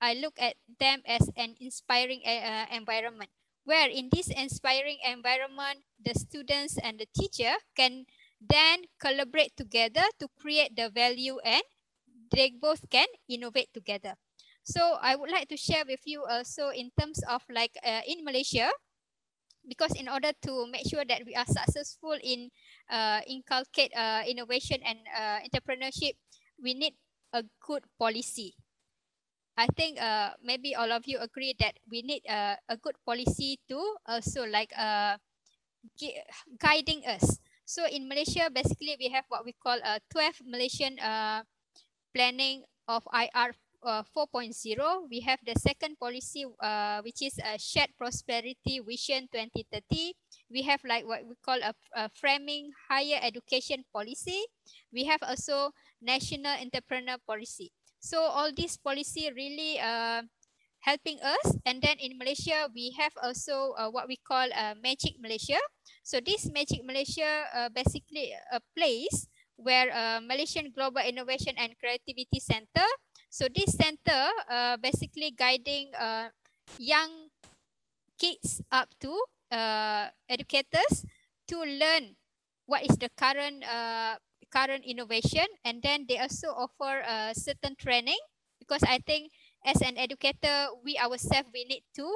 I look at them as an inspiring uh, environment where in this inspiring environment, the students and the teacher can then collaborate together to create the value and they both can innovate together. So I would like to share with you also in terms of like uh, in Malaysia, because in order to make sure that we are successful in uh, inculcate uh, innovation and uh, entrepreneurship, we need a good policy. I think uh, maybe all of you agree that we need uh, a good policy to also like uh, guiding us. So in Malaysia, basically we have what we call a 12 Malaysian uh, planning of IR uh, 4.0. We have the second policy, uh, which is a shared prosperity vision 2030. We have like what we call a, a framing higher education policy. We have also national entrepreneur policy. So all this policy really uh, helping us. And then in Malaysia, we have also uh, what we call uh, Magic Malaysia. So this Magic Malaysia uh, basically a place where uh, Malaysian Global Innovation and Creativity Center. So this center uh, basically guiding uh, young kids up to uh, educators to learn what is the current uh, current innovation and then they also offer a certain training because I think as an educator, we ourselves, we need to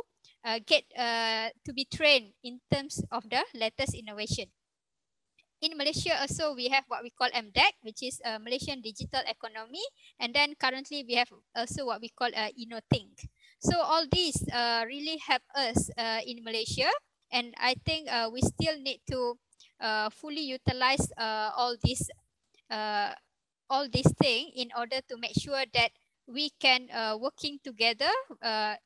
uh, get uh, to be trained in terms of the latest innovation. In Malaysia also, we have what we call MDEC, which is a Malaysian Digital Economy. And then currently we have also what we call uh, InnoThink. So all these uh, really help us uh, in Malaysia. And I think uh, we still need to uh, fully utilize uh, all these uh, all these things in order to make sure that we can uh, working together uh,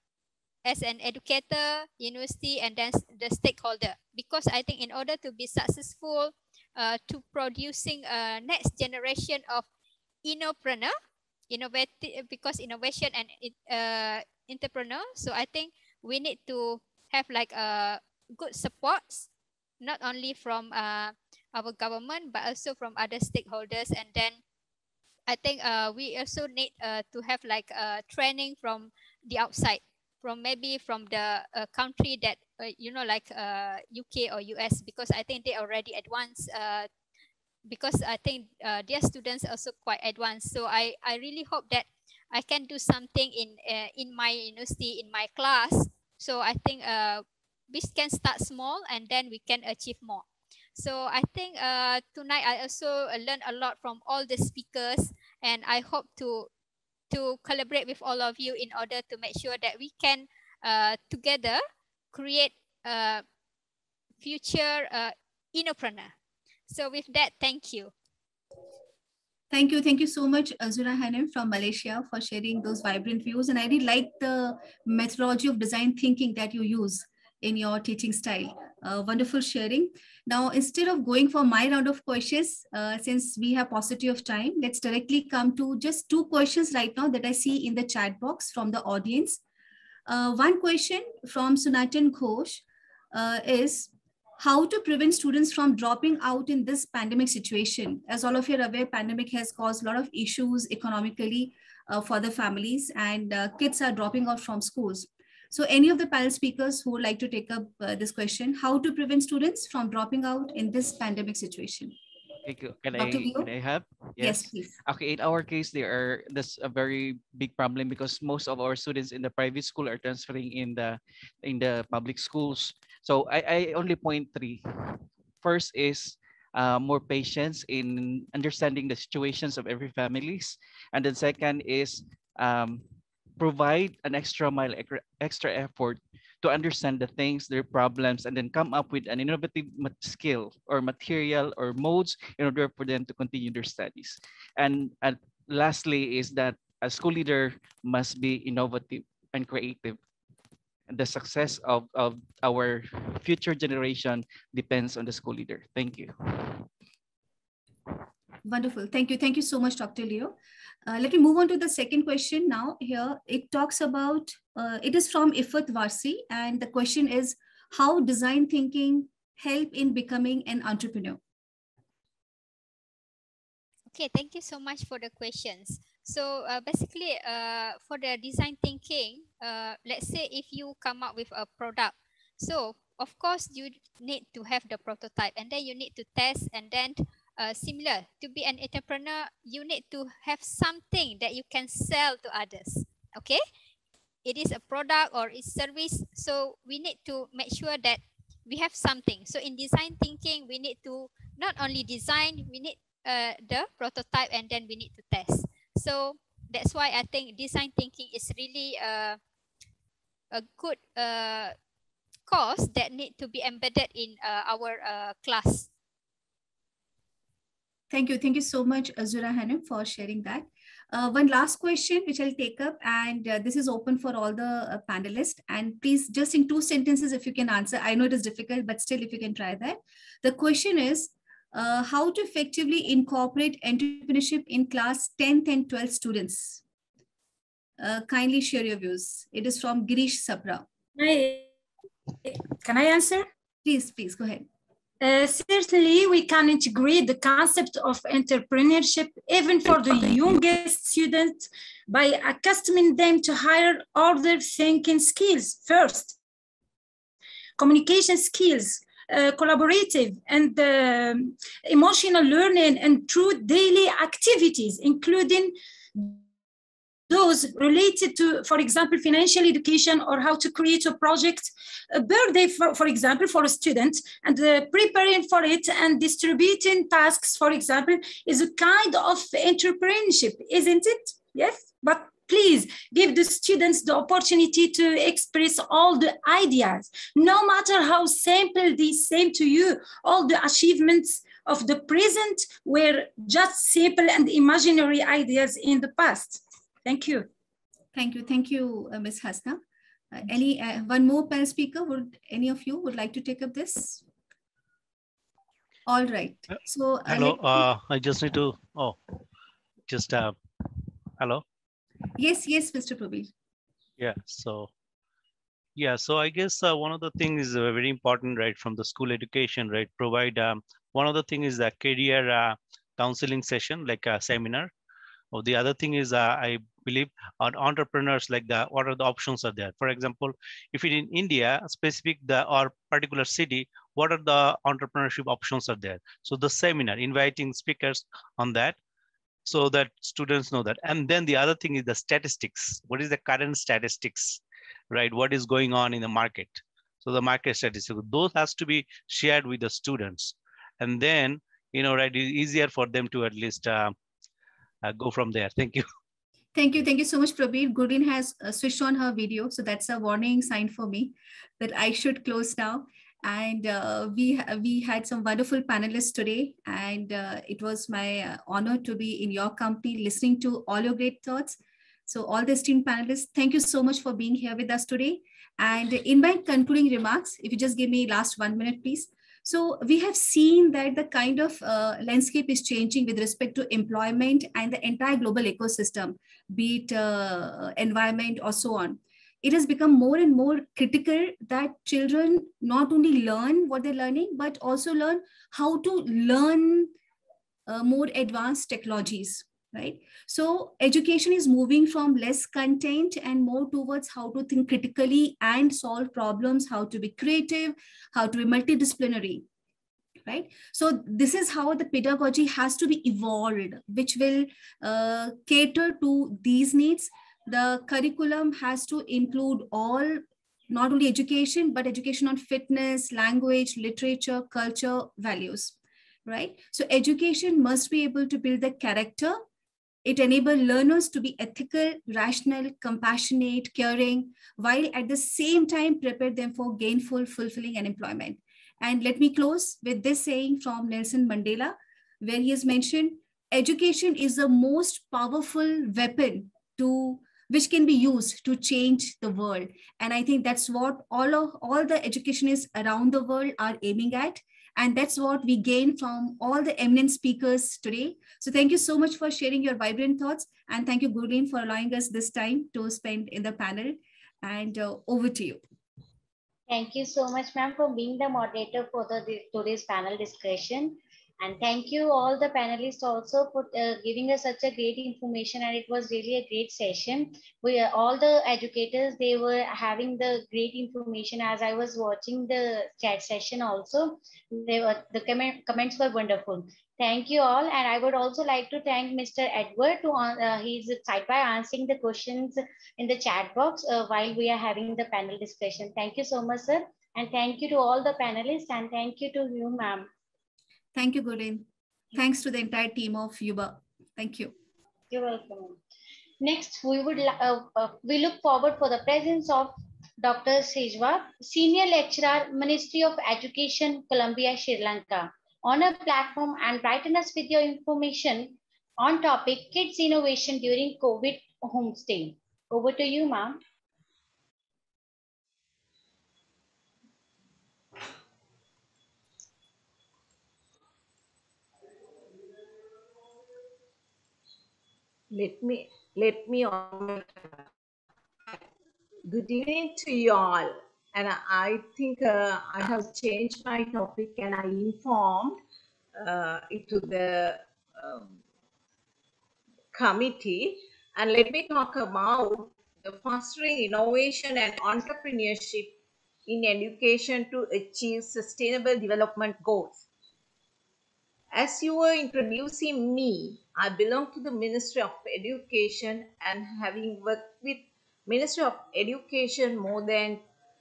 as an educator, university, and then the stakeholder. Because I think in order to be successful uh, to producing a next generation of innopreneur, innovative because innovation and uh, entrepreneur. So I think we need to have like a good supports, not only from uh, our government, but also from other stakeholders. And then I think uh, we also need uh, to have like uh, training from the outside, from maybe from the uh, country that, uh, you know, like uh, UK or US, because I think they already advanced uh, because I think uh, their students also quite advanced. So I, I really hope that I can do something in uh, in my university, in my class. So I think we can start small and then we can achieve more. So I think tonight I also learned a lot from all the speakers and I hope to to collaborate with all of you in order to make sure that we can uh, together create a future uh, innopreneur. So with that, thank you. Thank you. Thank you so much, Azura Hanim from Malaysia for sharing those vibrant views. And I really like the methodology of design thinking that you use in your teaching style. Uh, wonderful sharing. Now, instead of going for my round of questions, uh, since we have paucity of time, let's directly come to just two questions right now that I see in the chat box from the audience. Uh, one question from Sunatan Ghosh uh, is, how to prevent students from dropping out in this pandemic situation. As all of you are aware, pandemic has caused a lot of issues economically uh, for the families and uh, kids are dropping out from schools. So any of the panel speakers who would like to take up uh, this question, how to prevent students from dropping out in this pandemic situation? Okay, can Dr. I can I have? Yes, please. Okay, in our case, there are that's a very big problem because most of our students in the private school are transferring in the in the public schools. So I, I only point three. First is uh, more patience in understanding the situations of every families, and then second is um, provide an extra mile extra- effort to understand the things, their problems, and then come up with an innovative skill or material or modes in order for them to continue their studies. And, and lastly is that a school leader must be innovative and creative. And the success of, of our future generation depends on the school leader. Thank you. Wonderful. Thank you. Thank you so much, Dr. Leo. Uh, let me move on to the second question now. Here it talks about, uh, it is from Ifat Varsi, and the question is how design thinking help in becoming an entrepreneur? Okay, thank you so much for the questions. So uh, basically, uh, for the design thinking, uh, let's say if you come up with a product, so of course you need to have the prototype and then you need to test and then uh, similar to be an entrepreneur, you need to have something that you can sell to others. Okay, it is a product or it's service, so we need to make sure that we have something. So in design thinking, we need to not only design, we need uh, the prototype and then we need to test. So that's why I think design thinking is really uh, a good uh, course that need to be embedded in uh, our uh, class. Thank you. Thank you so much, Azura Hanim, for sharing that. Uh, one last question, which I'll take up, and uh, this is open for all the uh, panelists. And please, just in two sentences, if you can answer. I know it is difficult, but still, if you can try that. The question is, uh, how to effectively incorporate entrepreneurship in class 10th and 12th students? Uh, kindly share your views. It is from Girish Sapra. Can I answer? Please, please, go ahead. Uh, certainly, we can integrate the concept of entrepreneurship even for the youngest students by accustoming them to higher order thinking skills first. Communication skills, uh, collaborative and uh, emotional learning and through daily activities, including those related to, for example, financial education or how to create a project, a birthday, for, for example, for a student, and uh, preparing for it and distributing tasks, for example, is a kind of entrepreneurship, isn't it? Yes, but please give the students the opportunity to express all the ideas, no matter how simple they seem to you, all the achievements of the present were just simple and imaginary ideas in the past. Thank you. Thank you. Thank you, uh, Ms. Hassna. Uh, any uh, one more panel speaker? Would any of you would like to take up this? All right. So hello. Uh, I just need to. Oh, just uh, hello. Yes. Yes, Mr. Probir. Yeah. So. Yeah. So I guess uh, one of the things is uh, very important, right, from the school education, right? Provide um, one of the thing is the career uh, counseling session, like a seminar. Or the other thing is, uh, I believe on entrepreneurs like the what are the options are there? For example if in india specific the or particular city what are the entrepreneurship options are there? So the seminar inviting speakers on that so that students know that. And then the other thing is the statistics. What is the current statistics right? What is going on in the market? So the market statistics those has to be shared with the students. And then you know right it's easier for them to at least uh, uh, go from there. Thank you Thank you. Thank you so much, Probir. Gurleen has uh, switched on her video. So that's a warning sign for me that I should close now. And uh, we, we had some wonderful panelists today. And uh, it was my uh, honor to be in your company, listening to all your great thoughts. So all the esteemed panelists, thank you so much for being here with us today. And in my concluding remarks, if you just give me last one minute, please. So we have seen that the kind of uh, landscape is changing with respect to employment and the entire global ecosystem, be it uh, environment or so on. It has become more and more critical that children not only learn what they're learning, but also learn how to learn uh, more advanced technologies right? So education is moving from less content and more towards how to think critically and solve problems, how to be creative, how to be multidisciplinary, right? So this is how the pedagogy has to be evolved, which will uh, cater to these needs. The curriculum has to include all not only education, but education on fitness, language, literature, culture, values, right? So education must be able to build the character it enables learners to be ethical, rational, compassionate, caring, while at the same time prepare them for gainful, fulfilling and employment. And let me close with this saying from Nelson Mandela, where he has mentioned, education is the most powerful weapon to which can be used to change the world. And I think that's what all of all the educationists around the world are aiming at. And that's what we gain from all the eminent speakers today. So thank you so much for sharing your vibrant thoughts. And thank you, Gurleen, for allowing us this time to spend in the panel. And uh, over to you. Thank you so much, ma'am, for being the moderator for the, today's panel discussion. And thank you all the panelists also for uh, giving us such a great information and it was really a great session. We uh, all the educators, they were having the great information as I was watching the chat session also. They were, the comment, comments were wonderful. Thank you all. And I would also like to thank Mr. Edward to uh, he's side by answering the questions in the chat box uh, while we are having the panel discussion. Thank you so much, sir. And thank you to all the panelists and thank you to you, ma'am. Thank you, Gurleen. Thanks to the entire team of Yuva. Thank you. You're welcome. Next, we would uh, uh, we look forward for the presence of Dr. Sujeewa, Senior Lecturer, Ministry of Education, Colombo, Sri Lanka, on a platform and brighten us with your information on topic Kids Innovation during COVID homestay. Over to you, ma'am. Let me let me on good evening to you all. And i think uh, i have changed my topic and i informed uh, it to the um, committee. And let me talk about the fostering innovation and entrepreneurship in education to achieve sustainable development goals as you were introducing me, I belong to the Ministry of Education and having worked with Ministry of Education more than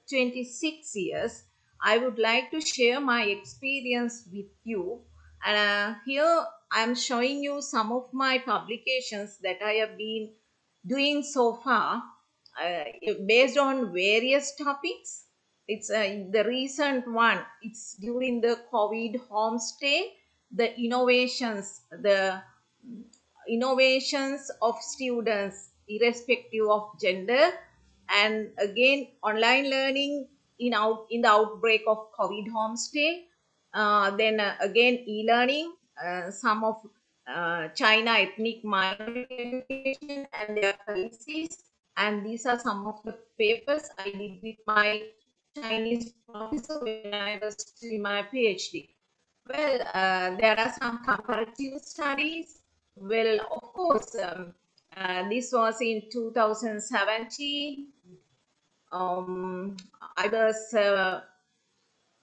26 years, I would like to share my experience with you. And uh, here I'm showing you some of my publications that I have been doing so far uh, based on various topics. It's uh, the recent one. It's during the COVID homestay the innovations, the innovations of students irrespective of gender. And again online learning in out in the outbreak of covid homestay. Uh, then uh, again e-learning uh, some of uh, china ethnic minority and their policies. And these are some of the papers i did with my chinese professor when i was doing my phd well, uh, there are some comparative studies. Well, of course, um, uh, this was in 2017. Um, I was a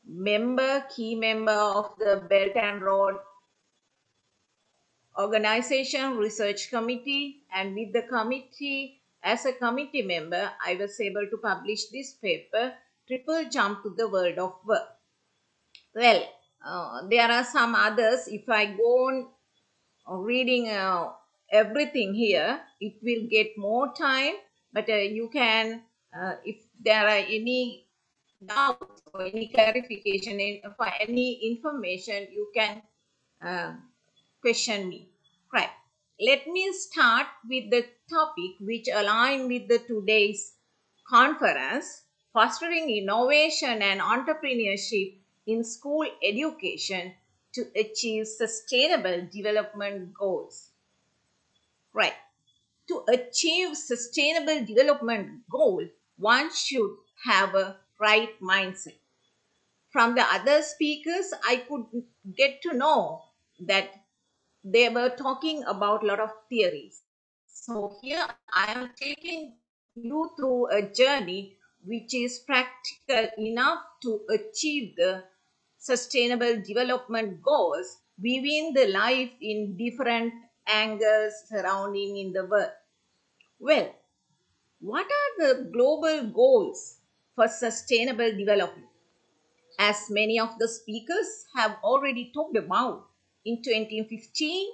member, key member of the Belt and Road Organization Research Committee, and with the committee, as a committee member, I was able to publish this paper, Triple Jump to the World of Work. Well, uh, there are some others. If I go on uh, reading uh, everything here, it will get more time. But uh, you can, uh, if there are any doubts or any clarification in, for any information, you can question me. Right. Let me start with the topic which align with the today's conference, fostering innovation and entrepreneurship in school education to achieve sustainable development goals. Right. To achieve sustainable development goal, one should have a right mindset. From the other speakers, I could get to know that they were talking about a lot of theories. So here I am taking you through a journey which is practical enough to achieve the sustainable development goals viewing the life in different angles surrounding in the world. Well, what are the global goals for sustainable development? As many of the speakers have already talked about, in 2015,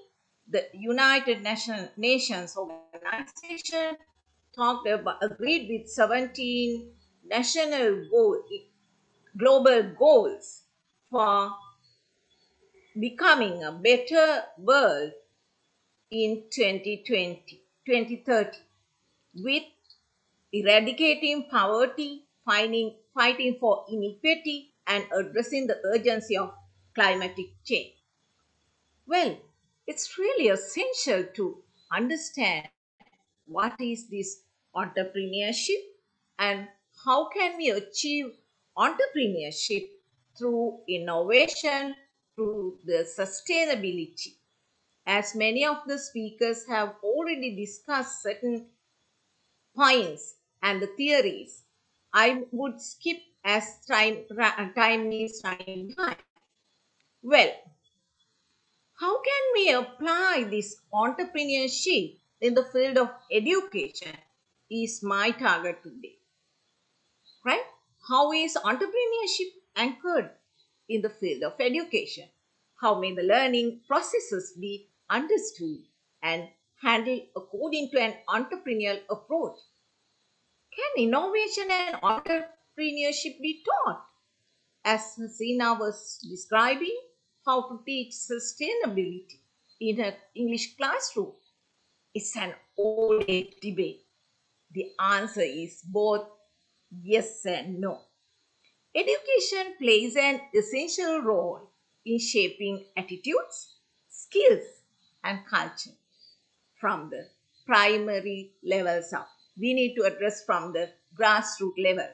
the United Nations Organization talked about, agreed with 17 national goal, global goals for becoming a better world in 2020, 2030 with eradicating poverty, finding, fighting for inequity, and addressing the urgency of climatic change. Well, it's really essential to understand what is this entrepreneurship and how can we achieve entrepreneurship through innovation, through the sustainability. As many of the speakers have already discussed certain points and the theories, I would skip as time, time is running time. Well, how can we apply this entrepreneurship in the field of education is my target today. Right? How is entrepreneurship anchored in the field of education. How may the learning processes be understood and handled according to an entrepreneurial approach? Can innovation and entrepreneurship be taught? As Hasina was describing, how to teach sustainability in an English classroom. It's an old debate. The answer is both yes and no. Education plays an essential role in shaping attitudes, skills, and culture from the primary levels up. We need to address from the grassroots level.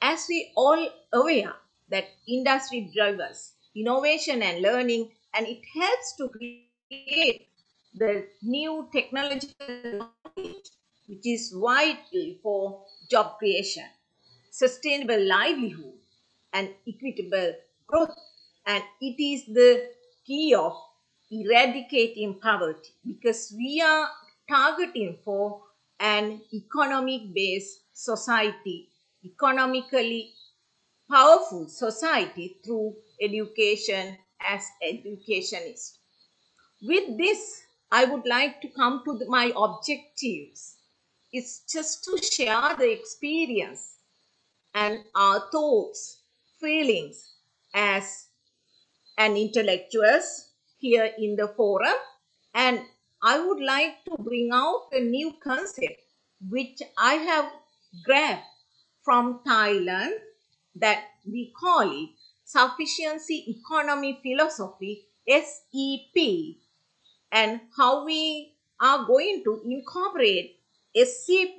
As we all aware that industry drivers innovation and learning and it helps to create the new technological knowledge which is vital for job creation, sustainable livelihood, and equitable growth. And it is the key of eradicating poverty because we are targeting for an economic based society, economically powerful society through education as educationist. With this, I would like to come to the, my objectives. It's just to share the experience and our thoughts, feelings as an intellectuals here in the forum. And I would like to bring out a new concept which I have grabbed from Thailand that we call it sufficiency economy philosophy SEP and how we are going to incorporate SEP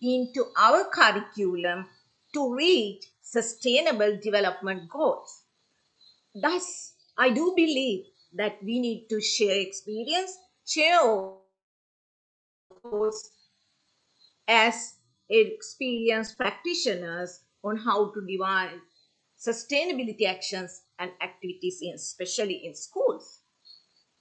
into our curriculum to reach sustainable development goals. Thus, I do believe that we need to share experience, share as experienced practitioners on how to devise sustainability actions and activities in especially in schools.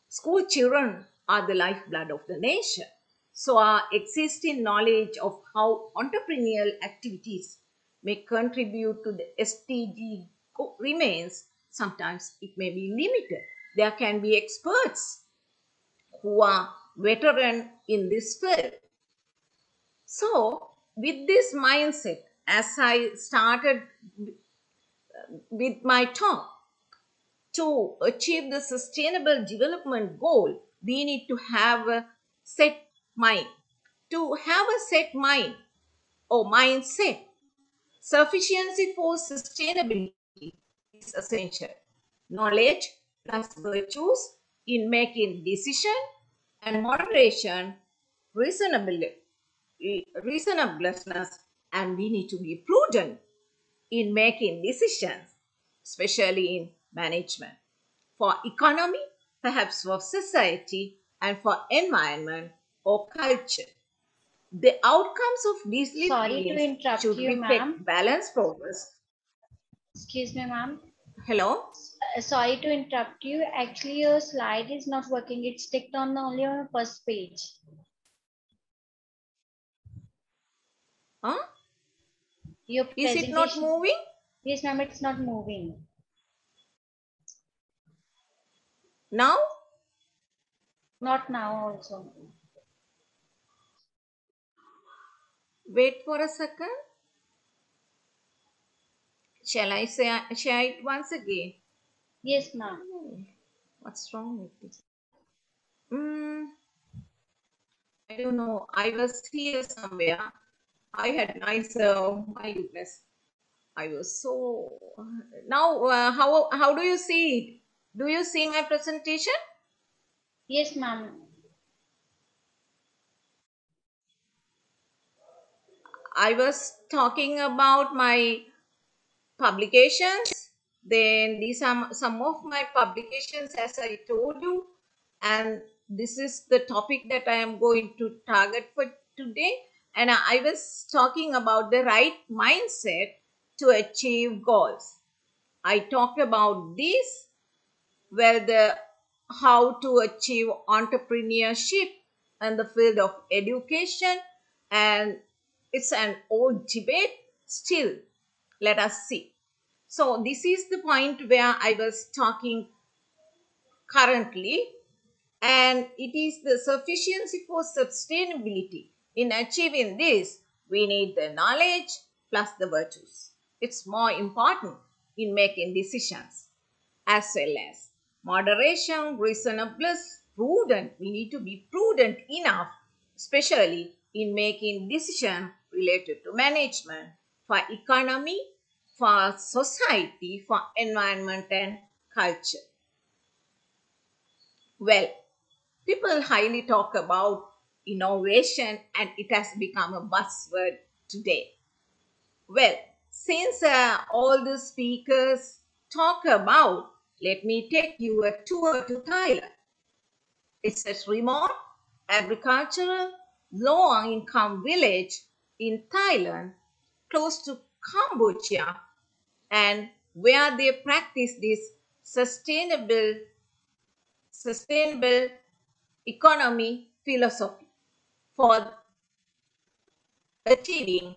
School children are the lifeblood of the nation. So our existing knowledge of how entrepreneurial activities may contribute to the SDG remains, sometimes it may be limited. There can be experts who are veteran in this field. So with this mindset, as I started with my talk, to achieve the sustainable development goal, we need to have a set mind. To have a set mind or mindset, sufficiency for sustainability is essential. Knowledge plus virtues in making decision and moderation, reasonableness, reasonableness, and we need to be prudent in making decisions, especially in management. For economy, perhaps for society, and for environment or culture. The outcomes of these Sorry to interrupt should you, reflect balanced progress. Excuse me, ma'am. Hello? Uh, Sorry to interrupt you. Actually, your slide is not working. It's sticked on the only on the first page. Huh? Your Is it not presentation- moving? Yes, ma'am. It's not moving. Now? Not now also. Wait for a second. Shall I say, share it once again? Yes, ma'am. What's wrong with this? Mm, I don't know. I was here somewhere. I had nice. Uh, my goodness. I was so. Now, uh, how how do you see it? Do you see my presentation? Yes, ma'am. I was talking about my publications. Then these are some of my publications, as I told you, and this is the topic that I am going to target for today. And I was talking about the right mindset to achieve goals. I talked about this, where the how to achieve entrepreneurship in the field of education, and it's an old debate still. Let us see. So this is the point where I was talking currently and it is the sufficiency for sustainability. In achieving this, we need the knowledge plus the virtues. It's more important in making decisions as well as moderation, reasonableness, prudent. We need to be prudent enough, especially in making decision related to management for economy, for society, for environment and culture. Well, people highly talk about innovation and it has become a buzzword today. Well, since uh, all the speakers talk about, let me take you a tour to Thailand. It's a remote agricultural low income village in Thailand close to Cambodia and where they practice this sustainable sustainable economy philosophy for achieving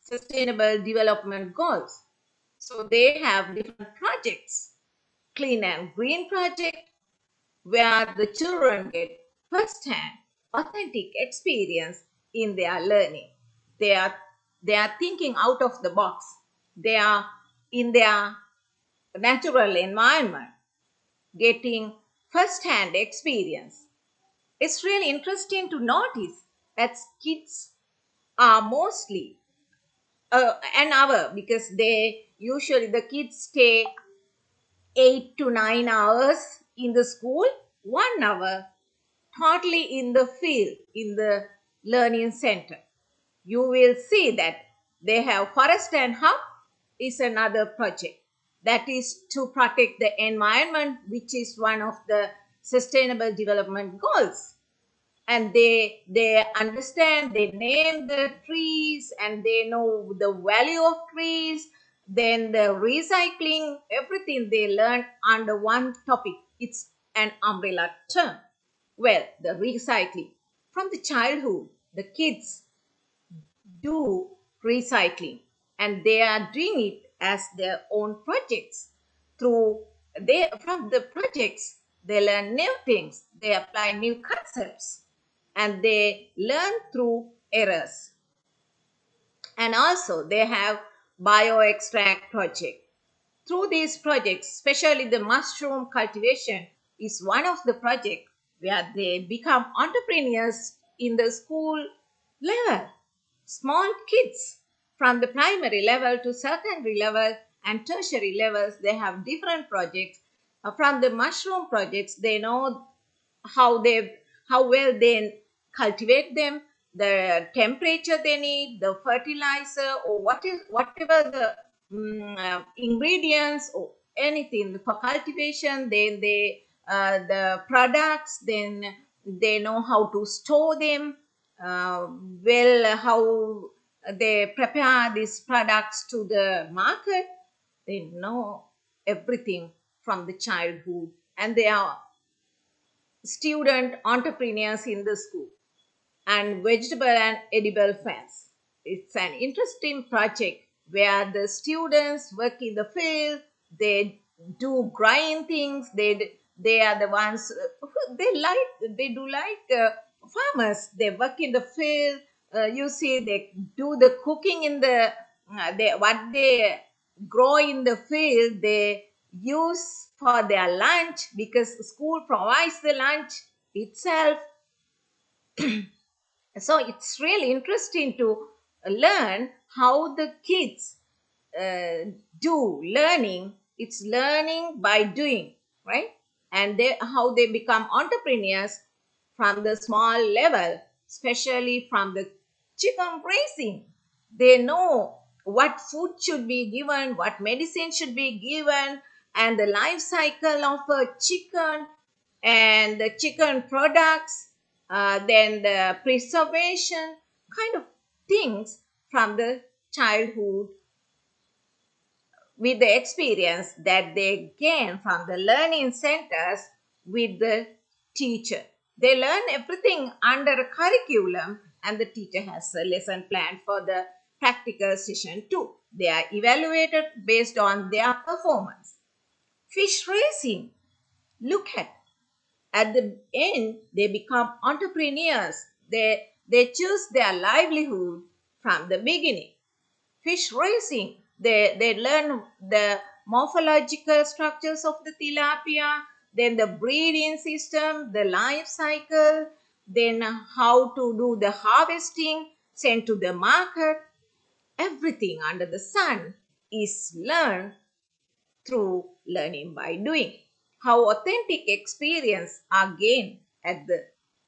sustainable development goals. So they have different projects, clean and green project, where the children get first-hand authentic experience in their learning. They are, they are thinking out of the box. They are in their natural environment, getting first-hand experience. It's really interesting to notice that kids are mostly uh, an hour because they usually the kids take eight to nine hours in the school, one hour totally in the field in the learning center. You will see that they have forest and hub is another project that is to protect the environment, which is one of the sustainable development goals. And they they understand, they name the trees and they know the value of trees, then the recycling, everything they learn under one topic. It's an umbrella term. Well, the recycling. From the childhood, the kids do recycling and they are doing it as their own projects. Through they from the projects, they learn new things, they apply new concepts, and they learn through errors. And also they have bio-extract project. Through these projects, especially the mushroom cultivation is one of the projects where they become entrepreneurs in the school level. Small kids from the primary level to secondary level and tertiary levels, they have different projects. Uh, from the mushroom projects, they know how they how well they cultivate them, the temperature they need, the fertilizer, or what is whatever the um, ingredients or anything for cultivation. Then they uh, the products. Then they know how to store them. Uh, well, how they prepare these products to the market. They know everything from the childhood and they are student entrepreneurs in the school and vegetable and edible fans. It's an interesting project where the students work in the field, they do grind things, they they are the ones they like they do like uh, farmers. They work in the field. Uh, you see they do the cooking in the uh, they what they grow in the field they use for their lunch because school provides the lunch itself. *clears throat* So it's really interesting to learn how the kids uh, do learning. It's learning by doing right and they, how they become entrepreneurs from the small level especially from the chicken raising. They know what food should be given, what medicine should be given, and the life cycle of a chicken and the chicken products, uh, then the preservation kind of things from the childhood with the experience that they gain from the learning centers with the teacher. They learn everything under a curriculum and the teacher has a lesson plan for the practical session too. They are evaluated based on their performance. Fish raising. Look at At the end, they become entrepreneurs. They, they choose their livelihood from the beginning. Fish raising, they, they learn the morphological structures of the tilapia, then the breeding system, the life cycle, then how to do the harvesting, sent to the market. Everything under the sun is learned through learning by doing. How authentic experience are gained at the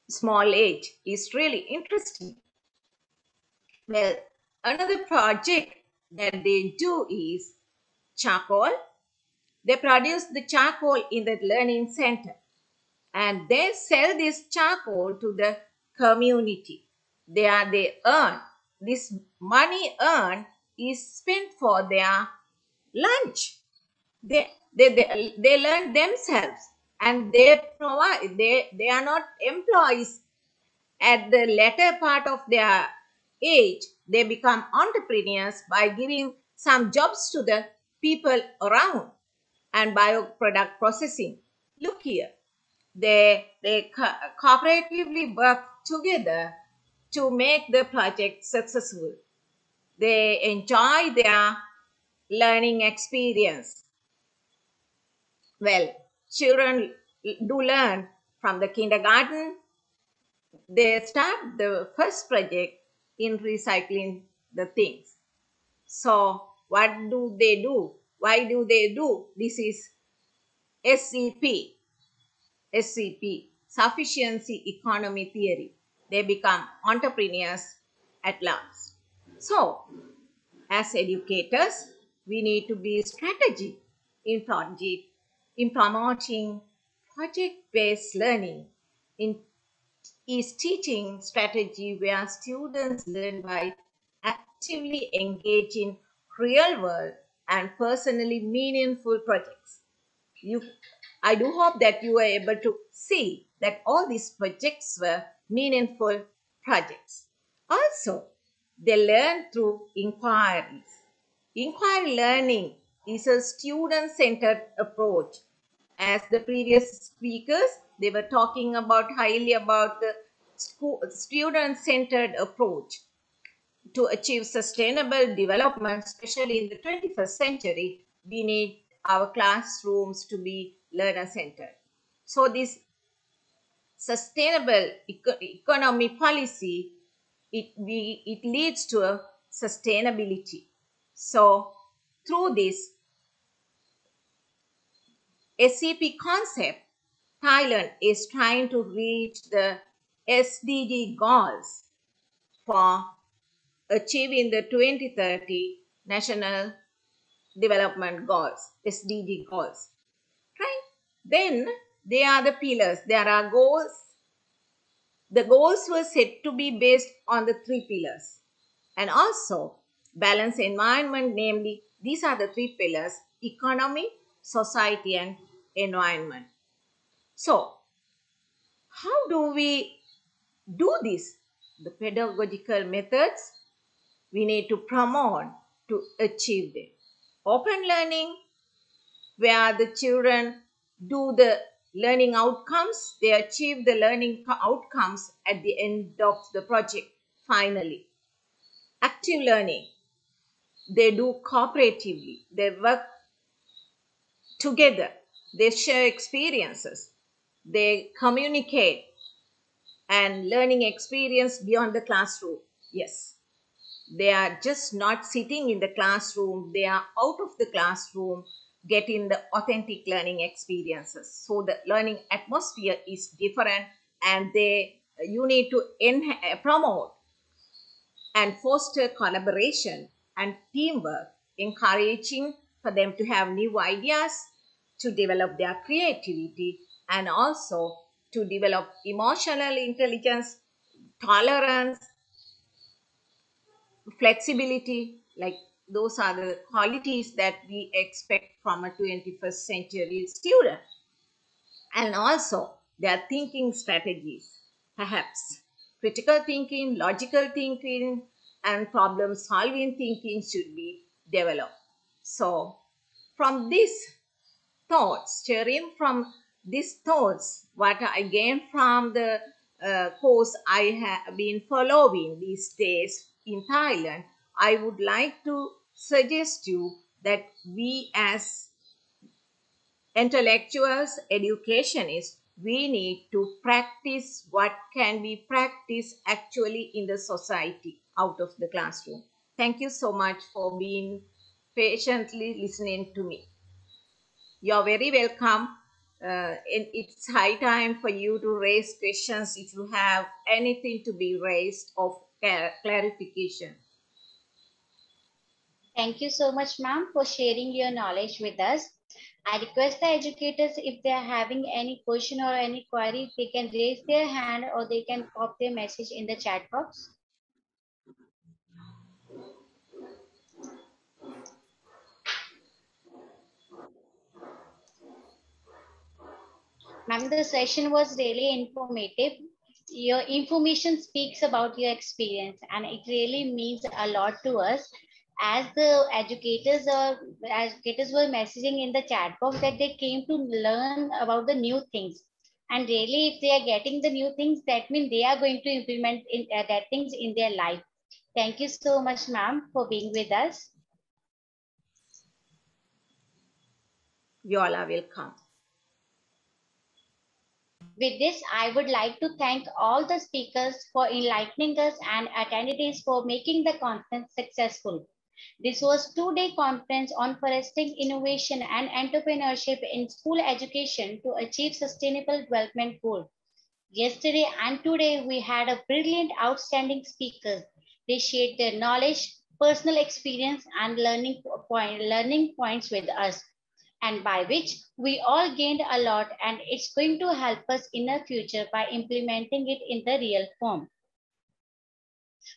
small age is really interesting. Well, another project that they do is charcoal. They produce the charcoal in the learning center and they sell this charcoal to the community. They are they earn this money earned is spent for their lunch. They they, they, they learn themselves and they provide they, they are not employees at the latter part of their age they become entrepreneurs by giving some jobs to the people around and bioproduct processing. Look here. They they co- cooperatively work together to make the project successful. They enjoy their learning experience. Well children do learn from the kindergarten. They start the first project in recycling the things so what do they do why do they do this is scp SCP, sufficiency economy theory. They become entrepreneurs at last. So, as educators, we need to be strategic in project, in promoting project-based learning. In is teaching strategy where students learn by actively engaging real world and personally meaningful projects. You I do hope that you were able to see that all these projects were meaningful projects. Also, they learn through inquiries. Inquiry learning is a student-centered approach. As the previous speakers, they were talking about highly about the student-centered approach to achieve sustainable development, especially in the 21st century, we need our classrooms to be learner centered. So this sustainable eco economy policy, it, we, it leads to a sustainability. So through this SCP concept, Thailand is trying to reach the SDG goals for achieving the 2030 National Development Goals, SDG goals. Right? Then they are the pillars. There are goals. The goals were set to be based on the three pillars. And also balance environment, namely, these are the three pillars, economy, society, and environment. So, how do we do this? The pedagogical methods we need to promote to achieve them. Open learning, where the children do the learning outcomes, they achieve the learning outcomes at the end of the project finally. Active learning, they do cooperatively, they work together, they share experiences, they communicate and learning experience beyond the classroom. Yes, they are just not sitting in the classroom, they are out of the classroom getting the authentic learning experiences. So the learning atmosphere is different and they you need to en- eh, promote and foster collaboration and teamwork, encouraging for them to have new ideas, to develop their creativity, and also to develop emotional intelligence, tolerance, flexibility, like those are the qualities that we expect from a 21st century student. And also their thinking strategies, perhaps critical thinking, logical thinking, and problem solving thinking should be developed. So from these thoughts, steering from these thoughts, what I gained from the uh, course I have been following these days in Thailand, I would like to suggest you that we as intellectuals, educationists, we need to practice what can be practiced actually in the society out of the classroom. Thank you so much for being patiently listening to me. You're very welcome. Uh, and it's high time for you to raise questions if you have anything to be raised of clarification. Thank you so much, ma'am, for sharing your knowledge with us. I request the educators if they are having any question or any query, they can raise their hand or they can pop their message in the chat box. Ma'am, the session was really informative. Your information speaks about your experience and it really means a lot to us. As the educators or educators were messaging in the chat box that they came to learn about the new things. And really if they are getting the new things that means they are going to implement in, uh, that things in their life. Thank you so much ma'am for being with us. You all are welcome with this, I would like to thank all the speakers for enlightening us and attendees for making the conference successful. This was two-day conference on fostering innovation and entrepreneurship in school education to achieve sustainable development goals. Yesterday and today, we had a brilliant, outstanding speakers. They shared their knowledge, personal experience, and learning, point, learning points with us, and by which we all gained a lot, and it's going to help us in the future by implementing it in the real form.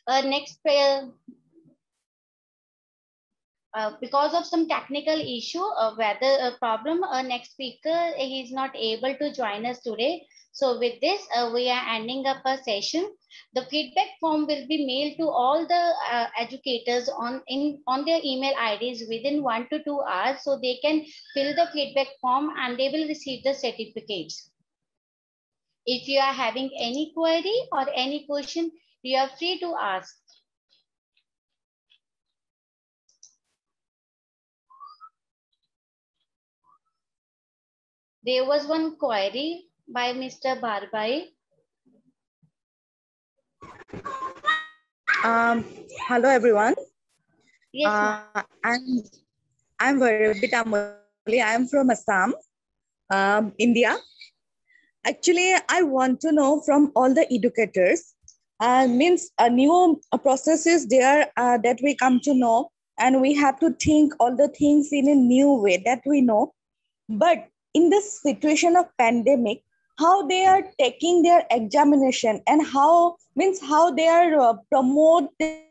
Uh, next, uh, because of some technical issue, uh, weather uh, problem, uh, next speaker he is not able to join us today. So with this, we are ending up a session. The feedback form will be mailed to all the uh, educators on in on their email IDs within one to two hours, so they can fill the feedback form and they will receive the certificates. If you are having any query or any question, you are free to ask. There was one query by Mr. Barbai. Um, hello, everyone. Yes, uh, I'm I'm Varabita Amoli. I'm from Assam, um, India. Actually, I want to know from all the educators, uh, means a new processes there uh, that we come to know, and we have to think all the things in a new way that we know. But in this situation of pandemic how they are taking their examination and how means how they are uh, promote their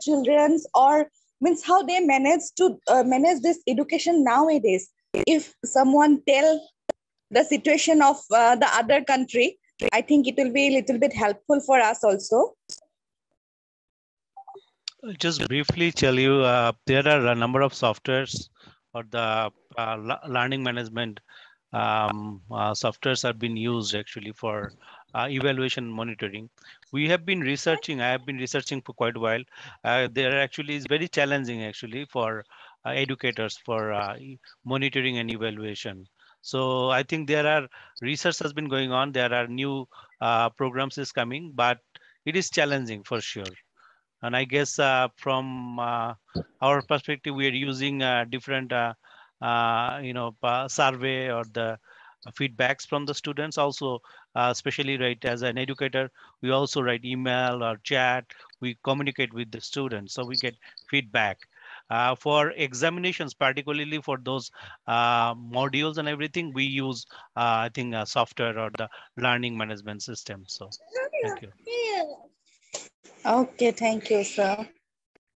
children's or means how they manage to uh, manage this education nowadays. If someone tell the situation of uh, the other country i think it will be a little bit helpful for us also. Just briefly tell you uh, there are a number of softwares or the uh, learning management um, uh, softwares have been used actually for uh, evaluation monitoring. We have been researching, I have been researching for quite a while. Uh, there actually is very challenging actually for uh, educators for uh, monitoring and evaluation. So I think there are research has been going on. There are new programs is coming, but it is challenging for sure. And I guess from our perspective, we are using different uh, you know, survey or the feedbacks from the students also, uh, especially right as an educator, we also write email or chat, we communicate with the students. So we get feedback. Uh, for examinations, particularly for those uh, modules and everything, we use, uh, I think, software or the learning management system. So thank you. Okay, thank you, sir.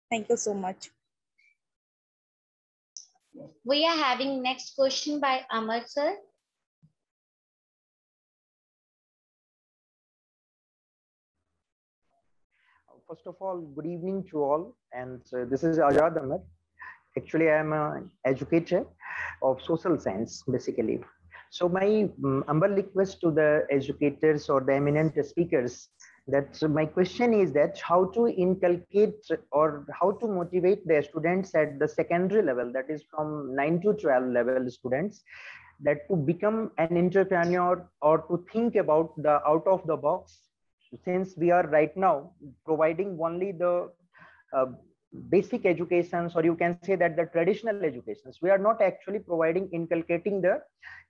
Thank you so much. We are having next question by Amar sir. First of all, good evening to all. And uh, this is Ajad Ahmed. Actually, I'm an educator of social science, basically. So my um, humble request to the educators or the eminent speakers that so my question is that how to inculcate or how to motivate the students at the secondary level that is from 9 to 12 level students that to become an entrepreneur or to think about the out of the box since we are right now providing only the uh, basic educations or you can say that the traditional educations. We are not actually providing inculcating the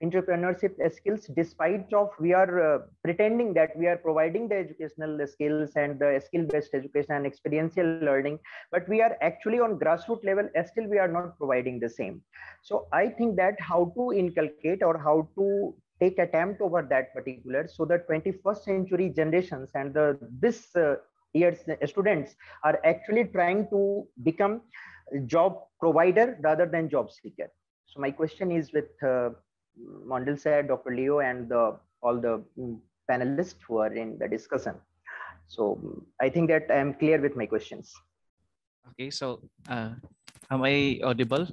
entrepreneurship skills despite of we are uh, pretending that we are providing the educational skills and the skill based education and experiential learning but we are actually on grassroots level still we are not providing the same. So i think that how to inculcate or how to take attempt over that particular so the 21st century generations and the this uh, years students are actually trying to become job provider rather than job seeker so my question is with uh, Mondol sir dr leo and the, all the mm, panelists who are in the discussion so i think that i am clear with my questions Okay, so uh, am I audible?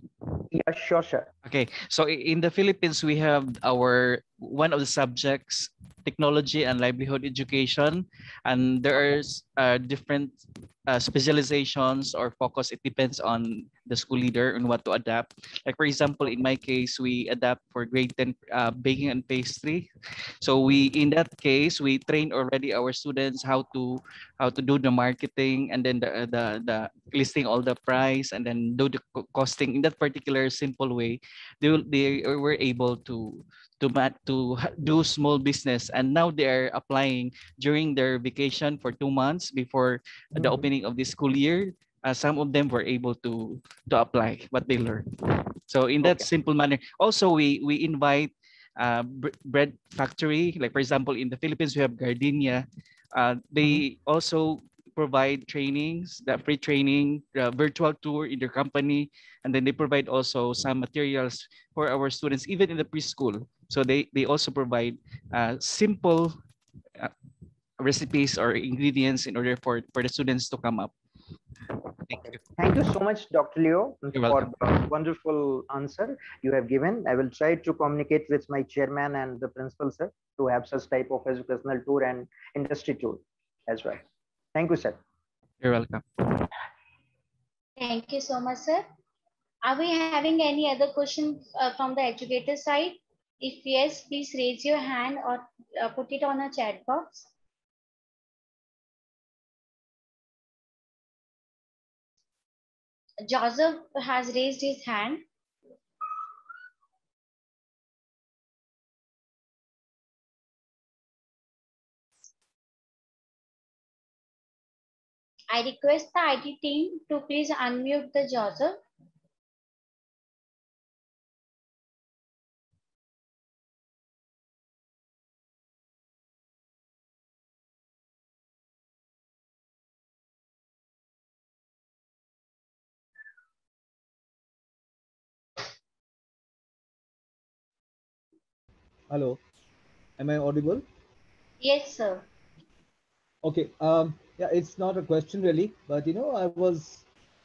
Yeah, sure, sure. Okay, so in the Philippines, we have our one of the subjects, technology and livelihood education, and there's uh, different uh, specializations or focus. It depends on the school leader and what to adapt. Like for example, in my case, we adapt for grade 10 uh, baking and pastry. So we, in that case, we train already our students how to how to do the marketing and then the the, the listing all the price and then do the costing in that particular simple way. They will, they were able to to to do small business. And now they are applying during their vacation for two months before the Mm-hmm. opening of the school year. Uh, some of them were able to to apply what they learned. So in that simple manner also we we invite uh, br- bread factory. Like for example in the philippines we have gardenia. Uh, they also provide trainings that free training uh, virtual tour in their company. And then they provide also some materials for our students even in the preschool so they they also provide uh, simple uh, recipes or ingredients in order for for the students to come up thank you Thank you so much, Dr. Leo, You're for welcome. the wonderful answer you have given. I will try to communicate with my chairman and the principal, sir, to have such type of educational tour and industry tour as well. Thank you, sir. you're welcome Thank you so much, sir. Are we having any other questions uh, from the educator side? If yes, please raise your hand or uh, put it on a chat box. Joseph has raised his hand. I request the IT team to please unmute the Joseph. Hello, am I audible? Yes, sir. Okay. Um, yeah, it's not a question really, but you know, I was,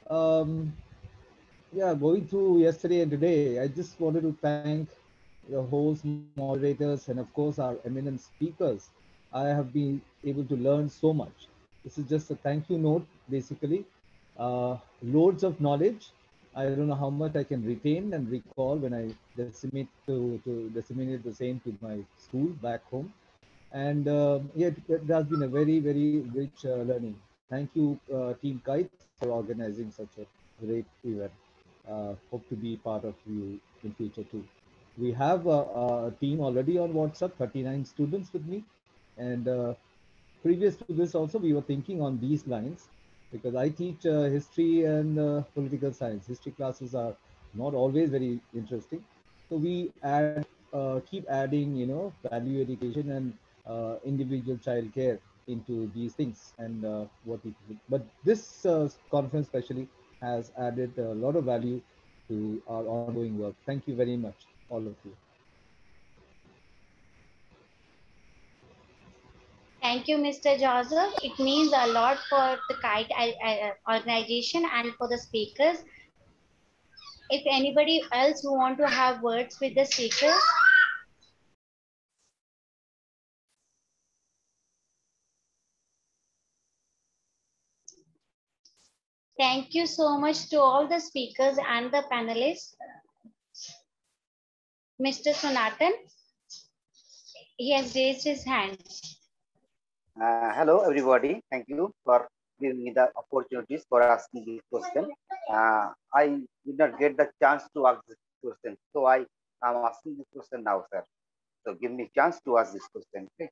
um, yeah, going through yesterday and today. I just wanted to thank the host, moderators, and of course our eminent speakers. I have been able to learn so much. This is just a thank you note, basically. Uh, loads of knowledge. I don't know how much I can retain and recall when I disseminate to, to disseminate the same to my school back home and um, yeah, it, it has been a very, very rich uh, learning. Thank you, uh, Team Kite, for organizing such a great event. Uh, hope to be part of you in future too. We have a, a team already on WhatsApp, 39 students with me, and uh, previous to this also we were thinking on these lines because I teach uh, history and uh, political science. History classes are not always very interesting, so we add uh, keep adding, you know, value education and uh, individual child care into these things and uh, what we but this uh, conference especially has added a lot of value to our ongoing work. Thank you very much all of you Thank you, Mr. Joseph. It means a lot for the KITE uh, uh, organization and for the speakers. if anybody else who want to have words with the speakers, Thank you so much to all the speakers and the panelists. Mr. Sonatan, he has raised his hand. Uh, hello, everybody. Thank you for giving me the opportunities for asking this question. Uh, I did not get the chance to ask this question, so I am asking this question now, sir. So give me chance to ask this question. Okay.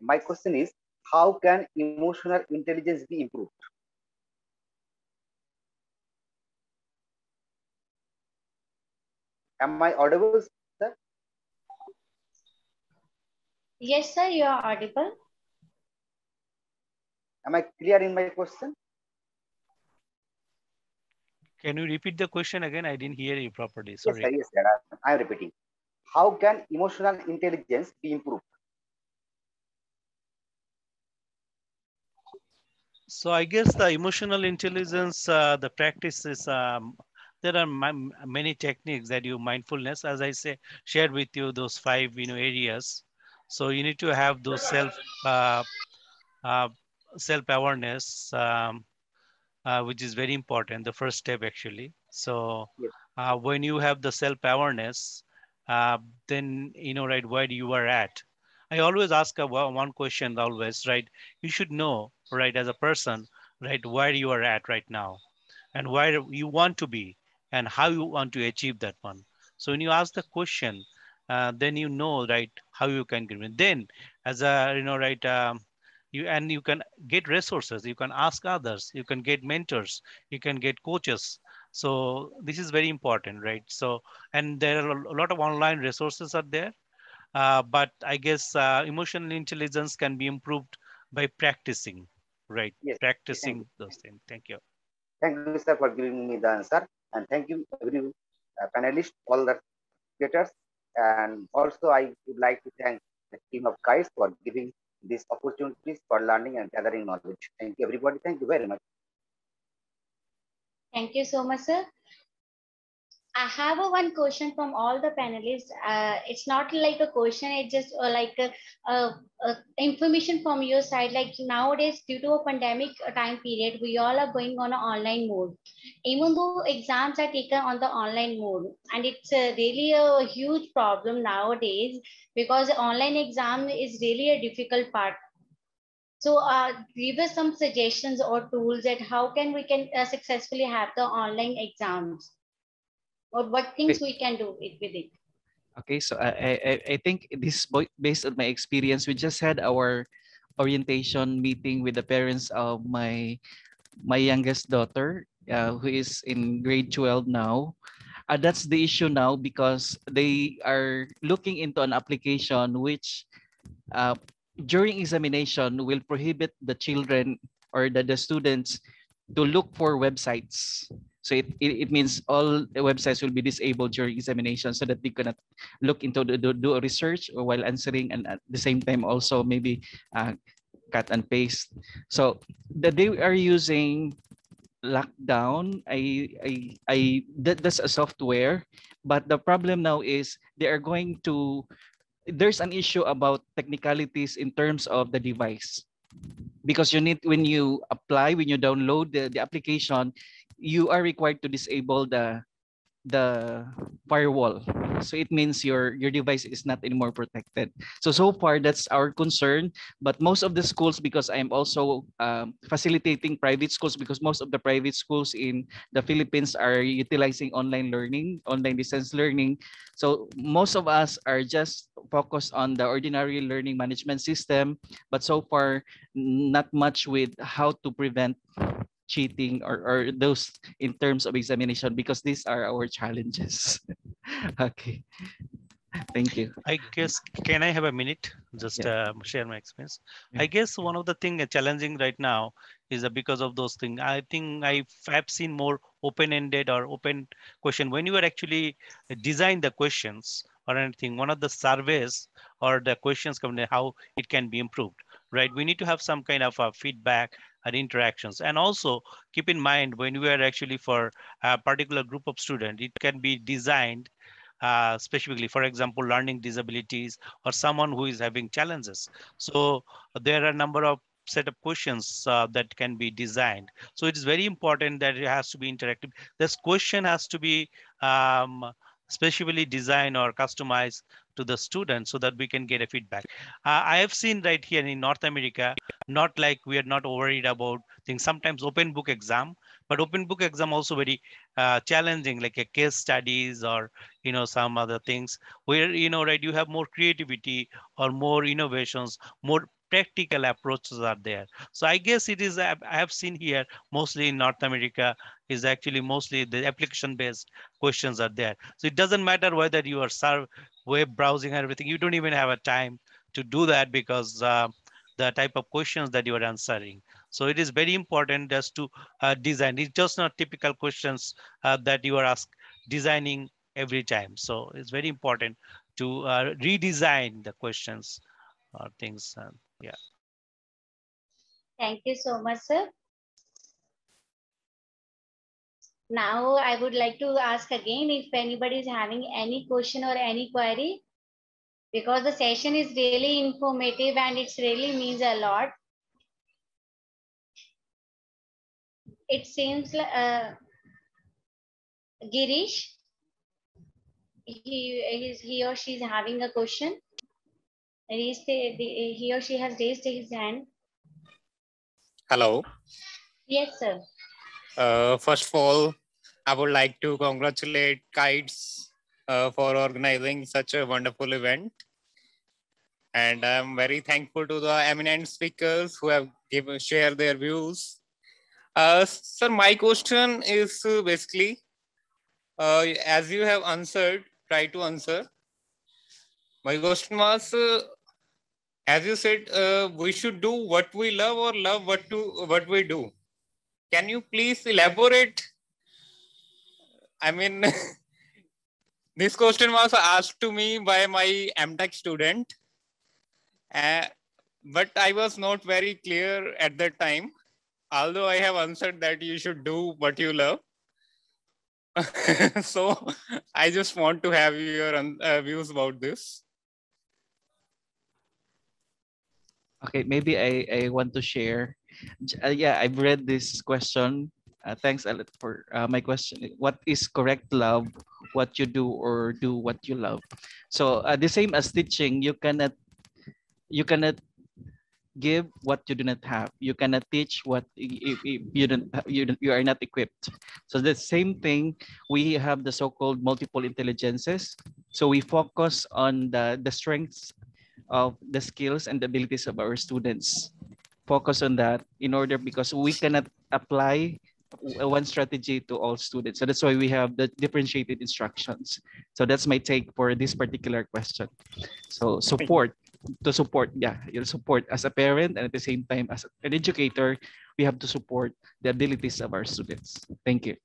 My question is, how can emotional intelligence be improved? Am I audible, sir? Yes, sir, you are audible. Am I clear in my question? Can you repeat the question again? I didn't hear you properly. Sorry. Yes, sir. Yes, sir. I am repeating. How can emotional intelligence be improved? So I guess the emotional intelligence, uh, the practice is, um, there are many techniques that you mindfulness, as I say, shared with you those five you know areas. So you need to have those self uh, uh, self-awareness, um, uh, which is very important, the first step actually. So uh, when you have the self-awareness, uh, then you know, right, where you are at. I always ask a, one question always, right? You should know, right, as a person, right, where you are at right now and where you want to be and how you want to achieve that one. So when you ask the question, uh, then you know, right, how you can get it. Then as a, you know, right, um, you and you can get resources you can ask others you can get mentors you can get coaches. So this is very important right? So and there are a lot of online resources are there. Uh, but i guess uh, emotional intelligence can be improved by practicing right? Yes. practicing those things. Thank you. Thank you sir for giving me the answer. And thank you every uh, panelists all the speakers and also i would like to thank the team of guys for giving these opportunities for learning and gathering knowledge. Thank you, everybody. Thank you very much. Thank you so much, sir. I have a one question from all the panelists. Uh, it's not like a question, it's just uh, like a, a, a information from your side. Like nowadays, due to a pandemic time period, we all are going on an online mode. Even though exams are taken on the online mode, and it's uh, really a huge problem nowadays because online exam is really a difficult part so uh, give us some suggestions or tools that how can we can uh, successfully have the online exams or what things we can do with it. Okay, so I, I, I think this based on my experience, we just had our orientation meeting with the parents of my my youngest daughter, uh, who is in grade 12 now. Uh, that's the issue now because they are looking into an application which uh, during examination will prohibit the children or the, the students to look for websites so it, it, it means all websites will be disabled during examination so that they cannot look into the, do, do a research while answering and at the same time also maybe uh, cut and paste. So that they are using lockdown i i i that, that's a software but the problem now is they are going to there's an issue about technicalities in terms of the device because you need when you apply when you download the, the application you are required to disable the the firewall. So it means your your device is not anymore protected. So so far that's our concern. But most of the schools because i'm also um, facilitating private schools because most of the private schools in the philippines are utilizing online learning online distance learning. So most of us are just focused on the ordinary learning management system. But so far not much with how to prevent cheating or, or those in terms of examination because these are our challenges. *laughs* okay. Thank you. I guess, can I have a minute? Just yeah. uh, share my experience. Yeah. I guess one of the thing challenging right now is that because of those things, I think I have seen more open-ended or open question. When you are actually design the questions or anything, one of the surveys or the questions come how it can be improved, right? We need to have some kind of a feedback and interactions. And also keep in mind when we are actually for a particular group of students, it can be designed uh, specifically, for example, learning disabilities or someone who is having challenges. So there are a number of set of questions uh, that can be designed. So it is very important that it has to be interactive. This question has to be um, specially designed or customized to the student so that we can get a feedback. Uh, I have seen right here in North America, not like we are not worried about things. Sometimes open book exam, but open book exam also very uh, challenging, like a case studies or you know some other things where you know right you have more creativity or more innovations, more practical approaches are there. So I guess it is, I have seen here mostly in North America is actually mostly the application based questions are there. So it doesn't matter whether you are serve web browsing and everything, you don't even have a time to do that because uh, the type of questions that you are answering. So it is very important just to uh, design. It's just not typical questions uh, that you are asked designing every time. So it's very important to uh, redesign the questions or things. Yeah. Thank you so much, sir. Now I would like to ask again if anybody is having any question or any query because the session is really informative and it really means a lot. It seems like uh, Girish, he, is he or she is having a question. Raised, he or she has raised his hand. Hello. Yes, sir. Uh, first of all, I would like to congratulate Kites uh, for organizing such a wonderful event. And I'm very thankful to the eminent speakers who have given share their views. Uh, sir, my question is uh, basically, uh, as you have answered, try to answer. My question was, uh, as you said, uh, we should do what we love or love what to what we do. Can you please elaborate? I mean, *laughs* this question was asked to me by my MTech student, uh, but I was not very clear at that time. Although I have answered that you should do what you love. *laughs* so I just want to have your uh, views about this. Okay, maybe I, I want to share. Uh, yeah, I've read this question. Uh, thanks, for uh, my question. What is correct love? What you do or do what you love? So uh, the same as teaching, you cannot you cannot give what you do not have. You cannot teach what if, if you don't you don't, you are not equipped. So the same thing. We have the so-called multiple intelligences. So we focus on the the strengths of the skills and the abilities of our students. Focus on that in order because we cannot apply uh, one strategy to all students. So that's why we have the differentiated instructions. So that's my take for this particular question. So support to support, yeah, your support as a parent and at the same time as an educator, we have to support the abilities of our students. Thank you.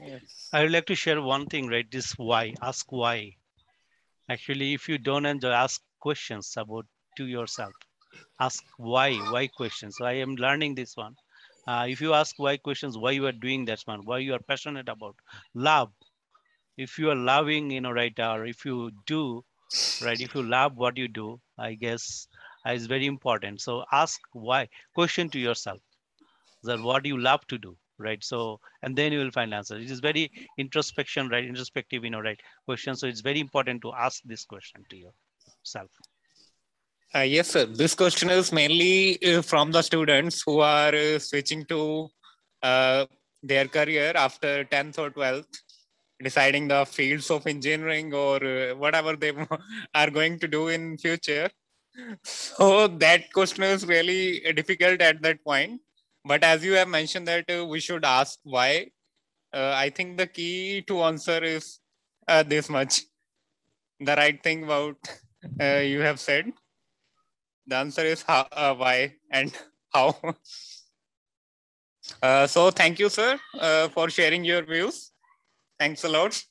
Yes. I would like to share one thing, right? This why, ask why. Actually, if you don't enjoy, ask questions about to yourself. Ask why, why questions. So I am learning this one. Uh, if you ask why questions, why you are doing that one, why you are passionate about love. If you are loving, you know, right, or if you do, right, if you love what you do, I guess uh, is very important. So ask why, question to yourself that what you love to do, right? So, and then you will find answer. It is very introspection, right? Introspective, you know, right? Question. So it's very important to ask this question to you self? Uh, yes, sir. This question is mainly uh, from the students who are uh, switching to uh, their career after 10th or 12th, deciding the fields of engineering or uh, whatever they *laughs* are going to do in future. So that question is really difficult at that point. But as you have mentioned that uh, we should ask why, I think the key to answer is this much. The right thing about uh, you have said? The answer is how, uh, why and *laughs* how. Uh, so thank you, sir, uh, for sharing your views. Thanks a lot.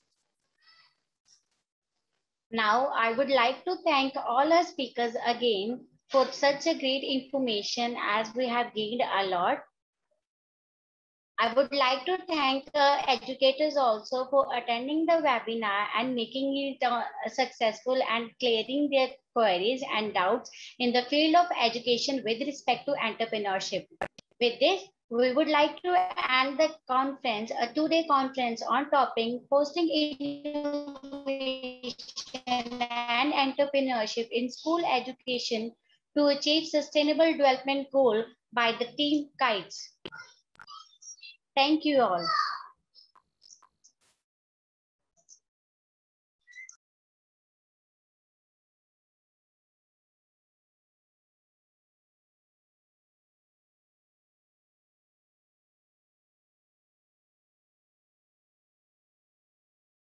Now, I would like to thank all our speakers again for such a great information as we have gained a lot. I would like to thank uh, educators also for attending the webinar and making it uh, successful and clearing their queries and doubts in the field of education with respect to entrepreneurship. With this, we would like to end the conference, a two-day conference on topic posting innovation and entrepreneurship in school education to achieve sustainable development goal by the team kites. Thank you all.